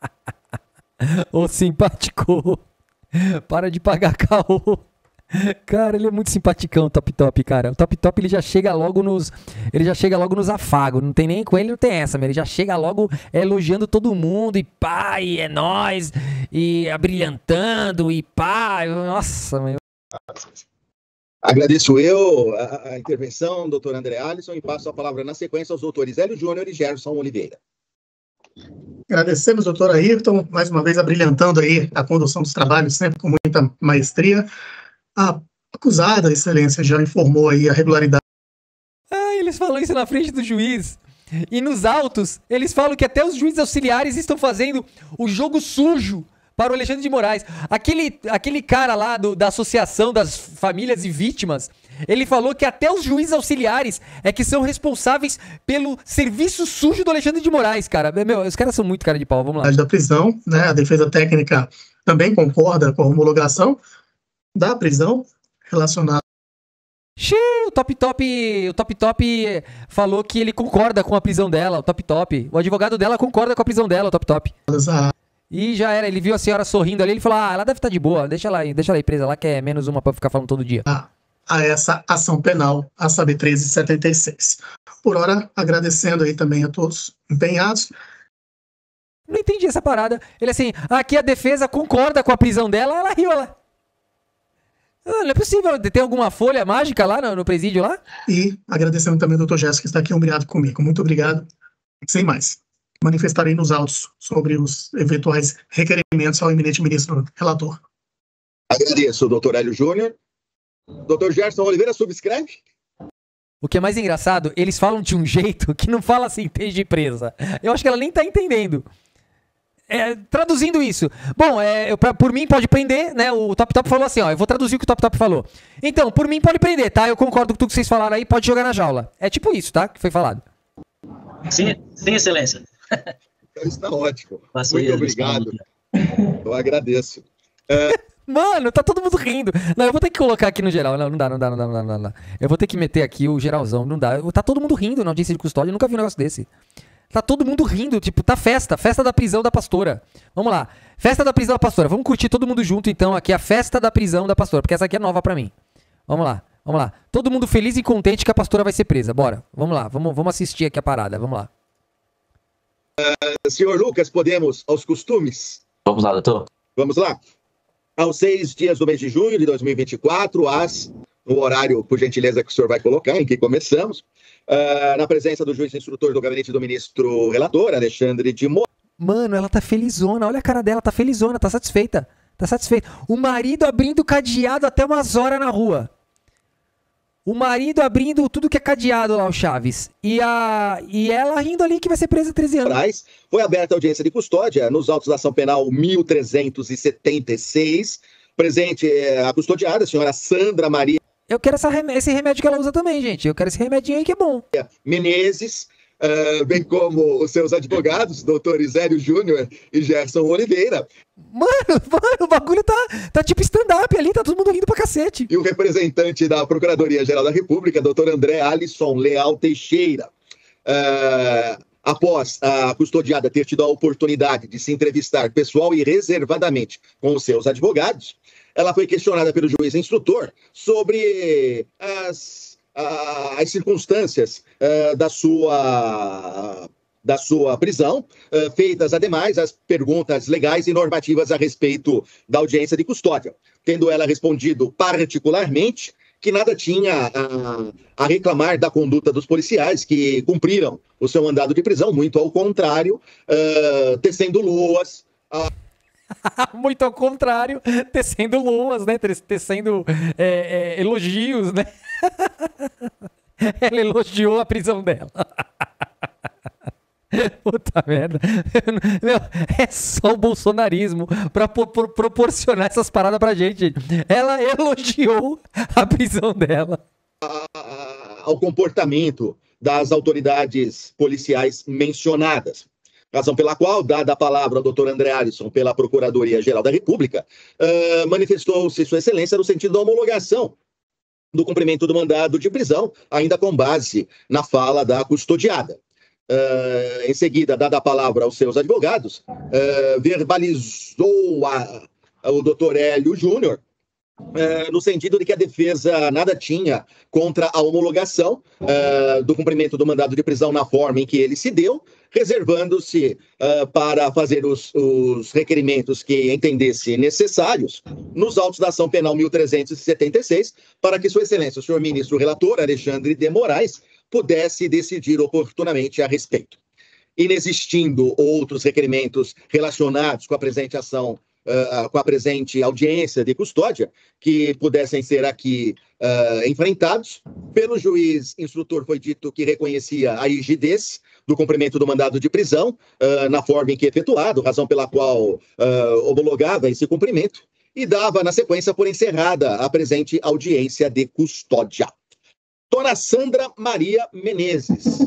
[laughs] Ô simpático. [laughs] Para de pagar [laughs] caô. Cara, ele é muito simpaticão, o Top Top, cara. O Top Top ele já chega logo nos. Ele já chega logo nos afagos. Não tem nem com ele, não tem essa, Ele já chega logo elogiando todo mundo. E pá, e é nós. E abrilhantando, e pá. Nossa, meu. Agradeço eu a, a intervenção, doutor André Alisson, e passo a palavra na sequência aos doutores Hélio Júnior e Gerson Oliveira. Agradecemos, doutor Ayrton, mais uma vez abrilhantando aí a condução dos trabalhos, sempre com muita maestria. A acusada, excelência, já informou aí a regularidade. Ah, eles falam isso na frente do juiz. E nos autos, eles falam que até os juízes auxiliares estão fazendo o jogo sujo para o Alexandre de Moraes. Aquele, aquele cara lá do, da Associação das Famílias e Vítimas, ele falou que até os juízes auxiliares é que são responsáveis pelo serviço sujo do Alexandre de Moraes, cara. Meu, os caras são muito cara de pau, vamos lá. Da prisão, né? A defesa técnica também concorda com a homologação da prisão relacionada Xiii, o Top Top, o Top Top falou que ele concorda com a prisão dela, o Top Top. O advogado dela concorda com a prisão dela, o Top Top. E já era, ele viu a senhora sorrindo ali, ele falou: "Ah, ela deve estar tá de boa, deixa ela aí, deixa ela aí presa lá que é menos uma para ficar falando todo dia". Ah, a essa ação penal, a SAB 1376. Por hora, agradecendo aí também a todos empenhados. Não entendi essa parada. Ele assim, aqui a defesa concorda com a prisão dela, ela riu, ela. Ah, não é possível, tem alguma folha mágica lá no, no presídio lá? E agradecendo também ao doutor Jéssica que está aqui obrigado comigo. Muito obrigado. Sem mais. Manifestarei nos autos sobre os eventuais requerimentos ao eminente ministro relator. Agradeço, doutor Hélio Júnior. Doutor Gerson Oliveira subscreve? O que é mais engraçado, eles falam de um jeito que não fala assim, esteja presa. Eu acho que ela nem tá entendendo. É, traduzindo isso. Bom, é, eu, pra, por mim pode prender, né? O Top Top falou assim, ó. Eu vou traduzir o que o Top Top falou. Então, por mim pode prender, tá? Eu concordo com tudo que vocês falaram aí, pode jogar na jaula. É tipo isso, tá? Que foi falado. Sim, sim excelência. Está ótimo. Muito obrigado. Eu agradeço. É... Mano, tá todo mundo rindo. Não, eu vou ter que colocar aqui no geral. Não, não dá, não dá, não dá, não dá, não dá. Eu vou ter que meter aqui o geralzão. Não dá. Tá todo mundo rindo na audiência de custódia. Eu nunca vi um negócio desse. Tá todo mundo rindo, tipo, tá festa, festa da prisão da pastora. Vamos lá. Festa da prisão da pastora. Vamos curtir todo mundo junto então aqui a festa da prisão da pastora, porque essa aqui é nova para mim. Vamos lá. Vamos lá. Todo mundo feliz e contente que a pastora vai ser presa. Bora. Vamos lá. Vamos, vamos assistir aqui a parada. Vamos lá. Uh, senhor Lucas, podemos aos costumes? Vamos lá, doutor. Vamos lá. Aos seis dias do mês de junho de 2024, às, no horário, por gentileza, que o senhor vai colocar, em que começamos, uh, na presença do juiz instrutor do gabinete do ministro relator, Alexandre de Moura. Mano, ela tá felizona. Olha a cara dela, tá felizona, tá satisfeita. Tá satisfeita. O marido abrindo cadeado até umas horas na rua. O marido abrindo tudo que é cadeado lá, o Chaves. E, a, e ela rindo ali que vai ser presa 13 anos. Foi aberta a audiência de custódia nos autos da ação penal 1376. Presente é, a custodiada, a senhora Sandra Maria. Eu quero essa, esse remédio que ela usa também, gente. Eu quero esse remedinho aí que é bom. Menezes, uh, bem como os seus advogados, doutores Hélio Júnior e Gerson Oliveira. Mano, [laughs] mano, o bagulho tá, tá tipo stand-up ali, tá todo mundo rindo pra cacete. E o representante da Procuradoria-Geral da República, doutor André Alisson Leal Teixeira. Uh, após a custodiada ter tido a oportunidade de se entrevistar pessoal e reservadamente com os seus advogados, ela foi questionada pelo juiz instrutor sobre as as circunstâncias uh, da sua da sua prisão, uh, feitas ademais as perguntas legais e normativas a respeito da audiência de custódia, tendo ela respondido particularmente que nada tinha a, a, reclamar da conduta dos policiais que cumpriram o seu mandado de prisão, muito ao contrário, uh, tecendo luas. [laughs] Muito ao contrário, tecendo luas, né? Tecendo é, é, elogios, né? [laughs] Ela elogiou a prisão dela. [laughs] Puta merda. Meu, é só o bolsonarismo pra pro, proporcionar essas paradas pra gente. Ela elogiou a prisão dela. Ao comportamento das autoridades policiais mencionadas. Razão pela qual, dada a palavra ao doutor André Alisson pela Procuradoria-Geral da República, uh, manifestou-se Sua Excelência no sentido da homologação do cumprimento do mandado de prisão, ainda com base na fala da custodiada. Uh, em seguida, dada a palavra aos seus advogados, uh, verbalizou a, a, o doutor Hélio Júnior Uh, no sentido de que a defesa nada tinha contra a homologação uh, do cumprimento do mandado de prisão na forma em que ele se deu, reservando-se uh, para fazer os, os, requerimentos que entendesse necessários nos autos da ação penal 1376, para que Sua Excelência, o senhor ministro relator Alexandre de Moraes, pudesse decidir oportunamente a respeito. Inexistindo outros requerimentos relacionados com a presente ação uh, com a presente audiência de custódia, que pudessem ser aqui uh, enfrentados. Pelo juiz instrutor foi dito que reconhecia a rigidez do cumprimento do mandado de prisão, uh, na forma em que efetuado, razão pela qual homologava esse cumprimento, e dava, na sequência, por encerrada a presente audiência de custódia. Dona Sandra Maria Menezes.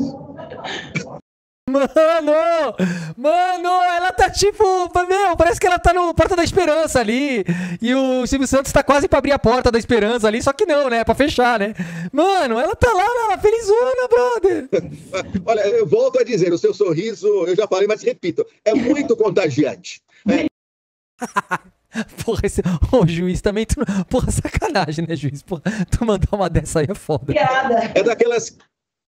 Mano! Mano, ela tá tipo. Meu, parece que ela tá no Porta da Esperança ali. E o Silvio Santos tá quase pra abrir a Porta da Esperança ali, só que não, né? Pra fechar, né? Mano, ela tá lá, ela, felizona, brother. [laughs] Olha, eu volto a dizer, o seu sorriso, eu já falei, mas repito, é muito contagiante. É. [laughs] Porra, esse... Ô, juiz, também tu... Porra, sacanagem, né, juiz? Porra, tu mandar uma dessa aí é foda. É daquelas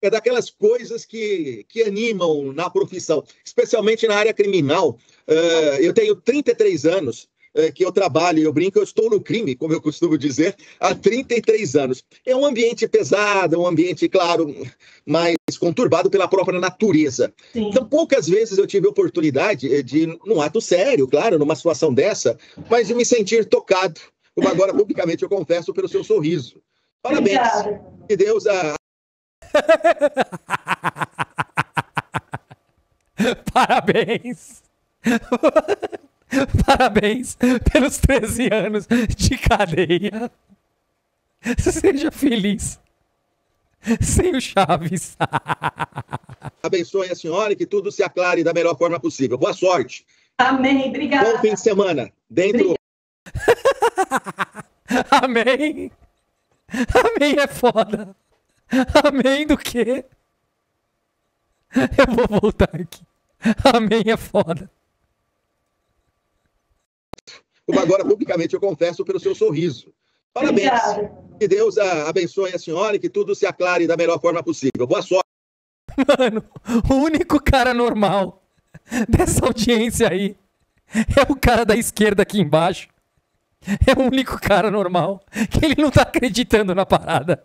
é daquelas coisas que, que animam na profissão, especialmente na área criminal. Uh, eu tenho 33 anos uh, que eu trabalho, eu brinco, eu estou no crime, como eu costumo dizer, há 33 anos. É um ambiente pesado, um ambiente, claro, mais conturbado pela própria natureza. Sim. Então, poucas vezes eu tive oportunidade de, num ato sério, claro, numa situação dessa, mas de me sentir tocado como agora publicamente eu confesso pelo seu sorriso. Parabéns. Obrigada. Que Deus a. [laughs] Parabéns! [laughs] Parabéns pelos 13 anos de cadeia. Seja feliz. Sem o Chaves. [laughs] abençoe a senhora e que tudo se aclare da melhor forma possível. Boa sorte. Amém. Obrigada. Bom fim de semana. Dentro. Amém. Amém é foda. [laughs] Amém do quê? [laughs] Eu vou voltar aqui. Amém é foda. Agora publicamente eu confesso pelo seu sorriso. Parabéns. Obrigada. Que Deus abençoe a senhora e que tudo se aclare da melhor forma possível. Boa sorte. [laughs] Mano, o único cara normal dessa audiência aí é o cara da esquerda aqui embaixo. É o único cara normal que ele não tá acreditando na parada.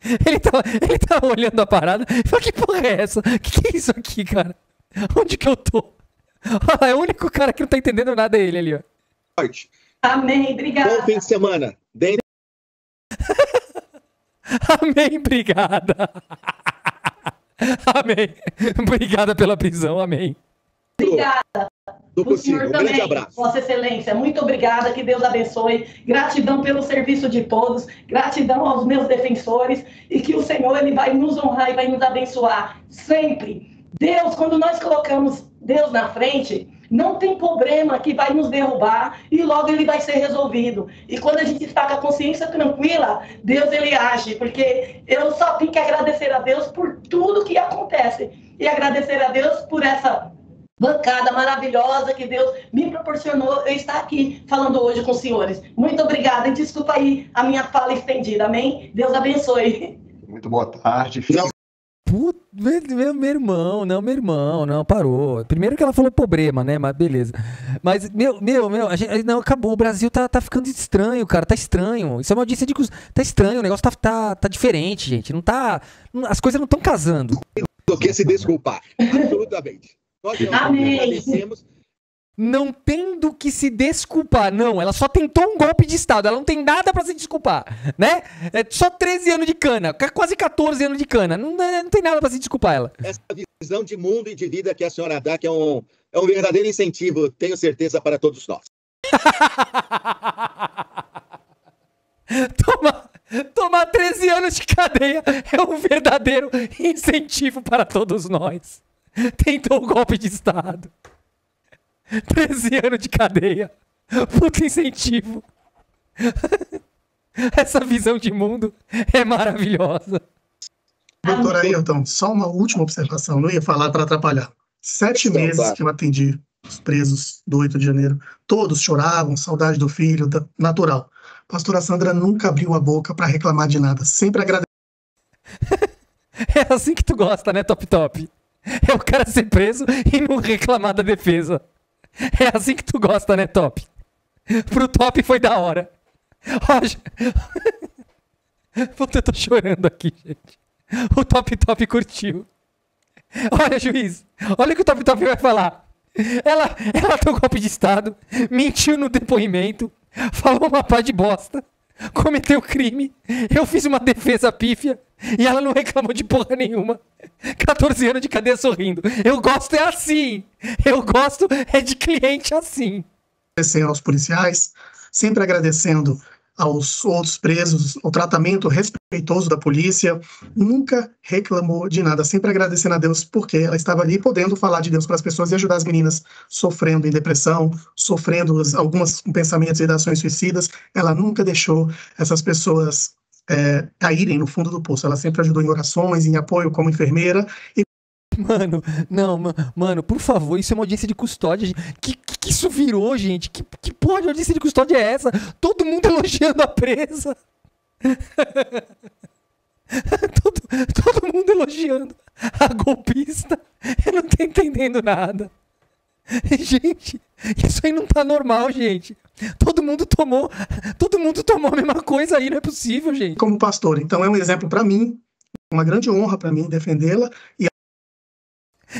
[laughs] Ele tá, ele tá olhando a parada e fala, que porra é essa? Que que é isso aqui, cara? Onde que eu tô? [laughs] Olha lá, é o único cara que não tá entendendo nada é ele ali, ó. Amém. Obrigada. Bom fim de semana. Dentro. [laughs] Amém, obrigada. Amém. Obrigada pela prisão, amém. Obrigada. Do O possível. senhor Um grande abraço. Vossa Excelência, muito obrigada, que Deus abençoe. Gratidão pelo serviço de todos, gratidão aos meus defensores e que o Senhor ele vai nos honrar e vai nos abençoar sempre. Deus, quando nós colocamos Deus na frente, não tem problema que vai nos derrubar e logo ele vai ser resolvido. E quando a gente está com a consciência tranquila, Deus ele age, porque eu só tenho que agradecer a Deus por tudo que acontece e agradecer a Deus por essa bancada maravilhosa que Deus me proporcionou eu estar aqui falando hoje com os senhores. Muito obrigada e desculpa aí a minha fala estendida, amém? Deus abençoe. Muito boa tarde. Puta, meu, meu, meu irmão, não, meu irmão, não, parou. Primeiro que ela falou problema, né? Mas beleza. Mas, meu, meu, meu, a gente, não, acabou. O Brasil tá, tá ficando estranho, cara. Tá estranho. Isso é uma audiência de. cus- Tá estranho, o negócio tá, tá, tá diferente, gente. Não tá. As coisas não estão casando. Do que se desculpar. Absolutamente. Nós Amém. agradecemos. Não tem do que se desculpar, não. Ela só tentou um golpe de Estado. Ela não tem nada pra se desculpar, né? É só 13 anos de cana, ca- quase 14 anos de cana. Não, não tem nada pra se desculpar ela. essa visão de mundo e de vida que a senhora dá, que é um, é um verdadeiro incentivo, tenho certeza, para todos nós. [laughs] Toma, tomar 13 anos de cadeia é um verdadeiro incentivo para todos nós. [laughs] Tentou o golpe de Estado. 13 anos de cadeia. Puta incentivo. [laughs] Essa visão de mundo é maravilhosa. Doutora Ailton, só uma última observação, não ia falar para atrapalhar. Sete Então, meses claro. que eu atendi os presos do 8 de janeiro, todos choravam, saudade do filho, da- natural. Pastora Sandra nunca abriu a boca para reclamar de nada, sempre agradeceu. [laughs] É assim que tu gosta, né, Top Top? [laughs] É o cara ser preso e não reclamar da defesa. É assim que tu gosta, né, Top? Pro Top foi da hora. Roger. [laughs] Puta, eu tô chorando aqui, gente. O Top Top curtiu. Olha, juiz. Olha o que o Top Top vai falar. Ela, ela deu golpe de Estado, mentiu no depoimento, falou uma pá de bosta, [laughs] cometeu crime. Eu fiz uma defesa pífia e ela não reclamou de porra nenhuma. [laughs] 14 anos de cadeia sorrindo. Eu gosto é assim. Eu gosto é de cliente assim. agradecendo aos policiais, sempre agradecendo aos outros presos, o tratamento respeitoso da polícia, nunca reclamou de nada, sempre agradecendo a Deus porque ela estava ali podendo falar de Deus para as pessoas e ajudar as meninas sofrendo em depressão, sofrendo com pensamentos e ações suicidas. Ela nunca deixou essas pessoas é, caírem no fundo do poço. Ela sempre ajudou em orações, em apoio como enfermeira Mano, não, ma- mano, por favor, isso é uma audiência de custódia. Que, que, que isso virou, gente? Que, que porra de audiência de custódia é essa? Todo mundo [laughs] elogiando a presa. [laughs] todo, todo mundo elogiando a golpista. Eu não tô entendendo nada. [laughs] Gente, isso aí não tá normal, gente. Todo mundo tomou, todo mundo tomou a mesma coisa aí, não é possível, gente. como pastor. Então é um exemplo para mim, uma grande honra para mim defendê-la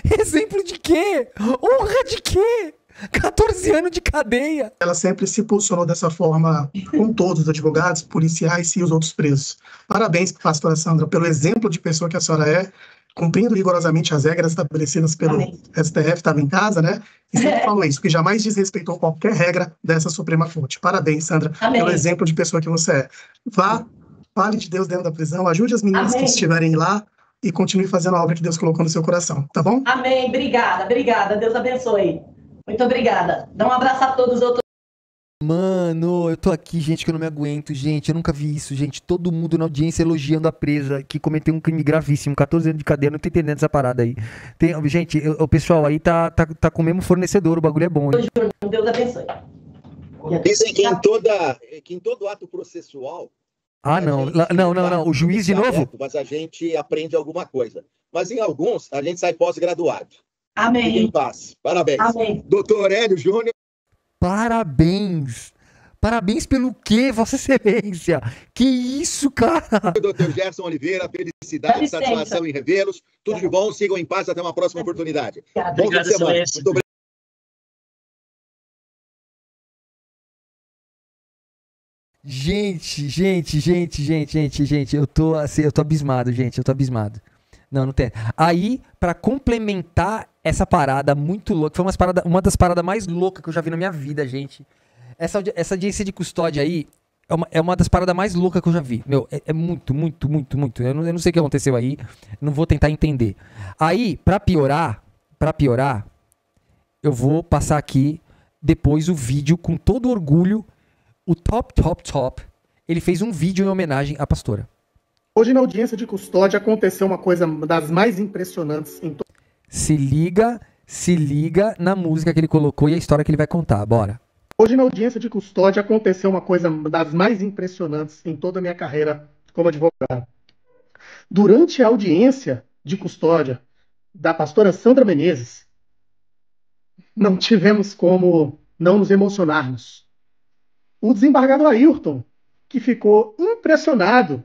[laughs] Exemplo de quê? Honra de quê? 14 anos de cadeia. Ela sempre se posicionou dessa forma com todos os advogados, policiais e os outros presos. Parabéns, pastora Sandra, pelo exemplo de pessoa que a senhora é, cumprindo rigorosamente as regras estabelecidas pelo Amém. STF, estava em casa, né? E sempre [laughs] falou isso, que jamais desrespeitou qualquer regra dessa Suprema Corte. Parabéns, Sandra, Amém. pelo exemplo de pessoa que você é. Vá, fale de Deus dentro da prisão, ajude as meninas Amém. que estiverem lá e continue fazendo a obra que Deus colocou no seu coração, tá bom? Amém. Obrigada, obrigada. Deus abençoe. Muito obrigada. Dá um abraço a todos os outros. Mano, eu tô aqui, gente, que eu não me aguento, gente. Eu nunca vi isso, gente. Todo mundo na audiência elogiando a presa que cometeu um crime gravíssimo, 14 anos de cadeia. Não tô entendendo essa parada aí. Tem, gente, o pessoal aí tá, tá, tá com o mesmo fornecedor, o bagulho é bom. Hein? Deus abençoe. Dizem que em, toda, que em todo ato processual. Ah, não. Não, não, não. O juiz de novo? Mas a gente aprende alguma coisa. Mas em alguns, a gente sai pós-graduado. Amém. em paz. Parabéns. Amém. Doutor Hélio Júnior. Parabéns. Parabéns pelo quê, Vossa Excelência? Que isso, cara? Doutor Gerson Oliveira, felicidade, e satisfação em revê-los. Tudo de bom, sigam em paz, até uma próxima oportunidade. Obrigado. Bom obrigado. Gente, gente, gente, gente, gente, gente, eu tô assim, eu tô abismado, gente, eu tô abismado. Não, não tem. Aí, para complementar essa parada muito louca, foi uma, parada, uma das paradas mais loucas que eu já vi na minha vida, gente. Essa, essa audiência de custódia aí é uma, é uma das paradas mais loucas que eu já vi. Meu, é, é muito, muito, muito, muito. Eu não, eu não, sei o que aconteceu aí. Não vou tentar entender. Aí, para piorar, para piorar, eu vou passar aqui depois o vídeo com todo orgulho. O top, top, top. Ele fez um vídeo em homenagem à pastora. Hoje, na audiência de custódia, aconteceu uma coisa das mais impressionantes em. Se liga, se liga na música que ele colocou e a história que ele vai contar. Bora. Hoje, na audiência de custódia, aconteceu uma coisa das mais impressionantes em toda a minha carreira como advogado. Durante a audiência de custódia da pastora Sandra Menezes, não tivemos como não nos emocionarmos. O desembargador Ailton, que ficou impressionado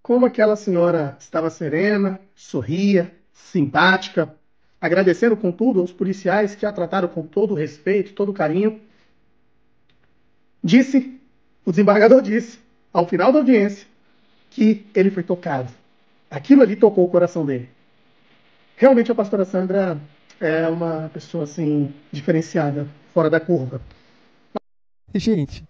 como aquela senhora estava serena, sorria, simpática, agradecendo contudo aos policiais que a trataram com todo respeito, todo carinho. Disse, o desembargador disse, ao final da audiência, que ele foi tocado. Aquilo ali tocou o coração dele. Realmente a pastora Sandra é uma pessoa assim diferenciada, fora da curva. Gente,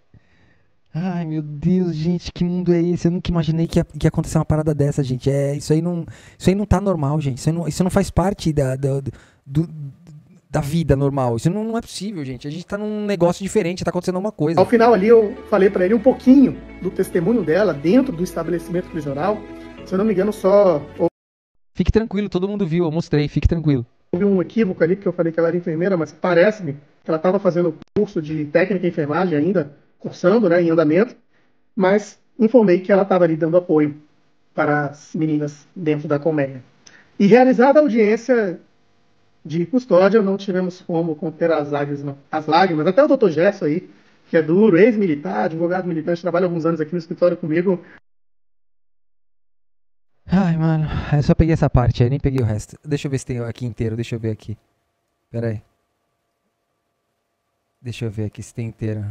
Ai, meu Deus, gente, que mundo é esse? Eu nunca imaginei que ia, que ia acontecer uma parada dessa, gente. É, isso aí não, isso aí não tá normal, gente. Isso não, isso não faz parte da, da, do, da vida normal. Isso não, não, é possível, gente. A gente tá num negócio diferente, tá acontecendo alguma coisa. Ao final ali eu falei para ele um pouquinho do testemunho dela dentro do estabelecimento prisional. Se eu não me engano, só. Fique tranquilo, todo mundo viu, eu mostrei, fique tranquilo. Houve um equívoco ali, porque eu falei que ela era enfermeira, mas parece-me que ela estava fazendo curso de técnica em enfermagem ainda cursando, né, em andamento, mas informei que ela estava ali dando apoio para as meninas dentro da colmeia. E realizada a audiência de custódia, não tivemos como conter as lágrimas, as lágrimas. Até o doutor Gesso aí, que é duro, ex-militar, advogado militante, trabalha alguns anos aqui no escritório comigo. Ai, mano, eu só peguei essa parte aí, nem peguei o resto. Deixa eu ver se tem aqui inteiro, deixa eu ver aqui. Pera aí. Deixa eu ver aqui se tem inteiro.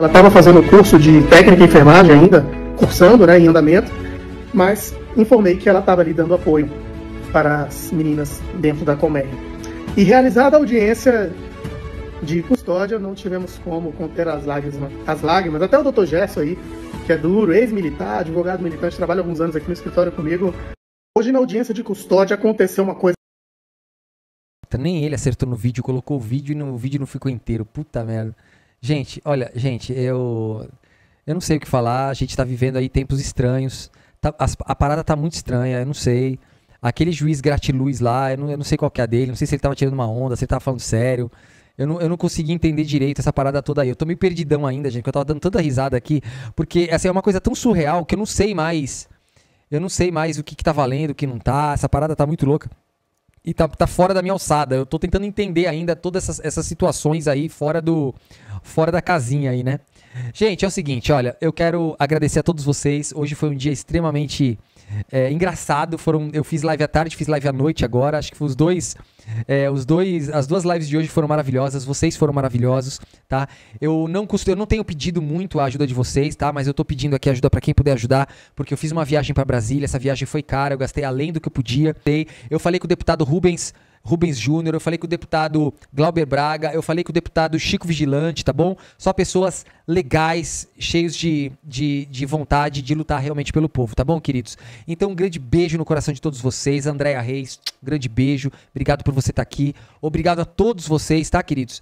Ela estava fazendo o curso de técnica em enfermagem ainda, cursando, né, em andamento, mas informei que ela estava ali dando apoio para as meninas dentro da colmeia. E realizada a audiência de custódia, não tivemos como conter as lágrimas, as lágrimas. Até o Dr. Gesso aí, que é duro, ex-militar, advogado militante, trabalha alguns anos aqui no escritório comigo. Hoje na audiência de custódia aconteceu uma coisa nem ele acertou no vídeo, colocou o vídeo e no, o vídeo não ficou inteiro. Puta merda. Gente, olha, gente, eu eu não sei o que falar. A gente tá vivendo aí tempos estranhos. Tá, a, a, parada tá muito estranha, eu não sei. Aquele juiz gratiluz lá, eu não, eu não sei qual que é a dele, não sei se ele tava tirando uma onda, se ele tava falando sério. Eu não, eu não consegui entender direito essa parada toda aí. Eu tô meio perdidão ainda, gente, que eu tava dando tanta risada aqui. Porque essa assim, é uma coisa tão surreal que eu não sei mais. Eu não sei mais o que, que tá valendo, o que não tá. Essa parada tá muito louca e tá, tá fora da minha alçada. Eu tô tentando entender ainda todas essas, essas situações aí fora do fora da casinha aí, né? Gente, é o seguinte, olha, eu quero agradecer a todos vocês. Hoje foi um dia extremamente é, engraçado. Foram, eu fiz live à tarde, fiz live à noite agora. Acho que os dois, é, os dois, as duas lives de hoje foram maravilhosas. Vocês foram maravilhosos, tá? Eu não custo, eu não tenho pedido muito a ajuda de vocês, tá? Mas eu tô pedindo aqui ajuda para quem puder ajudar, porque eu fiz uma viagem para Brasília. Essa viagem foi cara, eu gastei além do que eu podia. Eu falei com o deputado Rubens Rubens Júnior, eu falei com o deputado Glauber Braga, eu falei com o deputado Chico Vigilante, tá bom? Só pessoas legais, cheios de, de, de vontade de lutar realmente pelo povo, tá bom, queridos? Então, um grande beijo no coração de todos vocês. Andréa Reis, grande beijo. Obrigado por você estar tá aqui. Obrigado a todos vocês, tá, queridos?